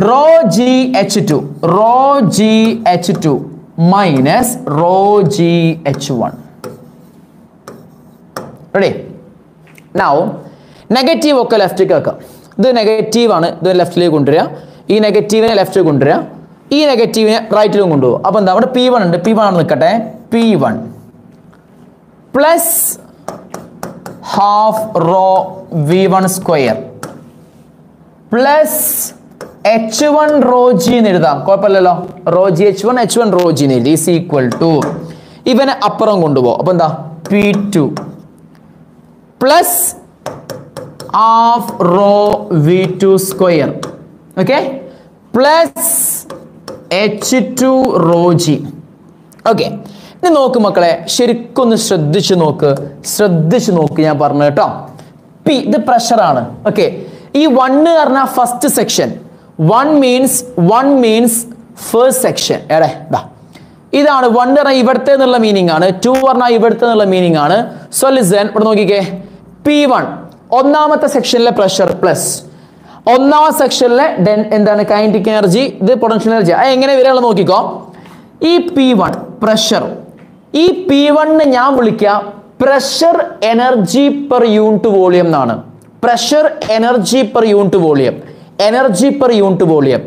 rho G H two rho G H two minus rho G H one ready now negative ഒക്കെ ലെഫ്റ്റിലേക്ക് വെക്കാം ഇത് negative ആണ്. ഇത് ലെഫ്റ്റിലേക്ക് കൊണ്ടുവരിക. ഈ നെഗറ്റീവിനെ ലെഫ്റ്റിൽ കൊണ്ടുവരിക. ഈ നെഗറ്റീവിനെ റൈറ്റിലും കൊണ്ടുപോകും. അപ്പോൾ എന്താ? അവിടെ പി വൺ ഉണ്ട്. പി വൺ ആണ് നിൽക്കട്ടെ? P one plus half rho V one square plus H one rho G എന്ന് എഴുതാം. കുഴപ്പമില്ലല്ലോ. Rho G H one H one rho G എന്ന് എഴുതി ഈസ് ഈക്വൽ ടു ഇവനെ അപ്പുറം കൊണ്ടുപോകും അപ്പൊ എന്താ? P two plus half rho V two square okay plus H two rho G okay ഇനി നോക്ക് മക്കളെ. ശരിക്കൊന്ന് ശ്രദ്ധിച്ചു നോക്ക്. ശ്രദ്ധിച്ചു നോക്ക് ഞാൻ പറഞ്ഞു കേട്ടോ. പി ഇത് പ്രഷറാണ് ഓക്കെ ഈ വണ്ണ് പറഞ്ഞ first section one means one means first section എടേ ഇതാ ഇതാണ് വൺ പറഞ്ഞാൽ ഇവിടുത്തെ എന്നുള്ള മീനിങ് ആണ്. ടു പറഞ്ഞാൽ ഇവിടുത്തെ എന്നുള്ള മീനിങ് ആണ്. സോ ലിസൺ ഇവിടെ നോക്കിക്കേ. പി വൺ ഒന്നാമത്തെ സെക്ഷനിലെ പ്രഷർ പ്ലസ് ഒന്നാം സെക്ഷനിലെ ഡെൻ എന്താണ്? കൈനറ്റിക് എനർജി ഇത് പൊട്ടൻഷ്യൽ എനർജി അത് എങ്ങനെ വരെയുള്ള നോക്കിക്കോ. ഈ പി വൺ പ്രഷർ ഈ പി വണ്ണിന് ഞാൻ വിളിക്കുക pressure energy per unit volume എന്നാണ്. Pressure energy per unit volume energy per unit volume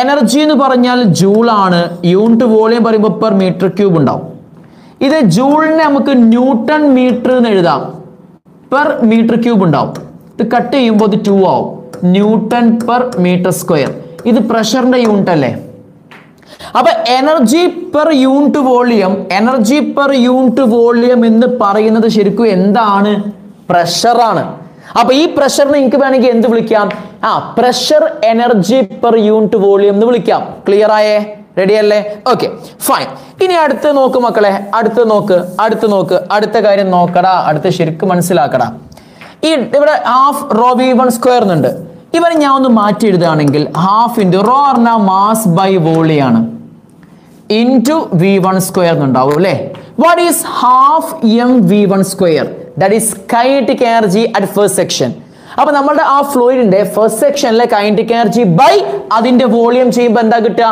energy എന്ന് പറഞ്ഞാൽ ജൂൾ ആണ്. യൂണിറ്റ് വോളിയം പറയുമ്പോൾ പെർ മീറ്റർ ക്യൂബ് ഉണ്ടാവും. ഇത് ജൂളിനെ നമുക്ക് ന്യൂട്ടൺ മീറ്റർ എന്ന് എഴുതാം. പെർ മീറ്റർ ക്യൂബ് ഉണ്ടാവും. ഇത് കട്ട് ചെയ്യുമ്പോൾ ഇത് ടു ആവും. ന്യൂട്ടൺ പെർ മീറ്റർ സ്ക്വയർ ഇത് പ്രഷറിന്റെ യൂണിറ്റ് അല്ലേ? അപ്പൊ energy per unit volume energy per unit volume എന്ന് പറയുന്നത് ശരിക്കും എന്താണ്? പ്രഷറാണ് അപ്പൊ ഈ പ്രഷറിനെ എനിക്ക് വേണമെങ്കിൽ എന്ത് വിളിക്കാം? ആ pressure energy per unit volume എന്ന് വിളിക്കാം. ക്ലിയർ ആയേ? റെഡി അല്ലേ? ഓക്കെ ഫൈൻ ഇനി അടുത്ത് നോക്ക് മക്കളെ. അടുത്ത് നോക്ക് അടുത്ത് നോക്ക്. അടുത്ത കാര്യം നോക്കടാ. അടുത്ത് ശരിക്കും മനസ്സിലാക്കടാ. ഈ ഇവിടെ half rho V one square എന്നുണ്ട് ഇവരെ ഞാൻ ഒന്ന് മാറ്റി എഴുതുകയാണെങ്കിൽ ഹാഫ് ഇന്റു റോ പറഞ്ഞാൽ മാസ് ബൈ വോളിയാണ് ഇന്റു വി വൺ സ്ക്വയർ എന്നുണ്ടാവും അല്ലേ? What is half M V one square that is kinetic energy at first section അപ്പൊ നമ്മളുടെ ആ ഫ്ലോയിഡിന്റെ ഫസ്റ്റ് സെക്ഷനിലെ കൈനറ്റിക് എനർജി ബൈ അതിന്റെ വോളിയം ചെയ്യുമ്പോൾ എന്താ കിട്ടുക?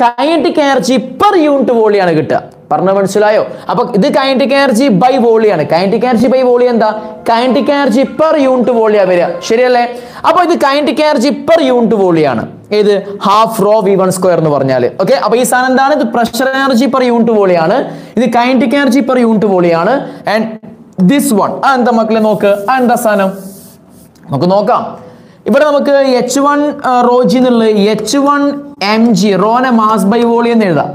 കൈനറ്റിക് എനർജി പെർ യൂണിറ്റ് വോളിയാണ് കിട്ടുക. പറഞ്ഞ മനസ്സിലായോ? അപ്പൊ ഇത് kinetic energy by വോളിയാണ്. Kinetic energy by volley എന്താ? കൈനറ്റിക് എനർജി പെർ യൂണിറ്റ് വോളിയാ വരിക. ശരിയല്ലേ? അപ്പൊ ഇത് കൈനറ്റിക് എനർജി പെർ യൂണിറ്റ് വോളിയാണ്. ഏത്? Half rho V one square എന്ന് പറഞ്ഞാൽ ഓക്കെ അപ്പൊ ഈ സാധനം എന്താണ്? ഇത് പ്രഷർ എനർജി പെർ യൂണിറ്റ് വോളിയാണ്. ഇത് കൈനറ്റിക് എനർജി പെർ യൂണിറ്റ് വോളിയാണ്. ആൻഡ് ദിസ് വൺ ആ എന്താ മക്കളെ നോക്ക്? ആ എന്താ സാധനം? നമുക്ക് നോക്കാം. ഇവിടെ നമുക്ക് എച്ച് വൺ റോജി എന്നുള്ളത് എച്ച് വൺ എം ജി റോനെ മാസ് ബൈ വോളി എന്ന് എഴുതാം.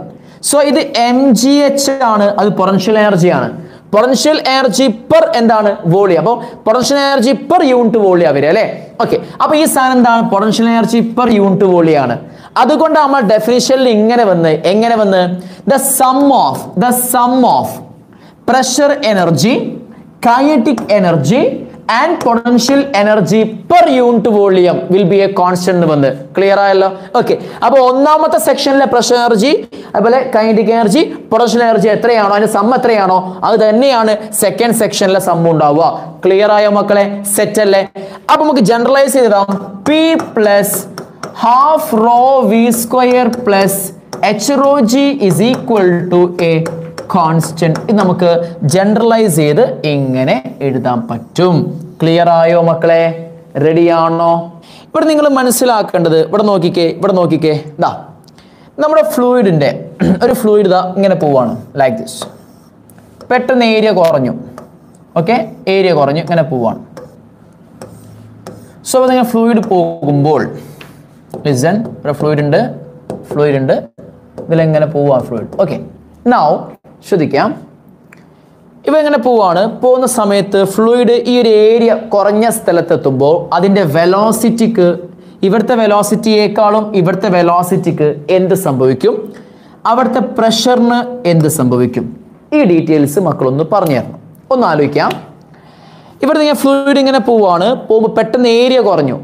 സോ ഇത് എം ജി എച്ച് ആണ്. അത് പൊറൻഷ്യൽ എനർജി ആണ്. പൊറൻഷ്യൽ എനർജി പെർ എന്താണ്? വോളി അപ്പോൾ പൊറൻഷ്യൽ എനർജി പെർ യൂണിറ്റ് വോളിയാ വരിക അല്ലേ? ഓക്കെ അപ്പൊ ഈ സാധനം എന്താണ്? പൊറൻഷ്യൽ എനർജി പെർ യൂണിറ്റ് വോളിയാണ് അതുകൊണ്ട് നമ്മൾ ഡെഫിനിഷനിൽ ഇങ്ങനെ വന്ന് എങ്ങനെ വന്ന്? The sum of the sum of pressure energy kinetic energy and potential energy per unit volume will be a constant വന്ന്. ക്ലിയർ ആയല്ലോ? ഓക്കെ അപ്പോൾ ഒന്നാമത്തെ സെക്ഷനിലെ പ്രഷർ എനർജി അതുപോലെ കൈനറ്റിക് എനർജി പൊട്ടൻഷ്യൽ എനർജി എത്രയാണോ അതിന്റെ സം എത്രയാണോ അത് തന്നെയാണ് സെക്കൻഡ് സെക്ഷനിലെ സം ഉണ്ടാവുക. ക്ലിയർ ആയോ മക്കളെ? സെറ്റ് അല്ലേ? അപ്പൊ നമുക്ക് ജനറലൈസ് ചെയ്തിടാം P plus half rho V square plus H rho G is equal to a constant ഇത് നമുക്ക് ജനറലൈസ് ചെയ്ത് ഇങ്ങനെ എഴുതാൻ പറ്റും. ക്ലിയർ ആയോ മക്കളെ? റെഡി ആണോ? ഇവിടെ നിങ്ങൾ മനസ്സിലാക്കേണ്ടത് ഇവിടെ നോക്കിക്കേ ഇവിടെ നോക്കിക്കേ. ഇതാ നമ്മുടെ ഫ്ലൂയിഡിന്റെ ഒരു ഫ്ലൂയിഡ് ഇതാ ഇങ്ങനെ പോവാണ് ലൈക്ക് ദിസ് പെട്ടെന്ന് ഏരിയ കുറഞ്ഞു. ഓക്കെ ഏരിയ കുറഞ്ഞു ഇങ്ങനെ പോവാണ്. സോ അപ്പോൾ നിങ്ങൾ ഫ്ലൂയിഡ് പോകുമ്പോൾ ലിസൺ ഇവിടെ ഫ്ലൂയിഡ് ഉണ്ട് ഫ്ലൂയിഡ് ഉണ്ട്. ഇതിലെങ്ങനെ പോവാ ഫ്ലൂയിഡ് ഓക്കെ നൗ ശ്രദ്ധിക്കാം. ഇവ എങ്ങനെ പോവാണ്? പോകുന്ന സമയത്ത് ഫ്ലൂയിഡ് ഈ ഒരു ഏരിയ കുറഞ്ഞ സ്ഥലത്തെത്തുമ്പോൾ അതിന്റെ വെലോസിറ്റിക്ക് ഇവിടുത്തെ വെലോസിറ്റിയേക്കാളും ഇവിടുത്തെ വെലോസിറ്റിക്ക് എന്ത് സംഭവിക്കും? അവിടുത്തെ പ്രഷറിന് എന്ത് സംഭവിക്കും? ഈ ഡീറ്റെയിൽസ് മക്കളൊന്ന് പറഞ്ഞു തരണം. ഒന്ന് ആലോചിക്കാം. ഇവിടെ നിങ്ങൾ ഫ്ലൂയിഡ് ഇങ്ങനെ പോവാണ്. പോകുമ്പോൾ പെട്ടെന്ന് ഏരിയ കുറഞ്ഞു.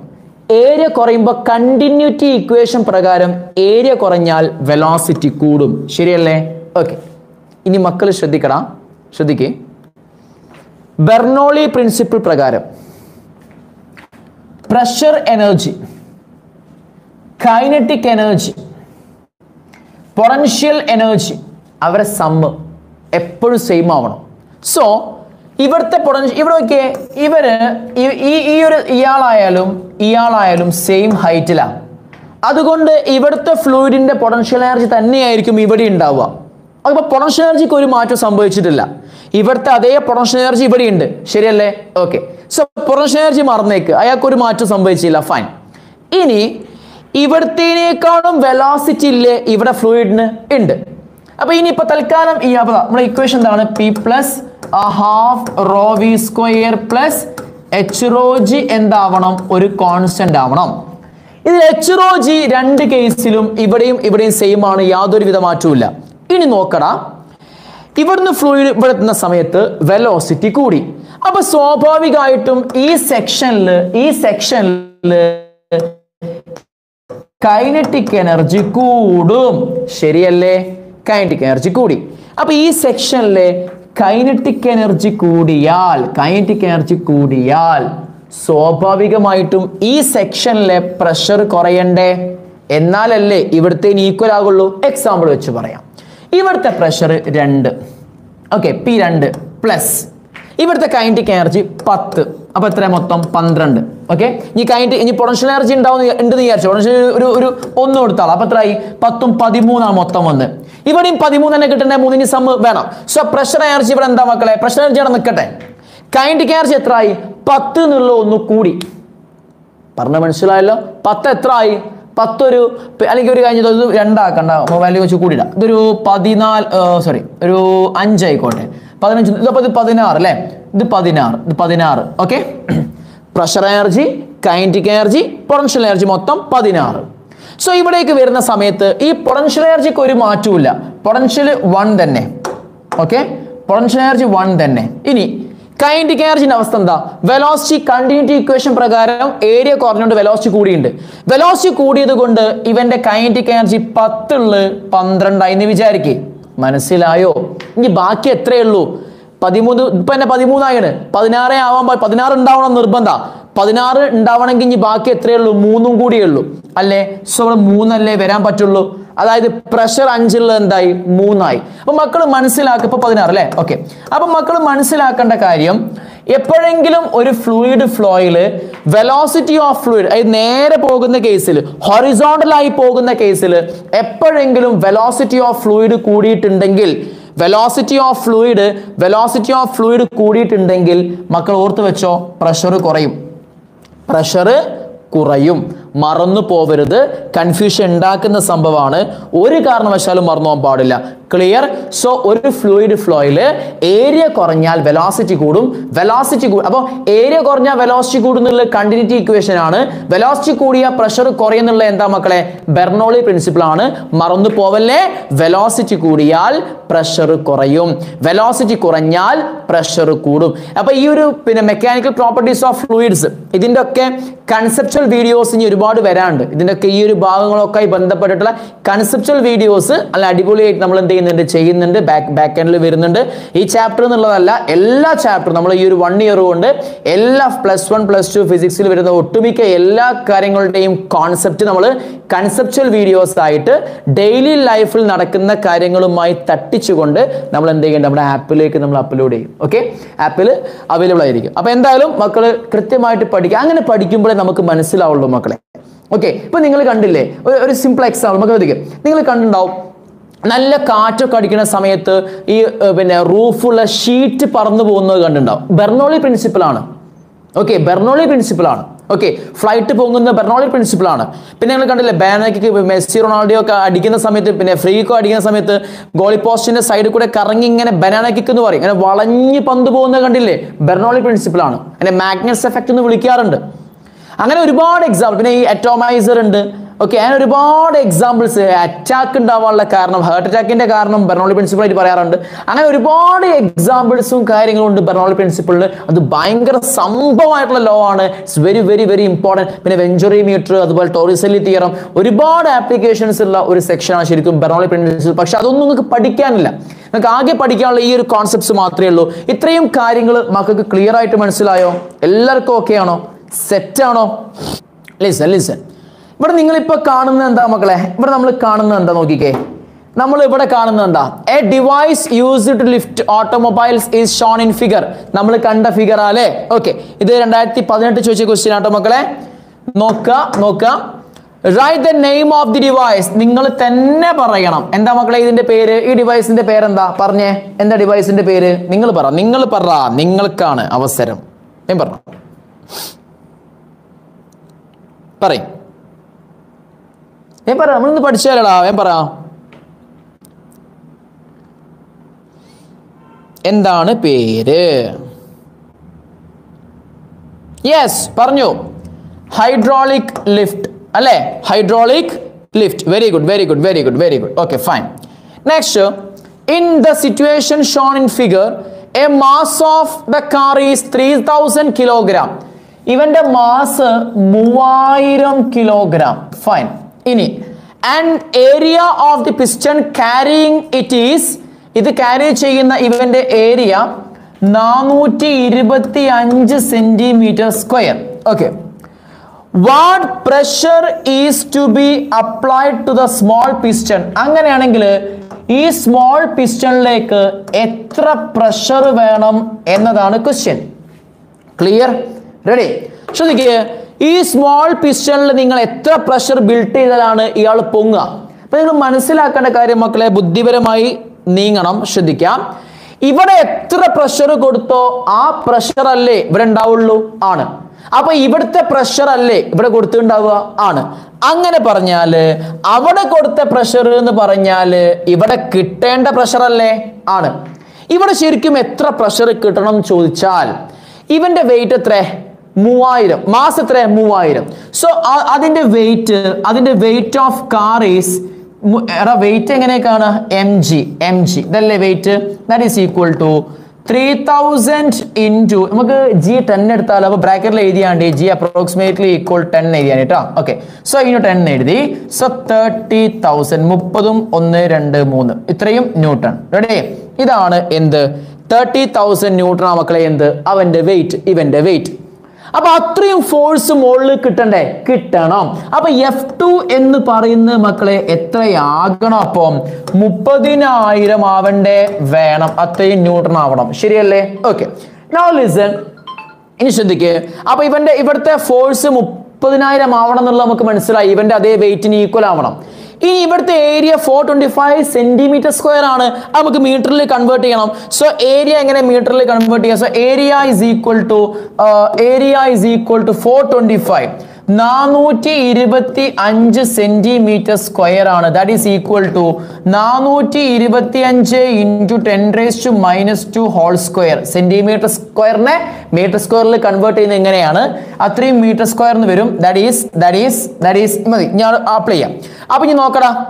ഏരിയ കുറയുമ്പോൾ കണ്ടിന്യൂറ്റി ഇക്വേഷൻ പ്രകാരം ഏരിയ കുറഞ്ഞാൽ വെലോസിറ്റി കൂടും. ശരിയല്ലേ? ഓക്കെ ഇനി മക്കൾ ശ്രദ്ധിക്കടാ. ശ്രദ്ധിക്കേ. ബെർണോളി പ്രിൻസിപ്പിൾ പ്രകാരം pressure energy kinetic energy potential energy അവരെ സമ്മ് എപ്പോഴും സെയിം ആവണം. സോ ഇവിടുത്തെ പൊറൻഷ്യൽ ഇവിടെ നോക്കിയേ ഇവർ ഈ- ഈ ഈ ഒരു ഇയാളായാലും ഇയാളായാലും സെയിം ഹൈറ്റിലാണ് അതുകൊണ്ട് ഇവിടുത്തെ ഫ്ലൂയിഡിന്റെ പൊട്ടൻഷ്യൽ എനർജി തന്നെയായിരിക്കും ഇവിടെ ഉണ്ടാവുക. അപ്പോൾ പൊട്ടൻഷ്യൽ എനർജിക്ക് ഒരു മാറ്റം സംഭവിച്ചിട്ടില്ല. ഇവിടുത്തെ അതേ പൊട്ടൻഷ്യൽ എനർജി ഇവിടെ ഉണ്ട് ശരിയല്ലേ? ഓക്കെ സോ പൊട്ടൻഷ്യൽ എനർജി മറന്നേക്ക്. അയാൾക്ക് ഒരു മാറ്റം സംഭവിച്ചില്ല. ഫൈൻ ഇനി ഇവിടത്തേനേക്കാളും വെലോസിറ്റി ഇല്ലേ? ഇവിടെ ഫ്ലൂയിഡിന് ഉണ്ട്. അപ്പൊ ഇനി ഇപ്പൊ തൽക്കാലം ഈ അപ്പൊ നമ്മുടെ ഇക്വേഷൻ എന്താണ്? P plus half rho V square plus H rho G എന്താവണം? ഒരു കോൺസ്റ്റന്റ് ആവണം. ഇതിൽ എച്ച് റോ ജി രണ്ട് കേസിലും ഇവിടെയും ഇവിടെയും സെയിം ആണ്. യാതൊരു വിധ മാറ്റവും ഇനി നോക്കടാ. ഇവിടുന്ന് ഫ്ലൂയിഡ് ഇവിടെ എത്തുന്ന സമയത്ത് വെലോസിറ്റി കൂടി. അപ്പൊ സ്വാഭാവികമായിട്ടും ഈ സെക്ഷനിൽ ഈ സെക്ഷനിൽ കൈനറ്റിക് എനർജി കൂടും. ശരിയല്ലേ? കൈനറ്റിക് എനർജി കൂടി. അപ്പൊ ഈ സെക്ഷനിലെ കൈനറ്റിക് എനർജി കൂടിയാൽ കൈനറ്റിക് എനർജി കൂടിയാൽ സ്വാഭാവികമായിട്ടും ഈ സെക്ഷനിലെ പ്രഷർ കുറയണ്ടേ? എന്നാലല്ലേ ഇവിടുത്തെ ഈക്വൽ ആകുള്ളൂ എക്സാമ്പിൾ വെച്ച് പറയാം. ഇവിടുത്തെ പ്രഷർ രണ്ട്. ഓക്കെ പി രണ്ട് പ്ലസ് ഇവിടുത്തെ കൈനറ്റിക് എനർജി പത്ത്. അപ്പൊ എത്ര മൊത്തം? പന്ത്രണ്ട്. ഓക്കെ ഈ കൈനറ്റ് ഇനി പൊട്ടൻഷ്യൽ എനർജി ഉണ്ടാവും ഉണ്ടെന്ന് വിചാരിച്ചു. പൊട്ടൻഷ്യൽ ഒരു ഒരു ഒന്ന് കൊടുത്താൽ അപ്പൊ എത്രയായി? പത്തും പതിമൂന്നാണ് മൊത്തം വന്ന് ഇവിടെയും പതിമൂന്ന് തന്നെ കിട്ടേണ്ട? മൂന്നിന് സമ്മ് വേണം. സോ പ്രഷർ എനർജി ഇവിടെ എന്താ മക്കളെ? പ്രഷർ എനർജി അവിടെ നിൽക്കട്ടെ കൈനറ്റിക് എനർജി എത്രയായി? പത്ത് എന്നുള്ള ഒന്ന് കൂടി. പറഞ്ഞ മനസ്സിലായല്ലോ? പത്ത് എത്ര ആയി പത്തൊരു അല്ലെങ്കിൽ ഒരു കഴിഞ്ഞ ഇത് രണ്ടാക്കണ്ട. വാല്യൂ വെച്ച് കൂടിയിടാം. ഇതൊരു പതിനാല് സോറി ഒരു അഞ്ചായിക്കോട്ടെ. പതിനഞ്ച് ഇതപ്പോൾ ഇത് പതിനാറ് അല്ലേ? ഇത് പതിനാറ് ഇത് പതിനാറ് okay pressure energy kinetic energy potential energy മൊത്തം പതിനാറ്. സോ ഇവിടേക്ക് വരുന്ന സമയത്ത് ഈ പൊട്ടൻഷ്യൽ എനർജിക്ക് ഒരു മാറ്റവും പൊട്ടൻഷ്യൽ വൺ തന്നെ ഓക്കെ പൊട്ടൻഷ്യൽ എനർജി വൺ തന്നെ. ഇനി കൈനറ്റിക് എനർജിന്റെ അവസ്ഥ എന്താ? വെലോസിറ്റി കണ്ടിന്യൂറ്റി ഇക്വേഷൻ പ്രകാരം ഏരിയ കുറഞ്ഞുകൊണ്ട് വെലോസിറ്റി കൂടിയുണ്ട് വെലോസിറ്റി കൂടിയത് കൊണ്ട് ഇവന്റെ കൈനറ്റിക് എനർജി പത്തുള്ള പന്ത്രണ്ടായി എന്ന് വിചാരിക്കേ. മനസ്സിലായോ? ഇനി ബാക്കി എത്രയേ ഉള്ളൂ? പതിമൂന്ന് ഇപ്പൊ എന്നെ പതിമൂന്നായാണ്. പതിനാറേ ആവാൻ പതിനാറ് ഉണ്ടാവണം നിർബന്ധ. പതിനാറ് ഉണ്ടാവണമെങ്കിൽ ഇനി ബാക്കി എത്രയേ ഉള്ളൂ? മൂന്നും കൂടിയേ ഉള്ളൂ. അല്ലേ? സോ നമ്മൾ മൂന്നല്ലേ വരാൻ പറ്റുള്ളൂ. അതായത് പ്രഷർ അഞ്ചുള്ളത് എന്തായി? മൂന്നായി. അപ്പൊ മക്കൾ മനസ്സിലാക്കുക ഇപ്പൊ പതിനാറ് അല്ലേ? ഓക്കെ അപ്പൊ മക്കൾ മനസ്സിലാക്കേണ്ട കാര്യം എപ്പോഴെങ്കിലും ഒരു ഫ്ലൂയിഡ് ഫ്ലോയിൽ വെലോസിറ്റി ഓഫ് ഫ്ലൂയിഡ് അതായത് നേരെ പോകുന്ന കേസിൽ ഹൊറിസോണ്ടലായി പോകുന്ന കേസിൽ എപ്പോഴെങ്കിലും velocity of fluid കൂടിയിട്ടുണ്ടെങ്കിൽ velocity of fluid velocity of fluid കൂടിയിട്ടുണ്ടെങ്കിൽ മക്കൾ ഓർത്ത് വെച്ചോ പ്രഷർ കുറയും. പ്രഷർ കുറയും. മറന്നു പോവരുത്. കൺഫ്യൂഷൻ ഉണ്ടാക്കുന്ന സംഭവമാണ്. ഒരു കാരണവശാലും മറന്നു പോകാൻ പാടില്ല. ക്ലിയർ സോ ഒരു ഫ്ലൂയിഡ് ഫ്ലോയിൽ ഏരിയ കുറഞ്ഞാൽ വെലോസിറ്റി കൂടും. വെലോസിറ്റി കൂടും അപ്പോൾ ഏരിയ കുറഞ്ഞാൽ വെലോസിറ്റി കൂടുന്നുള്ള കണ്ടിന്യൂറ്റി ഇക്വേഷൻ ആണ്. വെലോസിറ്റി കൂടിയ പ്രഷർ കുറയുന്നുള്ള എന്താ മക്കളെ? ബെർണോളി പ്രിൻസിപ്പിൾ ആണ്. മറന്നു പോവല്ലേ? വെലോസിറ്റി കൂടിയാൽ പ്രഷർ കുറയും. വെലോസിറ്റി കുറഞ്ഞാൽ പ്രഷർ കൂടും. അപ്പൊ ഈ ഒരു പിന്നെ മെക്കാനിക്കൽ പ്രോപ്പർട്ടീസ് ഓഫ് ഫ്ലൂയിഡ്സ് ഇതിന്റെ ഒക്കെ കൺസെപ്ച്വൽ വീഡിയോസ് ഇനി ഒരുപാട് വരാണ്ട് ഇതിന്റെയൊക്കെ ഈ ഒരു ഭാഗങ്ങളൊക്കെ ബന്ധപ്പെട്ടിട്ടുള്ള കൺസെപ്റ്റൽ വീഡിയോസ് അല്ല അടിപൊളിയായിട്ട് നമ്മൾ എന്ത് ചെയ്യുന്നുണ്ട് ചെയ്യുന്നുണ്ട് ബാക്ക് ബാക്ക് എൻഡിൽ വരുന്നുണ്ട്. ഈ ചാപ്റ്റർ എന്നുള്ളതല്ല എല്ലാ ചാപ്റ്ററും നമ്മൾ ഈ ഒരു വൺ ഇയർ കൊണ്ട് എല്ലാ പ്ലസ് വൺ പ്ലസ് ടു ഫിസിക്സിൽ വരുന്ന ഒട്ടുമിക്ക എല്ലാ കാര്യങ്ങളുടെയും കോൺസെപ്റ്റ് നമ്മൾ കൺസെപ്റ്റൽ വീഡിയോസ് ആയിട്ട് ഡെയിലി ലൈഫിൽ നടക്കുന്ന കാര്യങ്ങളുമായി തട്ടിച്ചുകൊണ്ട് നമ്മൾ എന്ത് ചെയ്യേണ്ടത്? നമ്മുടെ ആപ്പിലേക്ക് നമ്മൾ അപ്ലോഡ് ചെയ്യും. ഓക്കെ ആപ്പിൽ അവൈലബിൾ ആയിരിക്കും. അപ്പോൾ എന്തായാലും മക്കൾ കൃത്യമായിട്ട് പഠിക്കുക അങ്ങനെ പഠിക്കുമ്പോഴേ നമുക്ക് മനസ്സിലാവുള്ളൂ മക്കളെ. ഓക്കെ ഇപ്പൊ നിങ്ങൾ കണ്ടില്ലേ? ഒരു- സിമ്പിൾ എക്സാമ്പിൾ നമുക്ക് ചോദിക്കും. നിങ്ങൾ കണ്ടുണ്ടാവും നല്ല കാറ്റൊക്കെ അടിക്കുന്ന സമയത്ത് ഈ പിന്നെ റൂഫുള്ള ഷീറ്റ് പറന്നു പോകുന്നത് കണ്ടിട്ടുണ്ടാവും. ബെർണോളി പ്രിൻസിപ്പിൾ ആണ്. ഓക്കെ ബെർണോളി പ്രിൻസിപ്പിൾ ആണ്. ഓക്കെ ഫ്ലൈറ്റ് പോകുന്ന ബെർണോളി പ്രിൻസിപ്പിൾ ആണ്. പിന്നെ നിങ്ങൾ കണ്ടില്ലേ ബാനയ്ക്ക് മെസ്സി റൊണാൾഡോ ഒക്കെ അടിക്കുന്ന സമയത്ത് പിന്നെ ഫ്രീക്കോ അടിക്കുന്ന സമയത്ത് ഗോളി പോസ്റ്റിന്റെ സൈഡിൽ കൂടെ കറങ്ങി ഇങ്ങനെ ബനാന കിക്ക് എന്ന് പറയും. ഇങ്ങനെ വളഞ്ഞ് പന്ത് പോകുന്നത് കണ്ടില്ലേ? ബെർണോളി പ്രിൻസിപ്പിൾ ആണ്. അതിനെ മാഗ്നസ് എഫക്റ്റ് എന്ന് വിളിക്കാറുണ്ട്. അങ്ങനെ ഒരുപാട് എക്സാമ്പിൾ പിന്നെ ഈ അറ്റോമൈസർ ഉണ്ട്. ഓക്കെ അങ്ങനെ ഒരുപാട് എക്സാമ്പിൾസ് അറ്റാക്ക് ഉണ്ടാവാനുള്ള കാരണം ഹാർട്ട് അറ്റാക്കിന്റെ കാരണം ബെർണോളി പ്രിൻസിപ്പിൾ ആയിട്ട് പറയാറുണ്ട്. അങ്ങനെ ഒരുപാട് എക്സാമ്പിൾസും കാര്യങ്ങളും ഉണ്ട് ബെർണോളി പ്രിൻസിപ്പിളിൽ അത് ഭയങ്കര സംഭവമായിട്ടുള്ള ലോ ആണ്. It's very very very important പിന്നെ വെഞ്ചുറി മീറ്റർ അതുപോലെ ടോറിസലി തിയറം ഒരുപാട് ആപ്ലിക്കേഷൻസ് ഉള്ള ഒരു സെക്ഷനാണ് ശരിക്കും ബെർണോളി പ്രിൻസിപ്പിൾ പക്ഷെ അതൊന്നും നിങ്ങൾക്ക് പഠിക്കാനില്ല. നിങ്ങൾക്ക് ആകെ പഠിക്കാനുള്ള ഈ ഒരു കോൺസെപ്റ്റ്സ് മാത്രമേ ഉള്ളൂ. ഇത്രയും കാര്യങ്ങൾ മക്കൾക്ക് ക്ലിയർ ആയിട്ട് മനസ്സിലായോ? എല്ലാവർക്കും ഓക്കെ ആണോ? സെറ്റ് ആണോ? ലിസൺ ലിസൺ ഇവിടെ നിങ്ങൾ ഇപ്പൊ കാണുന്നത് എന്താ മക്കളെ? ഇവിടെ നമ്മൾ കാണുന്നത് എന്താ നോക്കിക്കേ? നമ്മൾ ഇവിടെ കാണുന്നത് എന്താ? A device used to lift automobiles is shown in figure നമ്മൾ കണ്ട ഫിഗർ അല്ലേ ഓക്കെ ഇത് രണ്ടായിരത്തി പതിനെട്ട് ചോദിച്ച ക്വസ്റ്റ്യൻ ആട്ടോ മക്കളെ. നോക്കുക നോക്കുക write the name of the device നിങ്ങൾ തന്നെ പറയണം. എന്താ മക്കളെ ഇതിന്റെ പേര്? ഈ ഡിവൈസിന്റെ പേര് എന്താ പറഞ്ഞേ. എന്താ ഡിവൈസിന്റെ പേര്? നിങ്ങൾ പറ. നിങ്ങൾ പറ. നിങ്ങൾക്കാണ് അവസരം. ഞാൻ പറഞ്ഞു. പറയും. ഞാൻ പറയാം നമ്മളിന്ന് പഠിച്ചാലടാ ഞാൻ പറയാം. എന്താണ് പേര്? യെസ് പറഞ്ഞു. ഹൈഡ്രോളിക് ലിഫ്റ്റ് അല്ലേ? Hydraulic lift very good very good very good very good okay fine next in the situation shown in figure a mass of the car is three thousand kilogram ഇവന്റെ mass മൂവായിരം kilogram fine ഇനി and area of the piston carrying it is ഇത് carry ചെയ്യുന്ന ഇവന്റെ area നാനൂറ്റി ഇരുപത്തി അഞ്ച് centimetre square okay what pressure is to be applied to the small piston അങ്ങനെയാണെങ്കിൽ ഈ സ്മോൾ പിസ്റ്റണിലേക്ക് എത്ര പ്രഷർ വേണം എന്നതാണ് ക്വസ്റ്റ്യൻ ക്ലിയർ റെഡി ശ്രദ്ധിക്കുക ഈ സ്മോൾ പിസ്റ്റണിൽ നിങ്ങൾ എത്ര പ്രഷർ ബിൽഡ് ചെയ്താലാണ് ഇയാൾ പൊങ്ങുക? അപ്പൊ നിങ്ങൾ മനസ്സിലാക്കേണ്ട കാര്യം മക്കളെ ബുദ്ധിപരമായി നീങ്ങണം. ശ്രദ്ധിക്കാം. ഇവിടെ എത്ര പ്രഷർ കൊടുത്തോ ആ പ്രഷർ അല്ലേ ഇവിടെ ഉണ്ടാവുള്ളൂ? ആണ്. അപ്പൊ ഇവിടുത്തെ പ്രഷർ അല്ലേ ഇവിടെ കൊടുത്തിട്ടുണ്ടാവുക? ആണ്. അങ്ങനെ പറഞ്ഞാൽ അവിടെ കൊടുത്ത പ്രഷർ എന്ന് പറഞ്ഞാൽ ഇവിടെ കിട്ടേണ്ട പ്രഷർ അല്ലേ? ആണ്. ഇവിടെ ശരിക്കും എത്ര പ്രഷർ കിട്ടണം ചോദിച്ചാൽ ഇവന്റെ വെയിറ്റ് എത്ര? മൂവായിരം. മാസ് എത്ര മൂവായിരം. സോ അതിന്റെ വെയിറ്റ് അതിന്റെ വെയിറ്റ് ഓഫ് കാർ ഈസ് എടാ വെയിറ്റ് എങ്ങനെയൊക്കെയാണ്? എം ജി എം ജി ഇതല്ലേ weight that is equal to three thousand into നമുക്ക് ജി ടെൻ എടുത്താൽ അപ്പോൾ ബ്രാക്കറ്റിൽ എഴുതിയാണ്ട് ജി അപ്രോക്സിമേറ്റ്ലി ഈക്വൽ ടെൻ എഴുതിയാണ് കേട്ടോ ഓക്കെ സോ ഇനി ടെൻ എഴുതി. സോ തേർട്ടി തൗസൻഡ് മുപ്പതും ഒന്ന് രണ്ട് മൂന്ന്. ഇത്രയും ന്യൂട്ടൺ. റെഡി ഇതാണ് എന്ത്? തേർട്ടി തൗസൻഡ് ന്യൂട്ടൺ ആ മക്കളെ എന്ത്? അവന്റെ വെയിറ്റ് ഇവന്റെ വെയിറ്റ് അപ്പൊ അത്രയും ഫോഴ്സ് മുകളിൽ കിട്ടണ്ടേ? കിട്ടണം. അപ്പൊ എഫ് ടു എന്ന് പറയുന്ന മക്കളെ എത്രയാകണം അപ്പം? മുപ്പതിനായിരം ആവണ്ടേ വേണം. അത്രയും ന്യൂട്രൺ ആവണം. ശരിയല്ലേ? ഓക്കെ നോ ലിസൺ ഇനി ശ്രദ്ധിക്ക്. അപ്പൊ ഇവന്റെ ഇവിടുത്തെ ഫോഴ്സ് മുപ്പതിനായിരം ആവണം എന്നുള്ളത് നമുക്ക് മനസ്സിലായി. ഇവന്റെ അതേ വെയിറ്റിന് ഈക്വൽ ആവണം. ഇനി ഇവിടുത്തെ area four twenty five centimetre square ആണ്. നമുക്ക് മീറ്ററിൽ കൺവേർട്ട് ചെയ്യണം. സോ ഏരിയ എങ്ങനെ മീറ്ററിൽ കൺവേർട്ട് ചെയ്യാം? So area is equal to area is equal to four twenty five നാനൂറ്റി ഇരുപത്തി അഞ്ച് സെന്റിമീറ്റർ സ്ക്വയർ ആണ് ദാറ്റ് ഈസ് ഈക്വൽ ടു നാനൂറ്റി ഇരുപത്തി അഞ്ച് into ten raise to minus two whole square centimetre സ്ക്വയറിനെ metre സ്ക്വയറിൽ കൺവേർട്ട് എങ്ങനെയാണ്? അത്രയും മീറ്റർ സ്ക്വയർ വരും. That is that is that is മതി. ഞാൻ അപ്ലൈ ചെയ്യാം. അപ്പൊ ഇനി നോക്കടാ.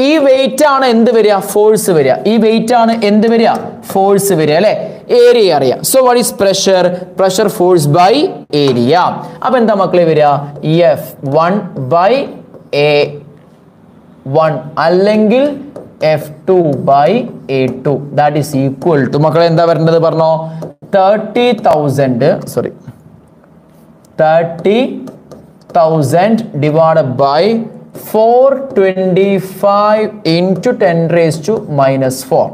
ഈ വെയിറ്റ് ആണ് എന്ത് വരിക? ഫോഴ്സ് വരിക. ഈ വെയിറ്റ് ആണ് എന്ത് വരിക? ഫോഴ്സ് വരിക അല്ലെ? ഏരിയ അറിയാം. So what is pressure pressure force by area അപ്പൊ എന്താ മക്കളെ വരിക? F one by A one അല്ലെങ്കിൽ F two by A two that is equal to മക്കളെ എന്താ വരേണ്ടത് പറഞ്ഞോ? Thirty thousand sorry thirty thousand divide by four twenty five into ten raise to minus four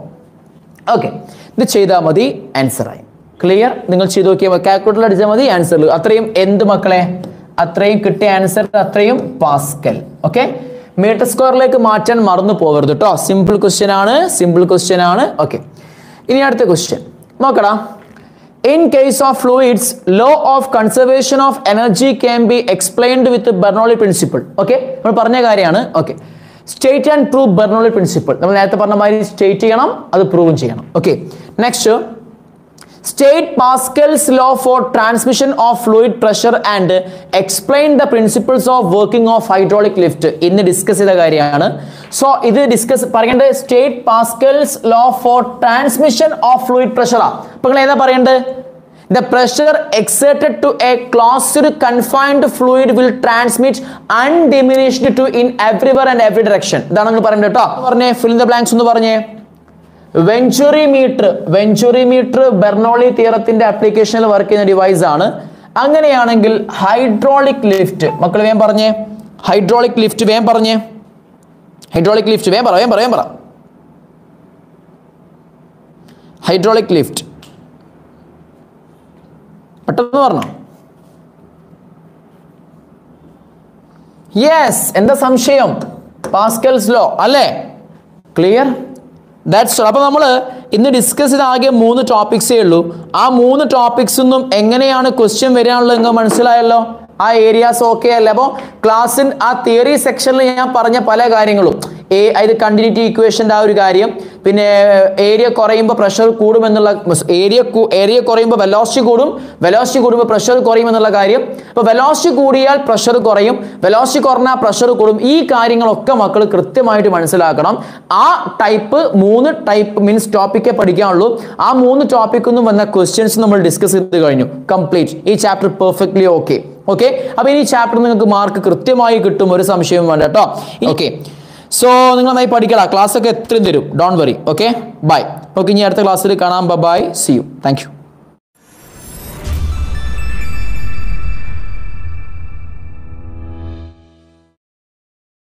okay ഇത് ചെയ്താൽ മതി answer ആയി. Clear നിങ്ങൾ ചെയ്ത് നോക്കിയാൽ കാൽക്കുലേറ്റർ അടിച്ചാൽ മതി ആൻസർ അത്രയും എന്ത് മക്കളെ? അത്രയും കിട്ടിയ ആൻസർ അത്രയും പാസ്കൽ ഓക്കെ മീറ്റർ സ്ക്വയറിലേക്ക് മാറ്റാൻ മറന്നു പോകരുത് കേട്ടോ സിമ്പിൾ ക്വസ്റ്റ്യൻ ആണ് സിമ്പിൾ ക്വസ്റ്റ്യൻ ആണ്. ഓക്കെ ഇനി അടുത്ത ക്വസ്റ്റ്യൻ നോക്കടാ. In case of fluids law of conservation of energy can be explained with Bernoulli principle okay നമ്മൾ പറഞ്ഞ കാര്യമാണ്. Okay state and prove Bernoulli principle നമ്മൾ നേരത്തെ പറഞ്ഞ മാതിരി സ്റ്റേറ്റ് ചെയ്യണം അത് പ്രൂവും ചെയ്യണം. Okay next state Pascal's law for transmission of fluid pressure and explain the principles of working of hydraulic lift ഇന്ന് ഡിസ്കസ് ചെയ്ത കാര്യമാണ്. സോ ഇത് ഡിസ്കസ് പറയേണ്ടത് state Pascal's law for transmission of fluid പ്രഷറാണ് അപ്പൊ നിങ്ങൾ ഏതാ പറയേണ്ടത്? The pressure exerted to a closed confined fluid will transmit undiminished to in everywhere and every direction ഇതാണ് നിങ്ങൾ പറയുന്നത് കേട്ടോ. പറഞ്ഞേ? ഫിൽ ദ ബ്ലാങ്ക്സ് എന്ന് പറഞ്ഞേ. Venturi meter venturi meter Bernoulli തിയറത്തിന്റെ ആപ്ലിക്കേഷനിൽ വർക്ക് ചെയ്യുന്ന ഡിവൈസ് ആണ്. അങ്ങനെയാണെങ്കിൽ ഹൈഡ്രോളിക് ലിഫ്റ്റ് മക്കൾ വേഗം പറഞ്ഞേ. ഹൈഡ്രോളിക് ലിഫ്റ്റ് വേഗം പറഞ്ഞേ. ഹൈഡ്രോളിക് ലിഫ്റ്റ് വേഗം പറ വേഗം പറ വേഗം പറ. ഹൈഡ്രോളിക് ലിഫ്റ്റ് പെട്ടെന്ന് പറഞ്ഞോ? യെസ് എന്താ സംശയം? പാസ്കൽസ് ലോ അല്ലേ? ക്ലിയർ ദാറ്റ്സ് അപ്പൊ നമ്മൾ ഇന്ന് ഡിസ്കസ് ചെയ്ത ആകെ മൂന്ന് ടോപ്പിക്സേ ഉള്ളൂ. ആ മൂന്ന് ടോപ്പിക്സ് ഒന്നും എങ്ങനെയാണ് ക്വസ്റ്റ്യൻ വരാനുള്ളത് നിങ്ങൾ മനസ്സിലായല്ലോ? ആ ഏരിയാസ് ഓക്കെ അല്ല? അപ്പോൾ ക്ലാസ്സിൻ ആ തിയറി സെക്ഷനിൽ ഞാൻ പറഞ്ഞ പല കാര്യങ്ങളും. ഏ അതായത് കണ്ടിന്യൂറ്റി ഇക്വേഷന്റെ ആ ഒരു കാര്യം. പിന്നെ ഏരിയ കുറയുമ്പോൾ പ്രഷർ കൂടുമെന്നുള്ള ഏരിയ ഏരിയ കുറയുമ്പോൾ വെലോസിറ്റി കൂടും. വെലോസിറ്റി കൂടുമ്പോൾ പ്രഷർ കുറയുമെന്നുള്ള കാര്യം. അപ്പോൾ വെലോസിറ്റി കൂടിയാൽ പ്രഷർ കുറയും. വെലോസിറ്റി കുറഞ്ഞാൽ പ്രഷർ കൂടും. ഈ കാര്യങ്ങളൊക്കെ മക്കൾ കൃത്യമായിട്ട് മനസ്സിലാക്കണം. ആ ടൈപ്പ് മൂന്ന് ടൈപ്പ് മീൻസ് ടോപ്പിക്കേ പഠിക്കാനുള്ളൂ. ആ മൂന്ന് ടോപ്പിക്കൊന്നും വന്ന ക്വസ്റ്റ്യൻസ് നമ്മൾ ഡിസ്കസ് ചെയ്ത് കഴിഞ്ഞു. കംപ്ലീറ്റ് ഈ ചാപ്റ്റർ പെർഫെക്റ്റ്ലി ഓക്കെ ഓക്കെ അപ്പൊ ഈ ചാപ്റ്റർ നിങ്ങൾക്ക് മാർക്ക് കൃത്യമായി കിട്ടും ഒരു സംശയവും വേണ്ട കേട്ടോ ഓക്കെ സോ നിങ്ങൾ നന്നായി പഠിക്കടാ. ക്ലാസ് ഒക്കെ എത്രയും തരും. Don't worry okay bye okay ഇനി അടുത്ത ക്ലാസ്സിൽ കാണാം. By C you thank